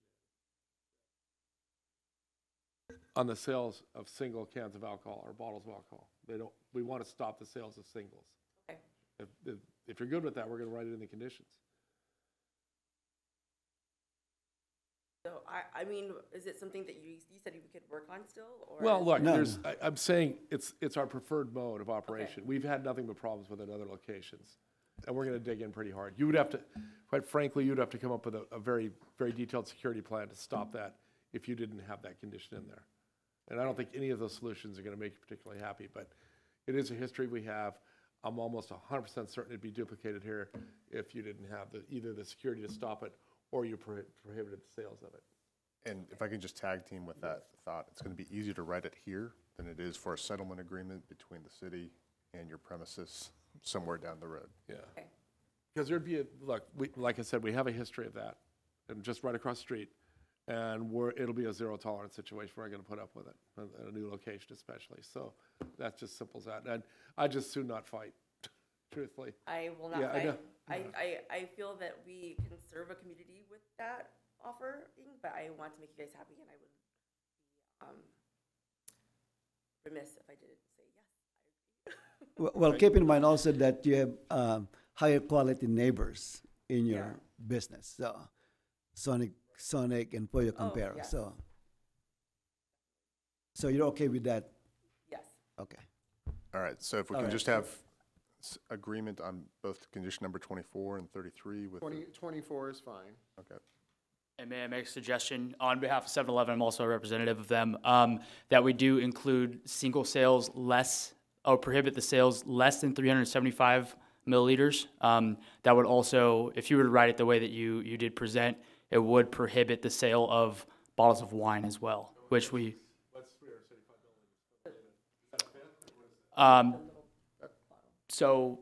On the sales of single cans of alcohol or bottles of alcohol. They don't, we want to stop the sales of singles. Okay. If, if, if you're good with that, we're gonna write it in the conditions. So I, I mean, is it something that you, you said we could work on still, or? Well, look, No, there's, I, I'm saying it's, it's our preferred mode of operation. We've had nothing but problems with it in other locations. And we're gonna dig in pretty hard. You would have to, quite frankly, you'd have to come up with a, a very, very detailed security plan to stop that if you didn't have that condition in there. And I don't think any of those solutions are gonna make you particularly happy, but it is a history we have. I'm almost hundred percent certain it'd be duplicated here if you didn't have the, either the security to stop it or you prohi- prohibited the sales of it. And if I can just tag team with that thought, it's going to be easier to write it here than it is for a settlement agreement between the city and your premises somewhere down the road. Yeah. Because there'd be a, look, we, like I said, we have a history of that, and just right across the street. And we're, it'll be a zero tolerance situation, we're not gonna put up with it, at a new location especially, so that's just simple as that. And I'd just soon not fight, <laughs> truthfully. I will not Yeah, not I know. fight. I, I, I feel that we can serve a community with that offering, but I want to make you guys happy and I would be, um, remiss if I didn't say yes. Well, well, keep in mind also that you have um, higher quality neighbors in your business. So, Sonic, Sonic, and Pollo Oh, Compare. yes. So, so you're okay with that? Yes. Okay. All right, so if we All can right. just have s- agreement on both condition number 24 and 33 with. the- 20 24 is fine. Okay. And may I make a suggestion? On behalf of 7-Eleven, I'm also a representative of them, um, that we do include single sales less, or prohibit the sales less than 375 milliliters. Um, That would also, if you were to write it the way that you, you did present, it would prohibit the sale of bottles of wine as well, which we. Um, So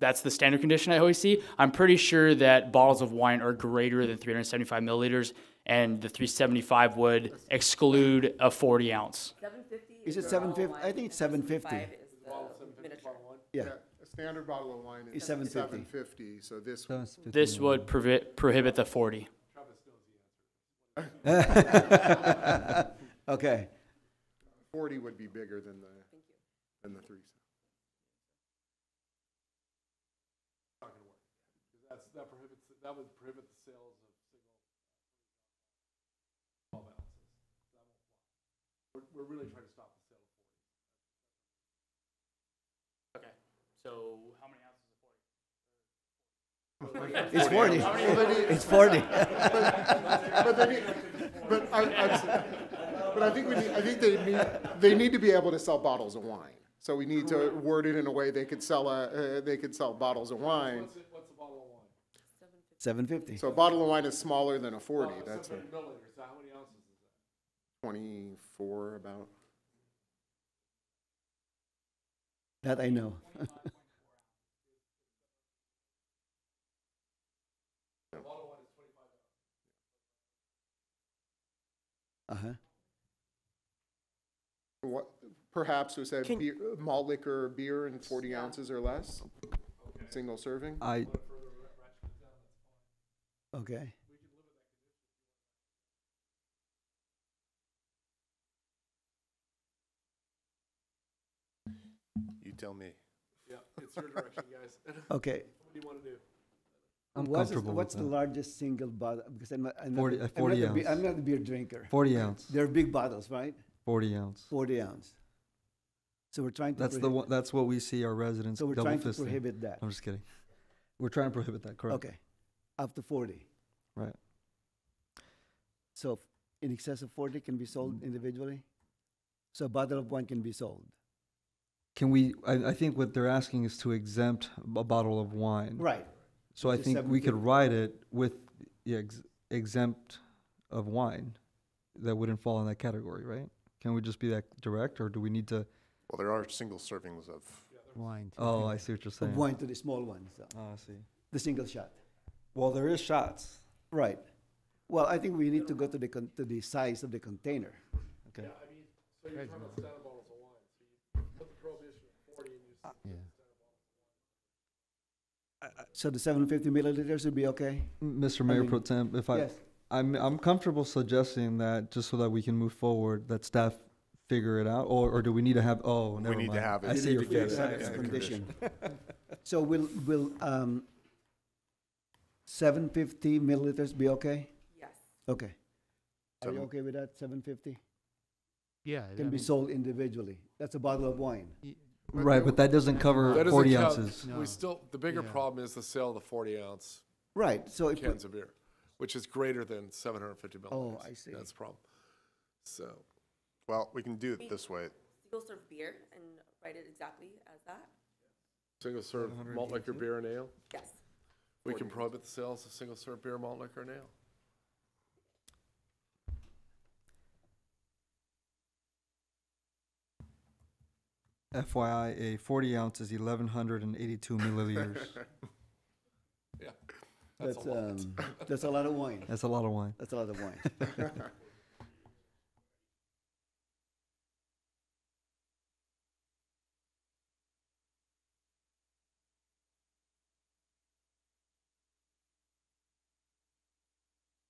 that's the standard condition I always see. I'm pretty sure that bottles of wine are greater than 375 milliliters, and the 375 would exclude a 40 ounce. Is it seven fifty? I think it's seven fifty. Yeah. A standard bottle of wine is 750. seven fifty, so this. This would prohibit, prohibit the 40. <laughs> Okay. Forty would be bigger than the, than the three. That's, that prohibits, that would prohibit the sales of single. twelve ounces. That won't fly. We're, we're really trying to stop the sale of Okay, so how many ounces It's 40. It's 40. But they need, but I, I'm, but I think we need, I think they need, they need to be able to sell bottles of wine. So we need to word it in a way they could sell a, uh, they could sell bottles of wine. What's it, what's a bottle of wine? Seven fifty. So a bottle of wine is smaller than a forty, Oh, that's a 700 milliliters, so how many ounces is that? twenty-four about. That I know. Uh-huh. What, perhaps we said Can- beer, malt liquor, beer in forty ounces or less, single serving? I, Okay. You tell me. Yeah, it's your direction, guys. <laughs> Okay. What do you wanna do? I'm What's the- comfortable with What's the largest single bottle? Because I'm not, I'm not, 40 a- uh, I'm not ounce. I'm not a beer drinker. 40 ounce. They're big bottles, right? Forty ounce. Forty ounce. So we're trying to. That's the one, that's what we see our residents So we're trying to prohibit that. I'm just kidding. We're trying to prohibit that, correct? Okay. Up to forty. Right. So in excess of forty can be sold individually? So a bottle of wine can be sold? Can we, I, I think what they're asking is to exempt a bottle of wine. Right. So I think we could 750. write it with, yeah, ex- exempt of wine. That wouldn't fall in that category, right? Can we just be that direct, or do we need to? Well, there are single servings of. Wine. Oh, I see what you're From saying. wine to the small ones, so, Oh, I see. the single shot. Well, there is shots. Right. Well, I think we need to go to the, con- to the size of the container. Okay. So you're talking about standard bottles of wine, so you put the prohibition at forty and you. s- Yeah. So the seven fifty milliliters would be okay? M- Mr. I Mayor mean, Pro Tem, if I, yes. I'm, I'm comfortable suggesting that, just so that we can move forward, that staff figure it out, or, or do we need to have, oh, never mind. need to have it. I You see need your to get face. it. That Yeah, a yeah, condition. <laughs> So will, will, um, seven fifty milliliters be okay? Yes. Okay. Are you Seven- okay with that, seven fifty? Yeah. I Can be mean- sold individually. That's a bottle of wine. Right, but that doesn't cover That doesn't forty count- ounces. We still, the bigger Yeah. problem is the sale of the forty ounce Right, so if, we- cans of beer, which is greater than seven hundred and fifty milliliters. Oh, I see. That's the problem. So, Well, we can do it this way. Single serve beer and write it exactly as that? single serve malt liquor, beer and ale, Yes. we can prohibit the sales of single serve beer, malt liquor and ale. FYI, a forty ounce is eleven hundred and eighty-two milliliters. <laughs> Yeah. that's, a lot. um, that's a lot of wine. That's a lot of wine. That's a lot of wine. <laughs>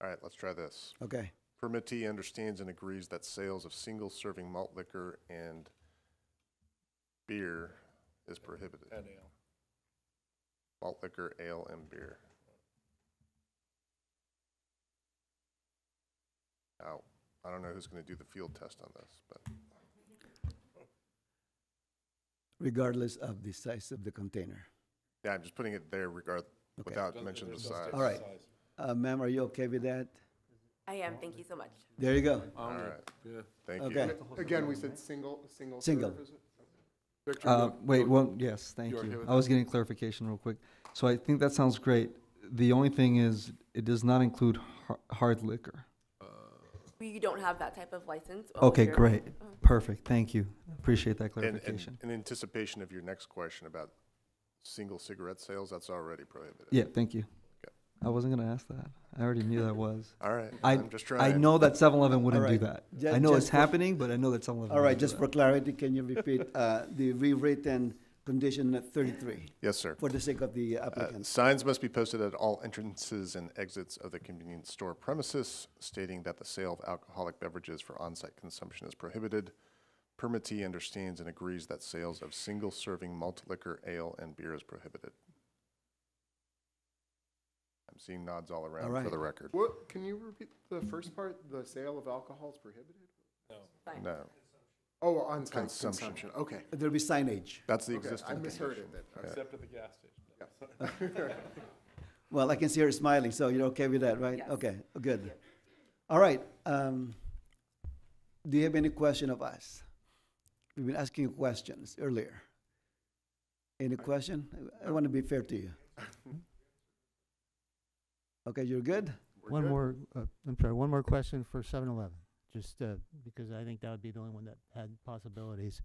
All right, let's try this. Okay, Permittee understands and agrees that sales of single-serving malt liquor and beer is prohibited. And ale. Malt liquor, ale, and beer. Now, I don't know who's gonna do the field test on this, but regardless of the size of the container. yeah, I'm just putting it there regard, Okay. without mentioning the size. All right. Uh, ma'am, are you okay with that? I am, thank you so much. There you go. All right, Yeah. thank you. Okay. Again, we said single, single. Single. serve, is it? Victor, Uh, you- wait, you- one, yes, thank you okay you. with I was getting clarification real quick. So I think that sounds great. The only thing is, it does not include har- hard liquor. We don't have that type of license. Okay, here. great. Uh, Perfect, thank you. Appreciate that And, and clarification. in anticipation of your next question about single cigarette sales, that's already prohibited. Yeah, thank you. Okay. I wasn't gonna ask that. I already knew that was. <laughs> All right, I, I'm just trying. I know that 7-Eleven wouldn't do that. Ju- I know just it's for- happening, but I know that 7-Eleven. All right, wouldn't do just for that. clarity, can you repeat uh, the rewritten condition at 33 Yes, sir. for the sake of the Uh. Signs must be posted at all entrances and exits of the convenience store premises stating that the sale of alcoholic beverages for on-site consumption is prohibited. Permittee understands and agrees that sales of single-serving malt liquor, ale, and beer is prohibited. I'm seeing nods all around for right. the record. What, can you repeat the first part? The sale of alcohol is prohibited? Fine. No, Oh, on-site Consumption. consumption, okay. There'll be signage. that's the Okay, existing I misheard condition. it then. Yeah. Except at the gas station. <laughs> Well, I can see her smiling, so you're okay with that, right? Yes. Okay, good. All right. um, Do you have any question of us? We've been asking you questions earlier. Any question? I want to be fair to you. <laughs> Okay, you're good? One more, uh, I'm sorry, one more question for 7-Eleven, just, uh, because I think that would be the only one that had possibilities.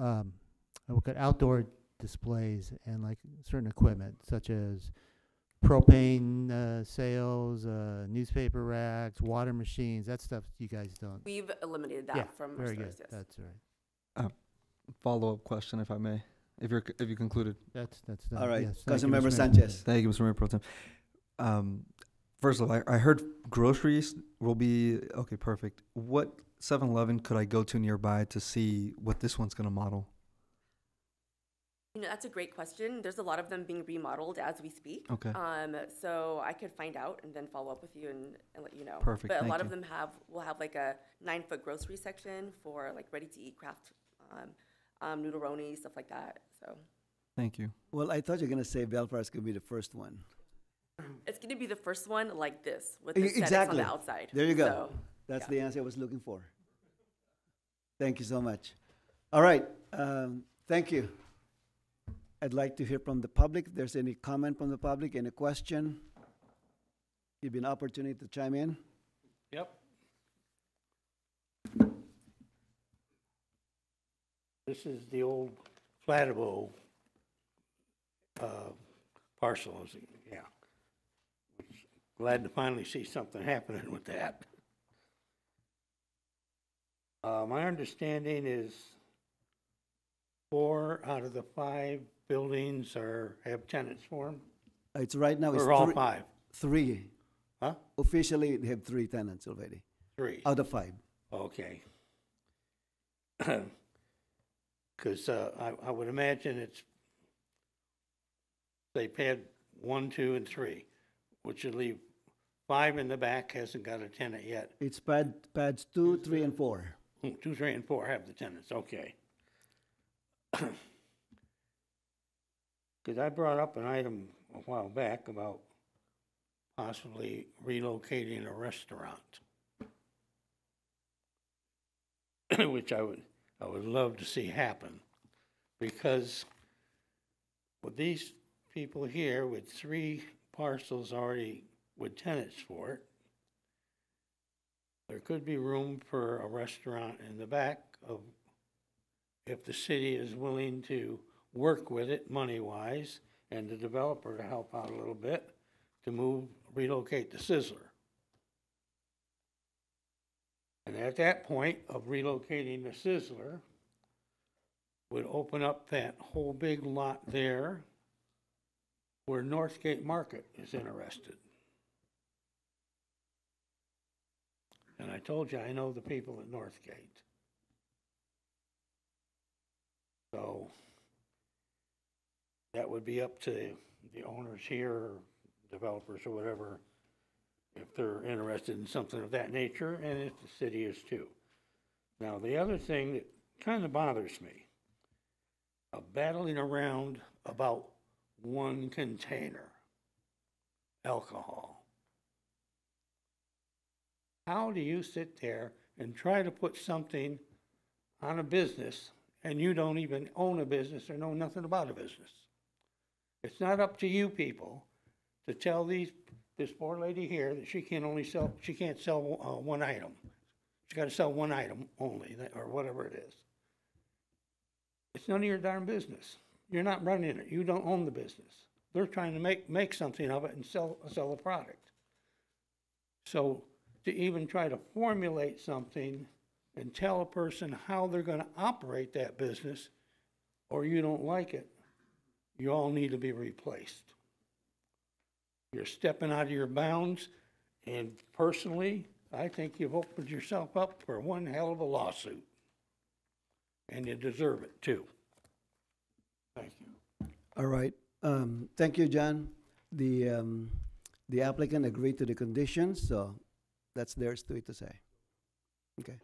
Um, I look at outdoor displays and like certain equipment such as propane, uh, sales, uh, newspaper racks, water machines, that stuff you guys don't. We've eliminated Yeah, that from our very good, stores, yes. that's all right. Follow-up question, if I may, if you're, if you concluded. That's, that's done. All right, Yes, thank you, Councilmember Mr. Mayor. Sanchez. Thank you, Mr. Mayor Pro Tem. Um, first of all, I, I heard groceries will be, okay, perfect. What 7-Eleven could I go to nearby to see what this one's gonna model? You know, that's a great question. There's a lot of them being remodeled as we speak. Okay. Um, so I could find out and then follow up with you and, and let you know. Perfect, But a thank lot of them have, will have like a nine foot grocery section for like ready to eat craft, um, um, noodle stuff like that. So Thank you. Well, I thought you were going to say Belfast could be the first one. It's going to be the first one like this with the aesthetics on the outside. There you go. So, That's yeah. the answer I was looking for. Thank you so much. All right, um, thank you. I'd like to hear from the public. If there's any comment from the public, any question, give you an opportunity to chime in. Yep. This is the old Flatabo, uh, parcel, is it? yeah. Glad to finally see something happening with that. Uh, my understanding is four out of the five buildings are, have tenants for them? It's right now, it's Or all three- five? Three. Huh? Officially, they have three tenants already, Three? out of five. Okay. <clears throat> Because uh, I, I would imagine it's, they've had one, two, and three, which would leave five in the back hasn't got a tenant yet. It's pad, pads two, three, and four. Hmm, Two, three, and four have the tenants, okay. <coughs> Because I brought up an item a while back about possibly relocating a restaurant. <coughs> Which I would, I would love to see happen. Because with these people here with three parcels already with tenants for it, there could be room for a restaurant in the back of, if the city is willing to work with it money-wise, and the developer to help out a little bit, to move, relocate the Sizzler. And at that point of relocating the Sizzler, would open up that whole big lot there where Northgate Market is interested. And I told you, I know the people at Northgate. So that would be up to the owners here, developers or whatever, if they're interested in something of that nature, and if the city is too. Now, the other thing that kind of bothers me, of battling around about one container, alcohol. How do you sit there and try to put something on a business and you don't even own a business or know nothing about a business? It's not up to you people to tell these, this poor lady here that she can only sell, she can't sell, uh, one item. She gotta sell one item only, or whatever it is. It's none of your darn business. You're not running it. You don't own the business. They're trying to make, make something of it and sell, sell a product. So to even try to formulate something and tell a person how they're gonna operate that business, or you don't like it, you all need to be replaced. You're stepping out of your bounds, and personally, I think you've opened yourself up for one hell of a lawsuit. And you deserve it too. Thank you. All right, um, thank you, John. The, um, the applicant agreed to the conditions, so that's theirs to, to say. Okay.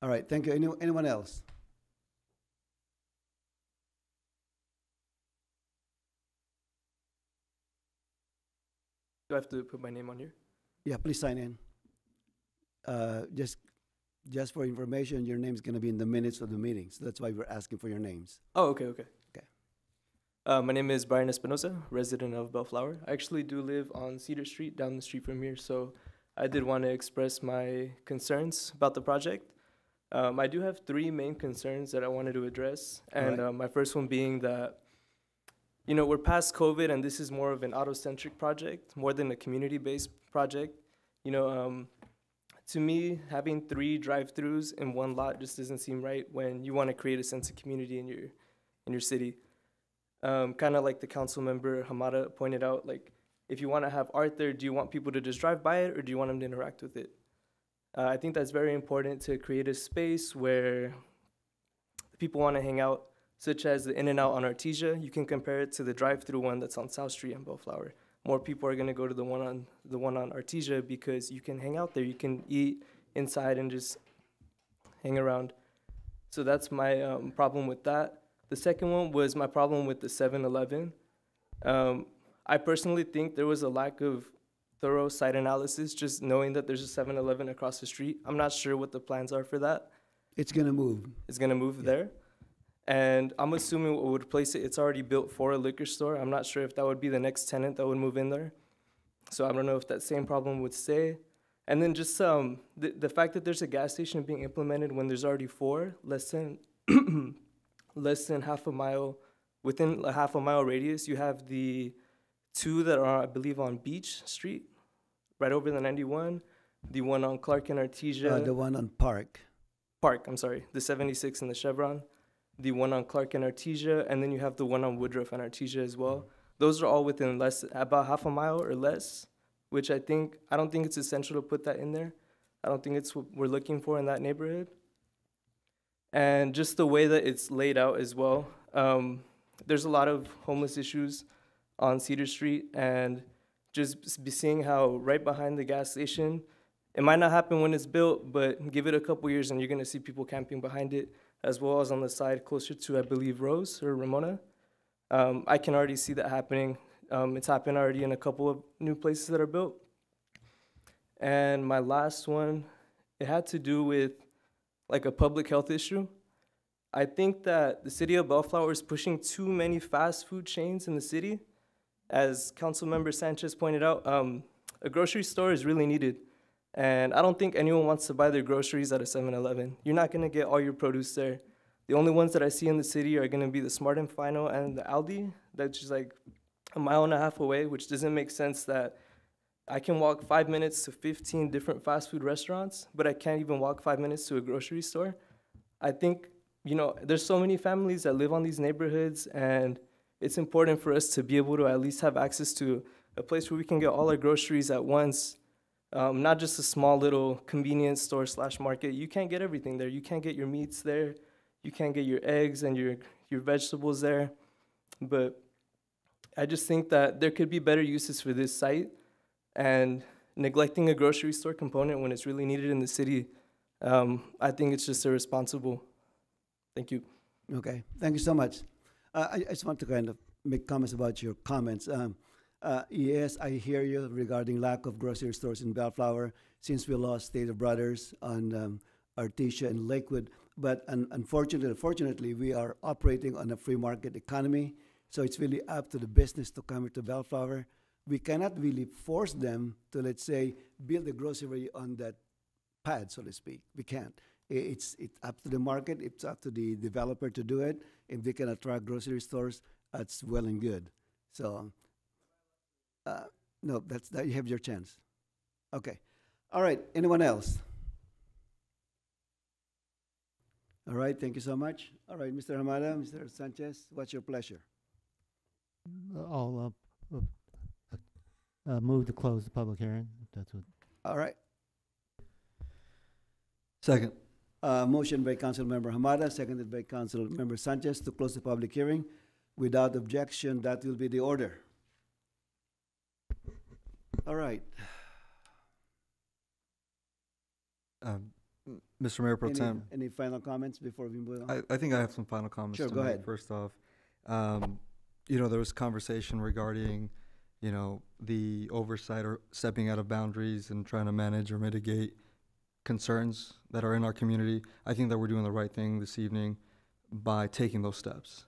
All right, thank you. Any, anyone else? Do I have to put my name on here? Yeah, please sign in. Uh, just, just for information, your name's gonna be in the minutes of the meeting, so that's why we're asking for your names. Oh, okay, okay. Okay. Uh, my name is Brian Espinosa, resident of Bellflower. I actually do live on Cedar Street, down the street from here, so I did want to express my concerns about the project. Um, I do have three main concerns that I wanted to address, and Alright. uh, my first one being that, you know, we're past COVID, and this is more of an auto-centric project, more than a community-based project. You know, um, to me, having three drive-throughs in one lot just doesn't seem right when you want to create a sense of community in your in your city. Um, kind of like the council member Hamada pointed out, like if you want to have art there, do you want people to just drive by it or do you want them to interact with it? Uh, I think that's very important to create a space where people want to hang out, such as the In-N-Out on Artesia. You can compare it to the drive-through one that's on South Street in Bellflower. More people are going to go to the one on the one on Artesia because you can hang out there, you can eat inside and just hang around. So that's my um, problem with that. The second one was my problem with the 7-Eleven. Um, I personally think there was a lack of thorough site analysis, just knowing that there's a 7-Eleven across the street. I'm not sure what the plans are for that. It's gonna move. It's gonna move there. And I'm assuming what would place it, it's already built for a liquor store. I'm not sure if that would be the next tenant that would move in there. So I don't know if that same problem would stay. And then just um, the, the fact that there's a gas station being implemented when there's already four, less than <clears throat> less than half a mile, within a half a mile radius, you have the two that are, I believe, on Beach Street, right over the 91, the one on Clark and Artesia. Uh, the one on Park. Park, I'm sorry, the 76 and the Chevron, the one on Clark and Artesia, and then you have the one on Woodruff and Artesia as well. Those are all within less, about half a mile or less, which I think, I don't think it's essential to put that in there. I don't think it's what we're looking for in that neighborhood. And just the way that it's laid out as well. Um, there's a lot of homeless issues on Cedar Street, and just be seeing how right behind the gas station, it might not happen when it's built, but give it a couple years and you're gonna see people camping behind it, as well as on the side closer to, I believe, Rose or Ramona. Um, I can already see that happening. Um, it's happened already in a couple of new places that are built. And my last one, it had to do with like a public health issue. I think that the city of Bellflower is pushing too many fast food chains in the city. As Councilmember Sanchez pointed out, um, a grocery store is really needed. And I don't think anyone wants to buy their groceries at a 7 Eleven. You're not gonna get all your produce there. The only ones that I see in the city are gonna be the Smart and Final and the Aldi, that's just like a mile and a half away, which doesn't make sense that I can walk five minutes to 15 different fast food restaurants, but I can't even walk five minutes to a grocery store. I think, you know, there's so many families that live on these neighborhoods, and it's important for us to be able to at least have access to a place where we can get all our groceries at once, um, not just a small little convenience store slash market. You can't get everything there. You can't get your meats there. You can't get your eggs and your, your vegetables there. But I just think that there could be better uses for this site and neglecting a grocery store component when it's really needed in the city, um, I think it's just irresponsible. Thank you. Okay, thank you so much. Uh, I, I just want to kind of make comments about your comments. Um, uh, yes, I hear you regarding lack of grocery stores in Bellflower since we lost Stater Brothers on um, Artesia and Lakewood. But un- unfortunately, fortunately, we are operating on a free market economy, so it's really up to the business to come to Bellflower. We cannot really force them to, let's say, build a grocery on that pad, so to speak. We can't. It's, it's up to the market, it's up to the developer to do it. If they can attract grocery stores, that's well and good. So, uh, no, that's, that, you have your chance. Okay. All right, anyone else? All right, thank you so much. All right, Mr. Hamada, Mr. Sanchez, what's your pleasure? I'll, uh, uh, uh, move to close the public hearing, if that's what. All right. Second. Uh, motion by Councilmember Hamada, seconded by Councilmember Sanchez to close the public hearing. Without objection, that will be the order. All right. Um, Mr. Mayor Pro Any, Tem, any final comments before we move on? I, I think I have some final comments Sure, to go make. ahead. First off, um, you know, there was conversation regarding, you know, the oversight or stepping out of boundaries and trying to manage or mitigate concerns that are in our community. I think that we're doing the right thing this evening by taking those steps.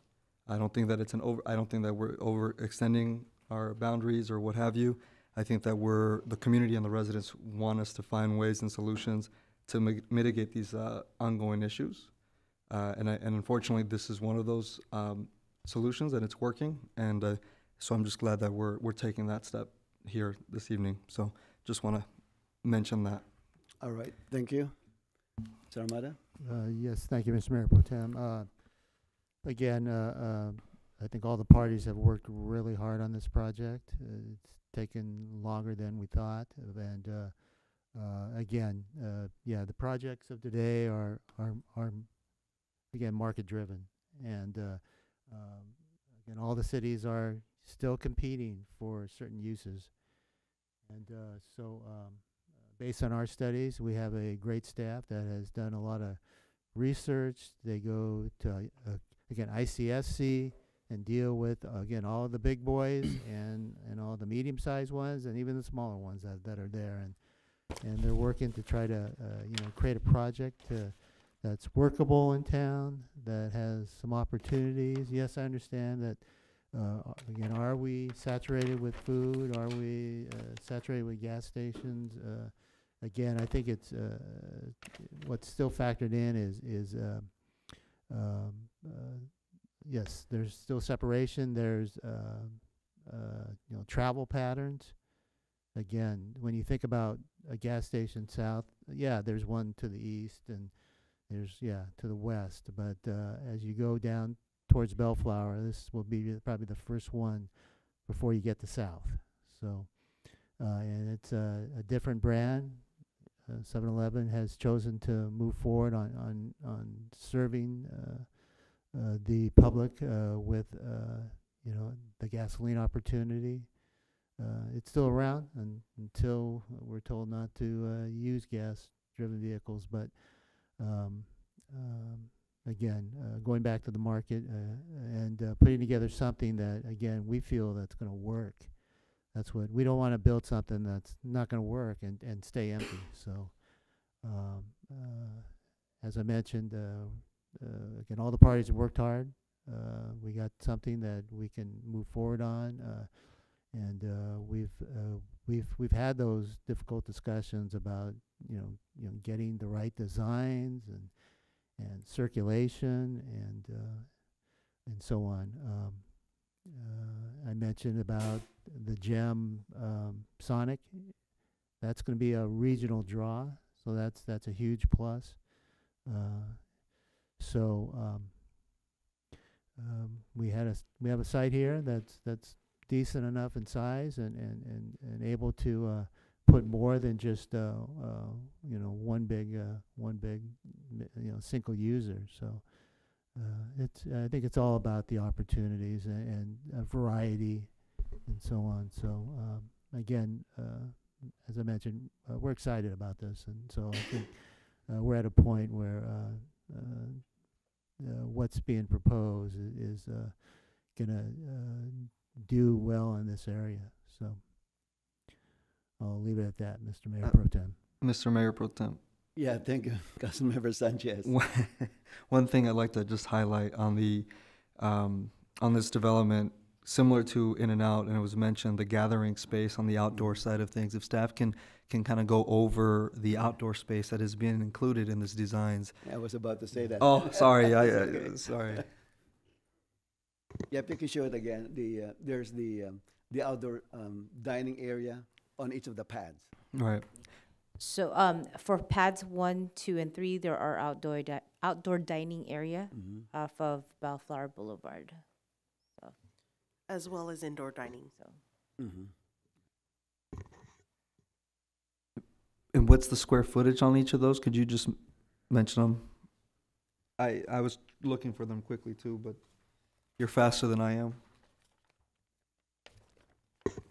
I don't think that it's an over, I don't think that we're overextending our boundaries or what have you. I think that we're, the community and the residents want us to find ways and solutions to mi- mitigate these uh, ongoing issues. Uh, and, I, and unfortunately, this is one of those um, solutions, and it's working. And uh, so I'm just glad that we're, we're taking that step here this evening. So just want to mention that. All right, thank you. Mr. Hamada? Uh, yes, thank you, Mr. Mayor Pro Tem. Uh, again, uh, uh, I think all the parties have worked really hard on this project. Uh, it's taken longer than we thought, and uh, again, yeah, the projects of today are are are again market driven, and um, again, all the cities are still competing for certain uses, and so. Um, based on our studies, we have a great staff that has done a lot of research. They go to, uh, again, ICSC and deal with, uh, again, all the big boys <coughs> and, and all the medium-sized ones and even the smaller ones that, that are there. And, and they're working to try to, uh, you know, create a project to, that's workable in town, that has some opportunities. Yes, I understand that, uh, again, are we saturated with food? Are we uh, saturated with gas stations? Uh, again, I think it's uh, what's still factored in is is uh, um, uh, yes, there's still separation. There's uh, uh, you know travel patterns. Again, when you think about a gas station south, yeah, there's one to the east and there's yeah to the west. But uh, as you go down towards Bellflower, this will be probably the first one before you get to south. So, uh, and it's a different brand. Uh, 7-Eleven has chosen to move forward on on on serving uh, uh, the public uh, with you know the gasoline opportunity. it's still around until we're told not to use gas-driven vehicles. But um, um, again, uh, going back to the market uh, and uh, putting together something that, again, we feel that's going to work. That's what we don't want to build something that's not going to work and, and stay empty. So, um, uh, as I mentioned, uh, uh, again, all the parties have worked hard. Uh, we got something that we can move forward on, uh, and uh, we've we've we've had those difficult discussions about you know you know getting the right designs and and circulation and and so on. Um, I mentioned about the gem um, Sonic. That's going to be a regional draw, so that's that's a huge plus. Uh, so um, um, we had a we have a site here that's that's decent enough in size and and and, and able to uh, put more than just uh, uh, you know one big uh, one big you know single user. So uh, it's I think it's all about the opportunities and, and uh, variety and so on. So um, again, uh, as I mentioned, uh, we're excited about this, and so I think uh, we're at a point where uh, uh, uh, what's being proposed i- is uh, gonna uh, do well in this area. So I'll leave it at that, Mr. Mayor Uh, Pro Tem. Mr. Mayor Pro Tem. Yeah, thank you, <laughs> Councilmember Sanchez. <laughs> One- thing I'd like to just highlight on the, um, on this development, similar to In-N-Out, and it was mentioned, the gathering space on the outdoor side of things. If staff can, can kind of go over the outdoor space that is being included in these designs. I was about to say that. Oh, sorry, <laughs> I, okay. sorry. Yeah, if you can show it again, the, uh, there's the, um, the outdoor um, dining area on each of the pads. Right. So, um, for pads one, two, and three, there are outdoor di- outdoor dining area Mhm. off of Bellflower Boulevard. So, As well as indoor dining. so Mhm. And what's the square footage on each of those? Could you just m- mention them? I, I was looking for them quickly too, but you're faster than I am.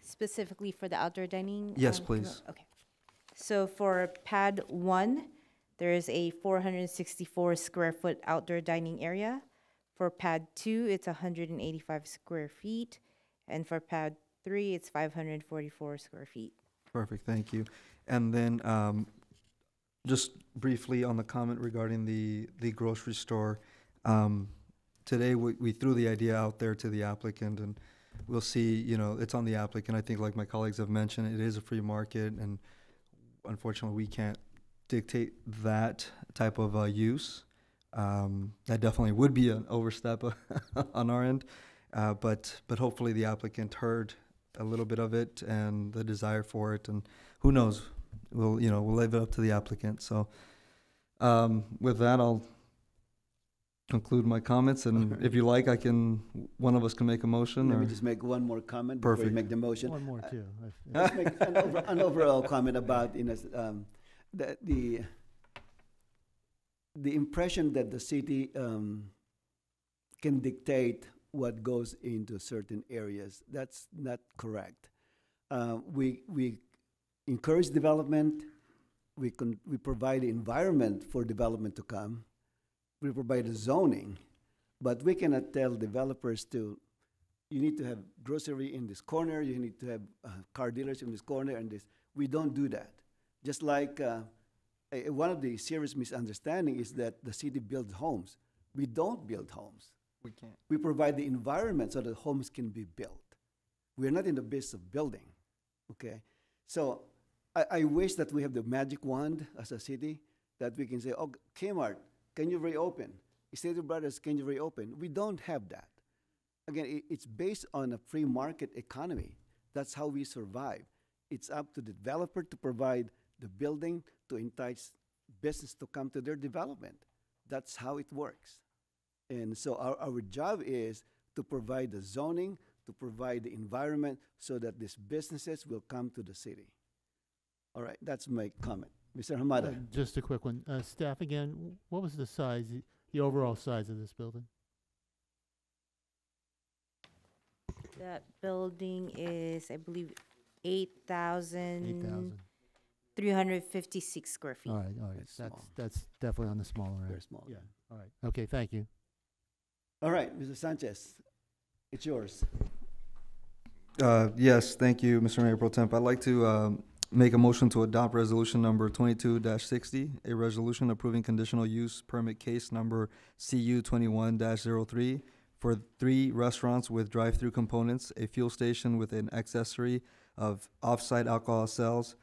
specifically for the outdoor dining. Yes, um, please. Okay. So for pad one, there is a 464 square foot outdoor dining area. For pad two, it's 185 square feet, and for pad three, it's 544 square feet. Perfect, thank you. And then, um, just briefly on the comment regarding the, the grocery store. Um, today, we, we threw the idea out there to the applicant and we'll see, you know, it's on the applicant. I think like my colleagues have mentioned, it is a free market and unfortunately, we can't dictate that type of, uh, use. Um, that definitely would be an overstep <laughs> on our end. Uh, but, but hopefully the applicant heard a little bit of it and the desire for it, and who knows? We'll, you know, we'll leave it up to the applicant. So, um, with that, I'll conclude my comments, and <laughs> if you like, I can, one of us can make a motion, Let or? me just make one more comment before you Perfect. make the motion. One more Uh, too. if- if- Let's make <laughs> an, over, an overall comment about, you know, s- um, the, the, the impression that the city, um, can dictate what goes into certain areas. That's not correct. Uh, we, we encourage development, we can, we provide the environment for development to come, we provide the zoning, but we cannot tell developers to, you need to have grocery in this corner, you need to have uh, car dealers in this corner and this. We don't do that. Just like uh, a- a- one of the serious misunderstanding is that the city builds homes. We don't build homes. We can't. We provide the environment so that homes can be built. We're not in the business of building. Okay, so I, I wish that we have the magic wand as a city that we can say, oh, Kmart, can you reopen? Stater Brothers, can you reopen? We don't have that. Again, it's based on a free market economy. That's how we survive. It's up to the developer to provide the building to entice business to come to their development. That's how it works. And so our, our job is to provide the zoning, to provide the environment so that these businesses will come to the city. All right, that's my comment. Mr. Uh, Hamada? Just a quick one. Uh, staff, again, what was the size, the- the overall size of this building? That building is, I believe, eight thousand. Eight thousand. Three hundred fifty-six square feet. All right, all right. That's That's, small. that's definitely on the smaller end. Very small. Yeah, all right. Okay, thank you. All right, Mr. Sanchez, it's yours. Uh, yes, thank you, Mr. Mayor Pro Tem. I'd like to, um, make a motion to adopt resolution number twenty-two sixty, a resolution approving conditional use permit case number CU twenty-one 3 for three restaurants with drive-through components, a fuel station with an accessory of off-site alcohol sales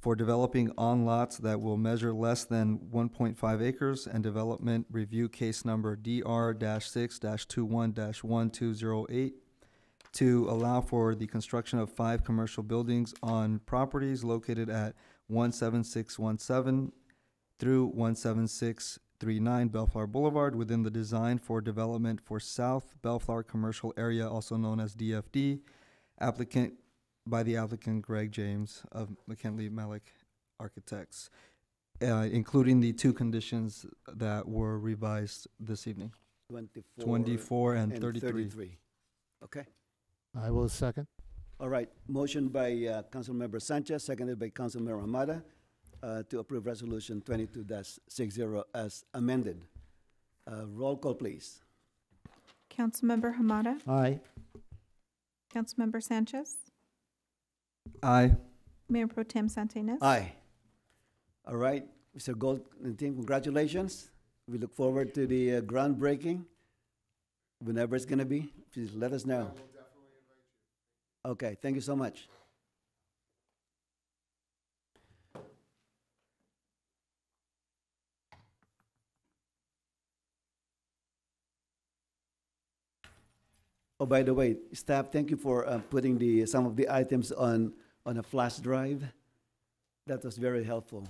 for developing on lots that will measure less than one point five acres and development review case number DR six 21 one two zero eight to allow for the construction of five commercial buildings on properties located at one seven six one seven through one seven six three nine Bellflower Boulevard within the design for development for South Bellflower Commercial Area, also known as DFD. Applicant, by the applicant Greg James of McKinley Malik Architects, uh, including the two conditions that were revised this evening. Twenty-four. 24 and 33. thirty-three. Okay, I will second. all right, motion by, uh, Councilmember Sanchez, seconded by Councilmember Hamada, uh, to approve resolution twenty-two 60 as amended. Uh, roll call, please. Councilmember Hamada, Aye. Councilmember Sanchez, Aye. Mayor Pro Tem Santa Ines. Aye. All right, Mr. Gold and team, congratulations. We look forward to the uh, groundbreaking, whenever it's gonna be. Please let us know. Okay, thank you so much. Oh, by the way, staff, thank you for uh, putting the, some of the items on, on a flash drive. That was very helpful.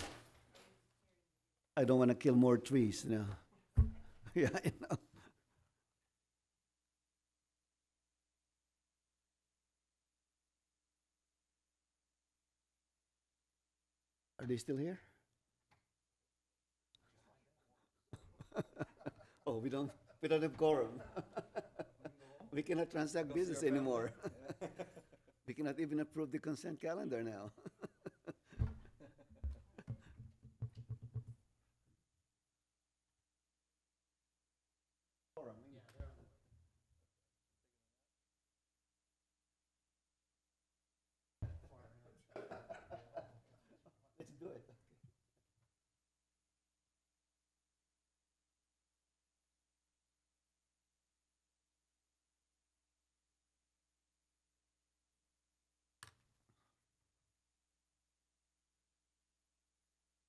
I don't want to kill more trees, you know. <laughs> Yeah, I know. Are they still here? <laughs> Oh, we don't, we don't have quorum. <laughs> We cannot transact business anymore. <laughs> We cannot even approve the consent calendar now.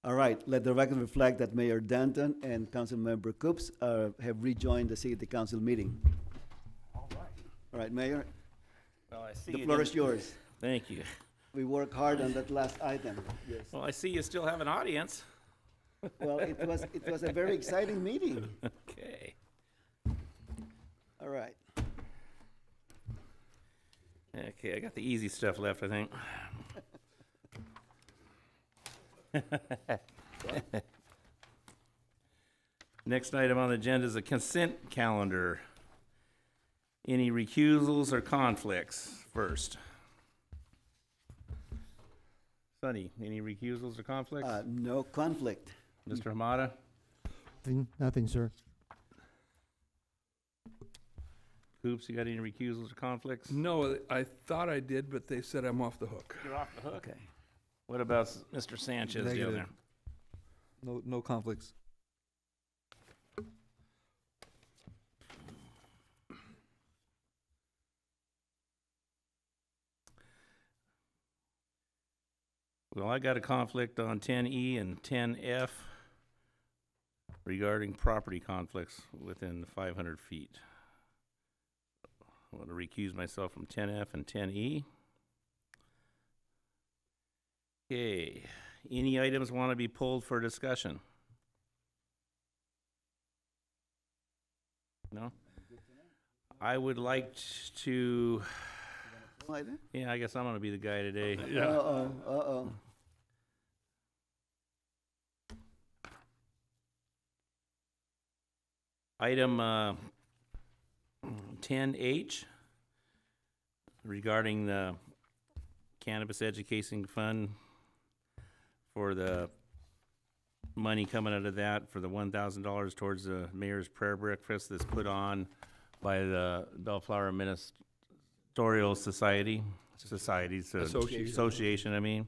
All right, let the record reflect that Mayor Dunton and Councilmember Koops uh, have rejoined the city council meeting. All right. All right, Mayor, Well, I see the you floor is yours. Thank you. We work hard on that last item, yes. Well, I see you still have an audience. Well, it was, it was a very exciting meeting. Okay. All right. Okay, I got the easy stuff left, I think. <laughs> Next item on the agenda is a consent calendar. Any recusals or conflicts first? Sonny, any recusals or conflicts? Uh, no conflict. Mr. Hamada? Nothing, nothing, sir. Koops, you got any recusals or conflicts? No, I thought I did, but they said I'm off the hook. You're off the hook. Okay. What about s- Mr. Sanchez down Negative. there? No, no conflicts. Well, I got a conflict on ten E and ten F regarding property conflicts within five hundred feet. I want to recuse myself from ten F and ten E. Okay, any items want to be pulled for discussion? No? I would like to, yeah, I guess I'm gonna be the guy today. <laughs> Uh-oh, uh-oh. Item uh, 10H regarding the cannabis education fund for the money coming out of that for the one thousand dollars towards the mayor's prayer breakfast that's put on by the Bellflower Ministerial Society, Societies, uh, Association. Association, I mean.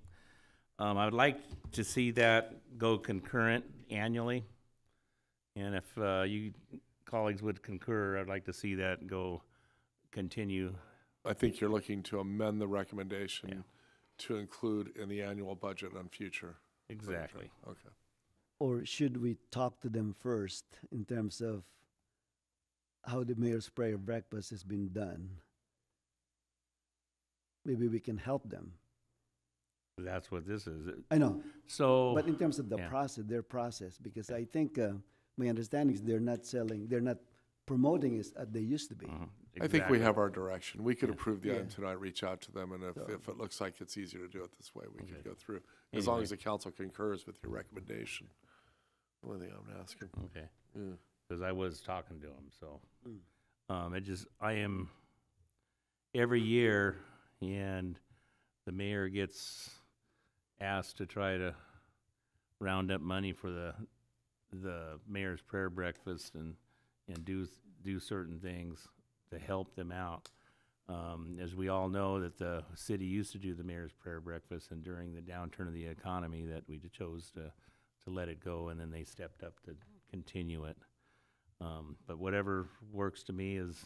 Um, I would like to see that go concurrent annually. And if, uh, you colleagues would concur, I'd like to see that go, continue. I think you're looking to amend the recommendation to include in the annual budget on future. Exactly. Okay. Or should we talk to them first in terms of how the mayor's prayer breakfast has been done? Maybe we can help them. That's what this is. I know. So. But in terms of the yeah. process, their process, because I think uh, my understanding is they're not selling, they're not promoting it as they used to be. Mm-hmm. I think we have our direction. We could approve the Yeah. item tonight, reach out to them, and if, So- if it looks like it's easier to do it this way, we Okay. could go through. As long Anyway. as the council concurs with your recommendation. the Only thing I'm asking. Okay. Yeah. Because I was talking to him, so. Mm. Um, it just, I am, every year, and the mayor gets asked to try to round up money for the, the mayor's prayer breakfast and, and do, do certain things to help them out. Um, as we all know, that the city used to do the mayor's prayer breakfast, and during the downturn of the economy, that we chose to, to let it go, and then they stepped up to continue it. Um, but whatever works to me is,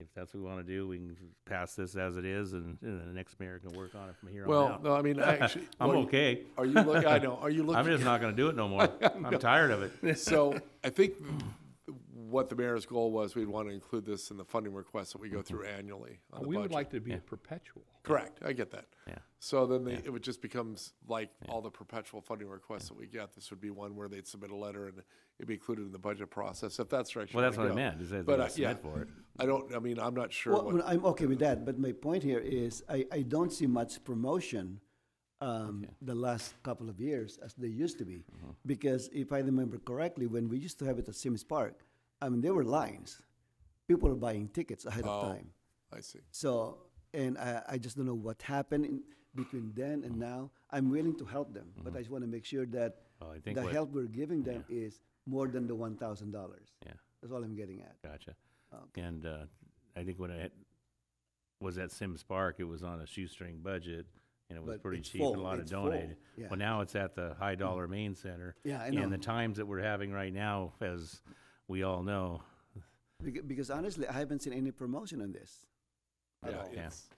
if that's what we want to do, we can pass this as it is, and, and the next mayor can work on it from here on out. Well, no, I mean, <laughs> actually- I'm well, okay. are you look- I know, are you <laughs> looking? I'm just not gonna do it no more. <laughs> I'm tired of it. So I think what the mayor's goal was, we'd want to include this in the funding request that we go through annually on the We would budget. like to be a perpetual. Correct, I get that. Yeah. So then they, it would just becomes like all the perpetual funding requests that we get, this would be one where they'd submit a letter and it'd be included in the budget process, if that's the direction. Well, we that's what I go. meant, is that But, they uh, submit yeah, for it. I don't, I mean, I'm not sure Well, what. I'm okay with that, but my point here is I, I don't see much promotion um, the last couple of years as they used to be. Mm-hmm. Because if I remember correctly, when we used to have it at Sims Park, I mean, there were lines. People were buying tickets ahead Oh, of time. I see. So, and I, I just don't know what happened in between then and now. I'm willing to help them, but I mm-hmm. just want to make sure that Well, I think the what- help we're giving them is more than the one thousand dollars. Yeah. That's all I'm getting at. Gotcha. Um, and, uh, I think when I was at Sims Park, it was on a shoestring budget, and it was But pretty it's cheap, and a lot of it's full, donated. yeah. Well, now it's at the high dollar mm. main center. Yeah, I know. And the times that we're having right now, as we all know, Because, because honestly, I haven't seen any promotion on this. At Yeah, all. it's-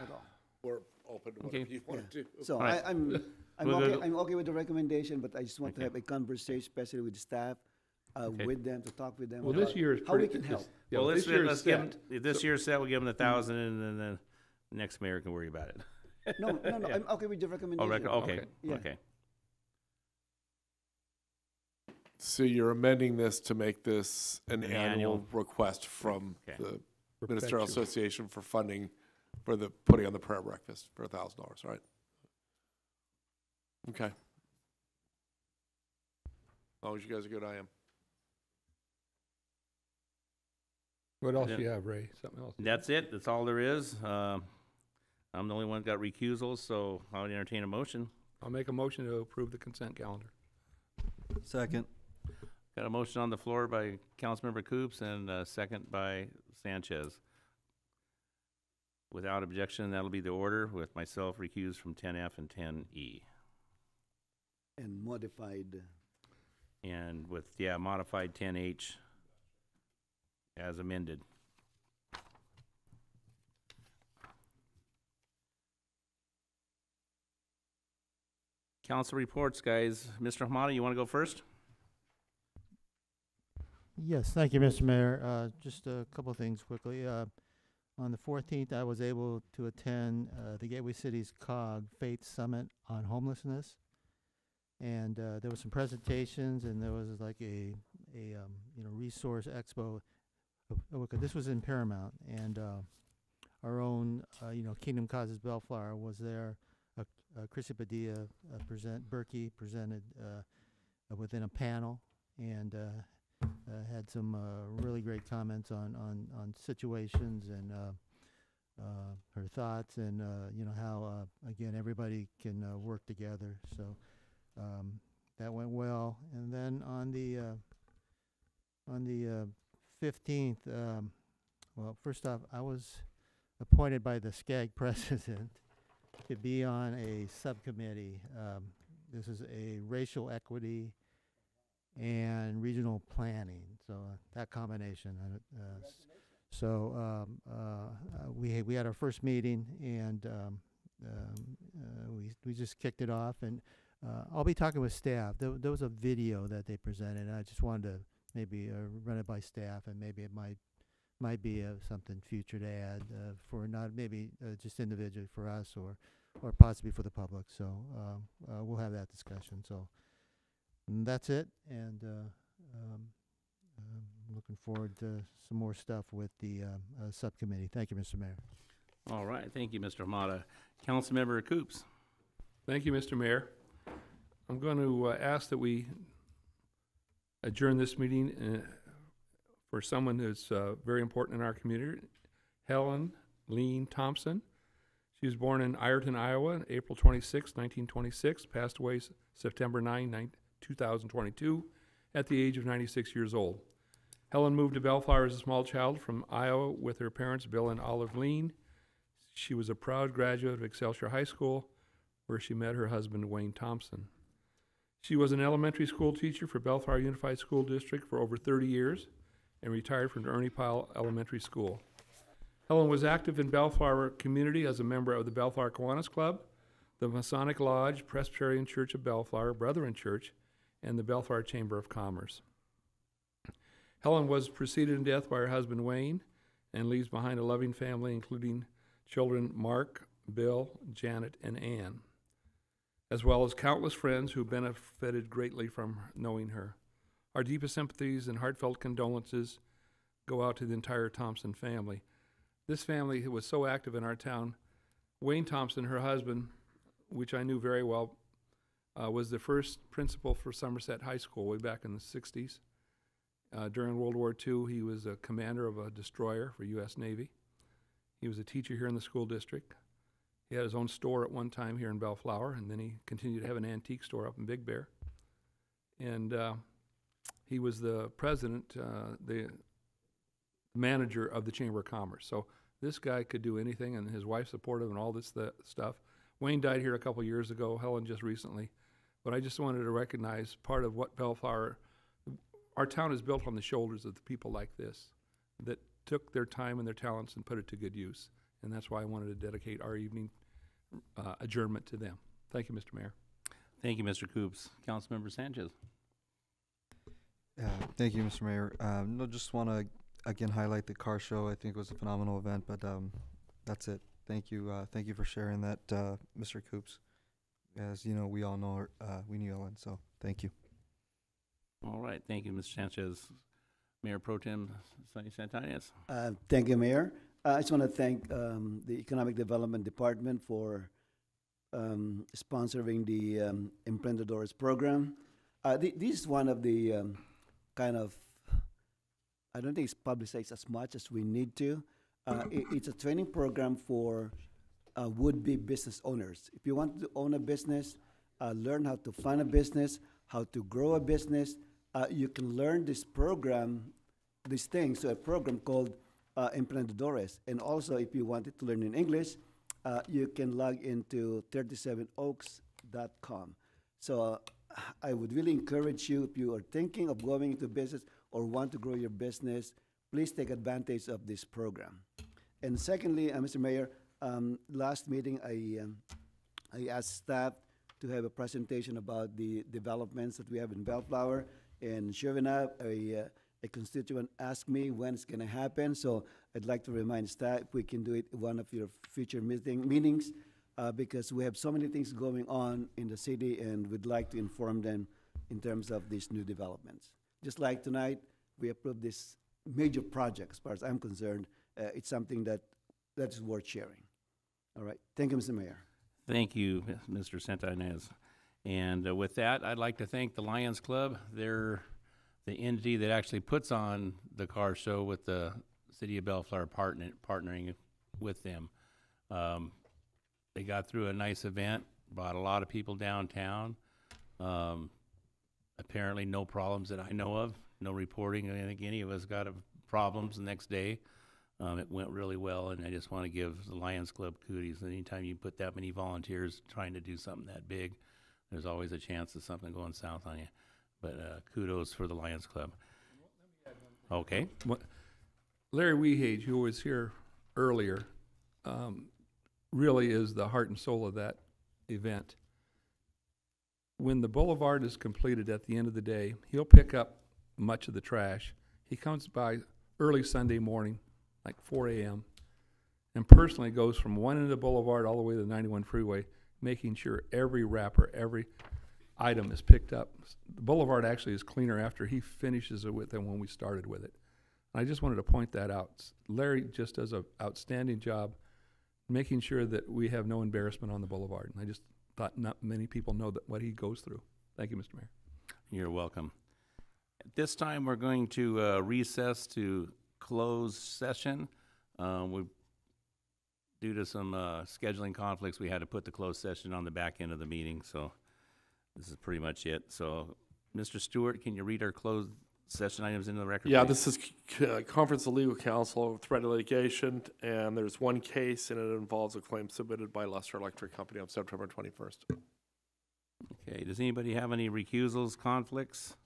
At all. We're open to Okay. whatever you want to do. So All right. I, I'm, I'm We'll okay, to- I'm okay with the recommendation, but I just want to have a conversation, especially with the staff, uh, Okay. with them, to talk with them. Well, this about year is How we pretty- can this- help. Yeah, well, this let's, year let's give set. them, if this year's set, we'll give them the thousand, and then the next mayor can worry about it. No, no, no, <laughs> Yeah. I'm okay with the Oh, recommendation. rec- okay, Yeah. okay. So you're amending this to make this an An annual annual- request from Okay. the Ministerial Perpetual. Association for funding for the, putting on the prayer breakfast for a thousand dollars, right? Okay. As long as you guys are good, I am. What else do you have, Ray? Something else? That's it, that's all there is. Um, I'm the only one that got recusals, so I'll entertain a motion. I'll make a motion to approve the consent calendar. Second. Got a motion on the floor by Councilmember Koops and a second by Sanchez. Without objection, that'll be the order, with myself recused from ten F and ten E. And modified, And with, yeah, modified ten H as amended. Council reports, guys. Mr. Hamada, you want to go first? Yes, thank you, Mr. Mayor. Uh, just a couple of things quickly. Uh, on the fourteenth, I was able to attend, uh, the Gateway Cities COG Faith Summit on Homelessness. And, uh, there was some presentations and there was like a, a, um, you know, resource expo. Oh, This was in Paramount and, uh, our own, uh, you know, Kingdom Causes Bellflower was there. Chrissy Padilla, present, Berkey presented, within a panel and, uh, had some uh, really great comments on, on, on situations and uh, uh, her thoughts and, uh, you know, how, uh, again, everybody can, uh, work together. So, um, that went well. And then on the, uh, on the, uh, fifteenth, um, well, first off, I was appointed by the SCAG <laughs> president to be on a subcommittee. Um, this is a racial equity and regional planning, so uh, that combination. uh, uh, So, um, we, we had our first meeting and, um, um, we, we just kicked it off and, I'll be talking with staff. There, there was a video that they presented, and I just wanted to maybe, uh, run it by staff and maybe it might, might be, uh, something future to add, uh, for not maybe, just individually for us or, or possibly for the public. So, um, we'll have that discussion, so. And that's it, and, uh, um, um, looking forward to some more stuff with the, um, uh, subcommittee. Thank you, Mr. Mayor. All right, thank you, Mr. Hamada. Councilmember Koops. Thank you, Mr. Mayor. I'm going to uh, ask that we adjourn this meeting uh, for someone who's uh, very important in our community, Helen Lean Thompson. She was born in Ireton, Iowa, April 26, 1926, passed away September 9, nine- 2022, at the age of 96 years old. Helen moved to Bellflower as a small child from Iowa with her parents, Bill and Olive Lean. She was a proud graduate of Excelsior High School, where she met her husband, Wayne Thompson. She was an elementary school teacher for Bellflower Unified School District for over 30 years and retired from Ernie Pyle Elementary School. Helen was active in Bellflower community as a member of the Bellflower Kiwanis Club, the Masonic Lodge, Presbyterian Church of Bellflower, Brethren Church, and the Bellflower Chamber of Commerce. Helen was preceded in death by her husband Wayne and leaves behind a loving family, including children Mark, Bill, Janet, and Ann, as well as countless friends who benefited greatly from knowing her. Our deepest sympathies and heartfelt condolences go out to the entire Thompson family. This family was so active in our town, Wayne Thompson, her husband, which I knew very well, uh, was the first principal for Somerset High School way back in the 60s. Uh, during World War II, he was a commander of a destroyer for U.S. Navy. He was a teacher here in the school district. He had his own store at one time here in Bellflower, and then he continued to have an antique store up in Big Bear. And uh, he was the president, uh, the manager of the Chamber of Commerce. So this guy could do anything, and his wife supportive and all this th- stuff. Wayne died here a couple years ago. Helen just recently, but I just wanted to recognize part of what Bellflower. Our town is built on the shoulders of the people like this, that took their time and their talents and put it to good use, and that's why I wanted to dedicate our evening uh, adjournment to them. Thank you, Mr. Mayor. Thank you, Mr. Koops. Councilmember Sanchez. Yeah, thank you, Mr. Mayor. Um, no, just want to again highlight the car show. I think it was a phenomenal event, but um, that's it. Thank you, uh, thank you for sharing that, uh, Mr. Koops. As you know, we all know uh, we knew Ellen, so thank you. All right, thank you, Mr. Sanchez. Mayor Pro Tem Sonny Santa Ines. Uh, Thank you, Mayor. Uh, I just want to thank um, the Economic Development Department for um, sponsoring the um, Emprendedores program. Uh, thi- This is one of the um, kind of, I don't think it's publicized as much as we need to. Uh, i- It's a training program for uh, would-be business owners. If you want to own a business, uh, learn how to fund a business, how to grow a business, uh, you can learn this program, these things, so a program called uh, Emprendedores. And also, if you wanted to learn in English, uh, you can log into 37oaks.com. So I would really encourage you, if you are thinking of going into business or want to grow your business, please take advantage of this program. And secondly, uh, Mr. Mayor, um, last meeting, I, um, I asked staff to have a presentation about the developments that we have in Bellflower. And sure enough, a, uh, a constituent asked me when it's going to happen. So I'd like to remind staff if we can do it one of your future meeting, meetings uh, because we have so many things going on in the city and we'd like to inform them in terms of these new developments. Just like tonight, we approved this major project, as far as I'm concerned. Uh, it's something that, that is worth sharing. All right. Thank you, Mr. Mayor. Thank you, Mr. Santa Ines. And uh, with that, I'd like to thank the Lions Club. They're the entity that actually puts on the car show with the City of Bellflower partner, partnering with them. Um, they got through a nice event, brought a lot of people downtown. Um, apparently no problems that I know of, no reporting. I think any of us got problems the next day. Um, it went really well, and I just want to give the Lions Club kudos. Anytime you put that many volunteers trying to do something that big, there's always a chance of something going south on you. But uh, kudos for the Lions Club. Okay. What- Larry Wehage, who was here earlier, um, really is the heart and soul of that event. When the boulevard is completed at the end of the day, he'll pick up much of the trash. He comes by early Sunday morning, like four AM, and personally goes from one end of the boulevard all the way to the ninety-one freeway, making sure every wrapper, every item is picked up. The boulevard actually is cleaner after he finishes it with than when we started with it. I just wanted to point that out. Larry just does an outstanding job making sure that we have no embarrassment on the boulevard. And I just thought not many people know that what he goes through. Thank you, Mr. Mayor. You're welcome. At this time, we're going to uh, recess to close session. Uh, we, due to some uh, scheduling conflicts, we had to put the closed session on the back end of the meeting, so this is pretty much it. So, Mr. Stewart, can you read our closed session items into the record? Yeah, please? this is c- c- Conference of Legal Counsel, threat of litigation, and there's one case, and it involves a claim submitted by Lester Electric Company on September 21st. Okay, does anybody have any recusals, conflicts?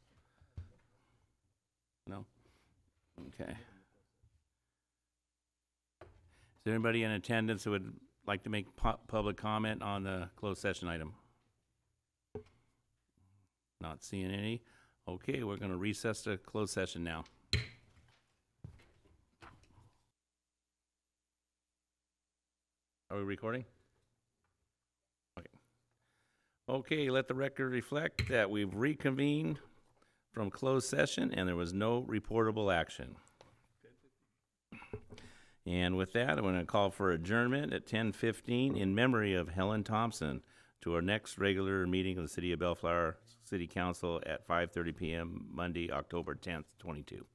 No? Okay. Is there anybody in attendance who would like to make pu- public comment on the closed session item? Not seeing any. Okay, we're gonna recess to closed session now. Are we recording? Okay. Okay, let the record reflect that we've reconvened from closed session and there was no reportable action. And with that, I'm gonna call for adjournment at ten fifteen in memory of Helen Thompson to our next regular meeting of the City of Bellflower City Council at five thirty PM, Monday, October tenth, twenty-two.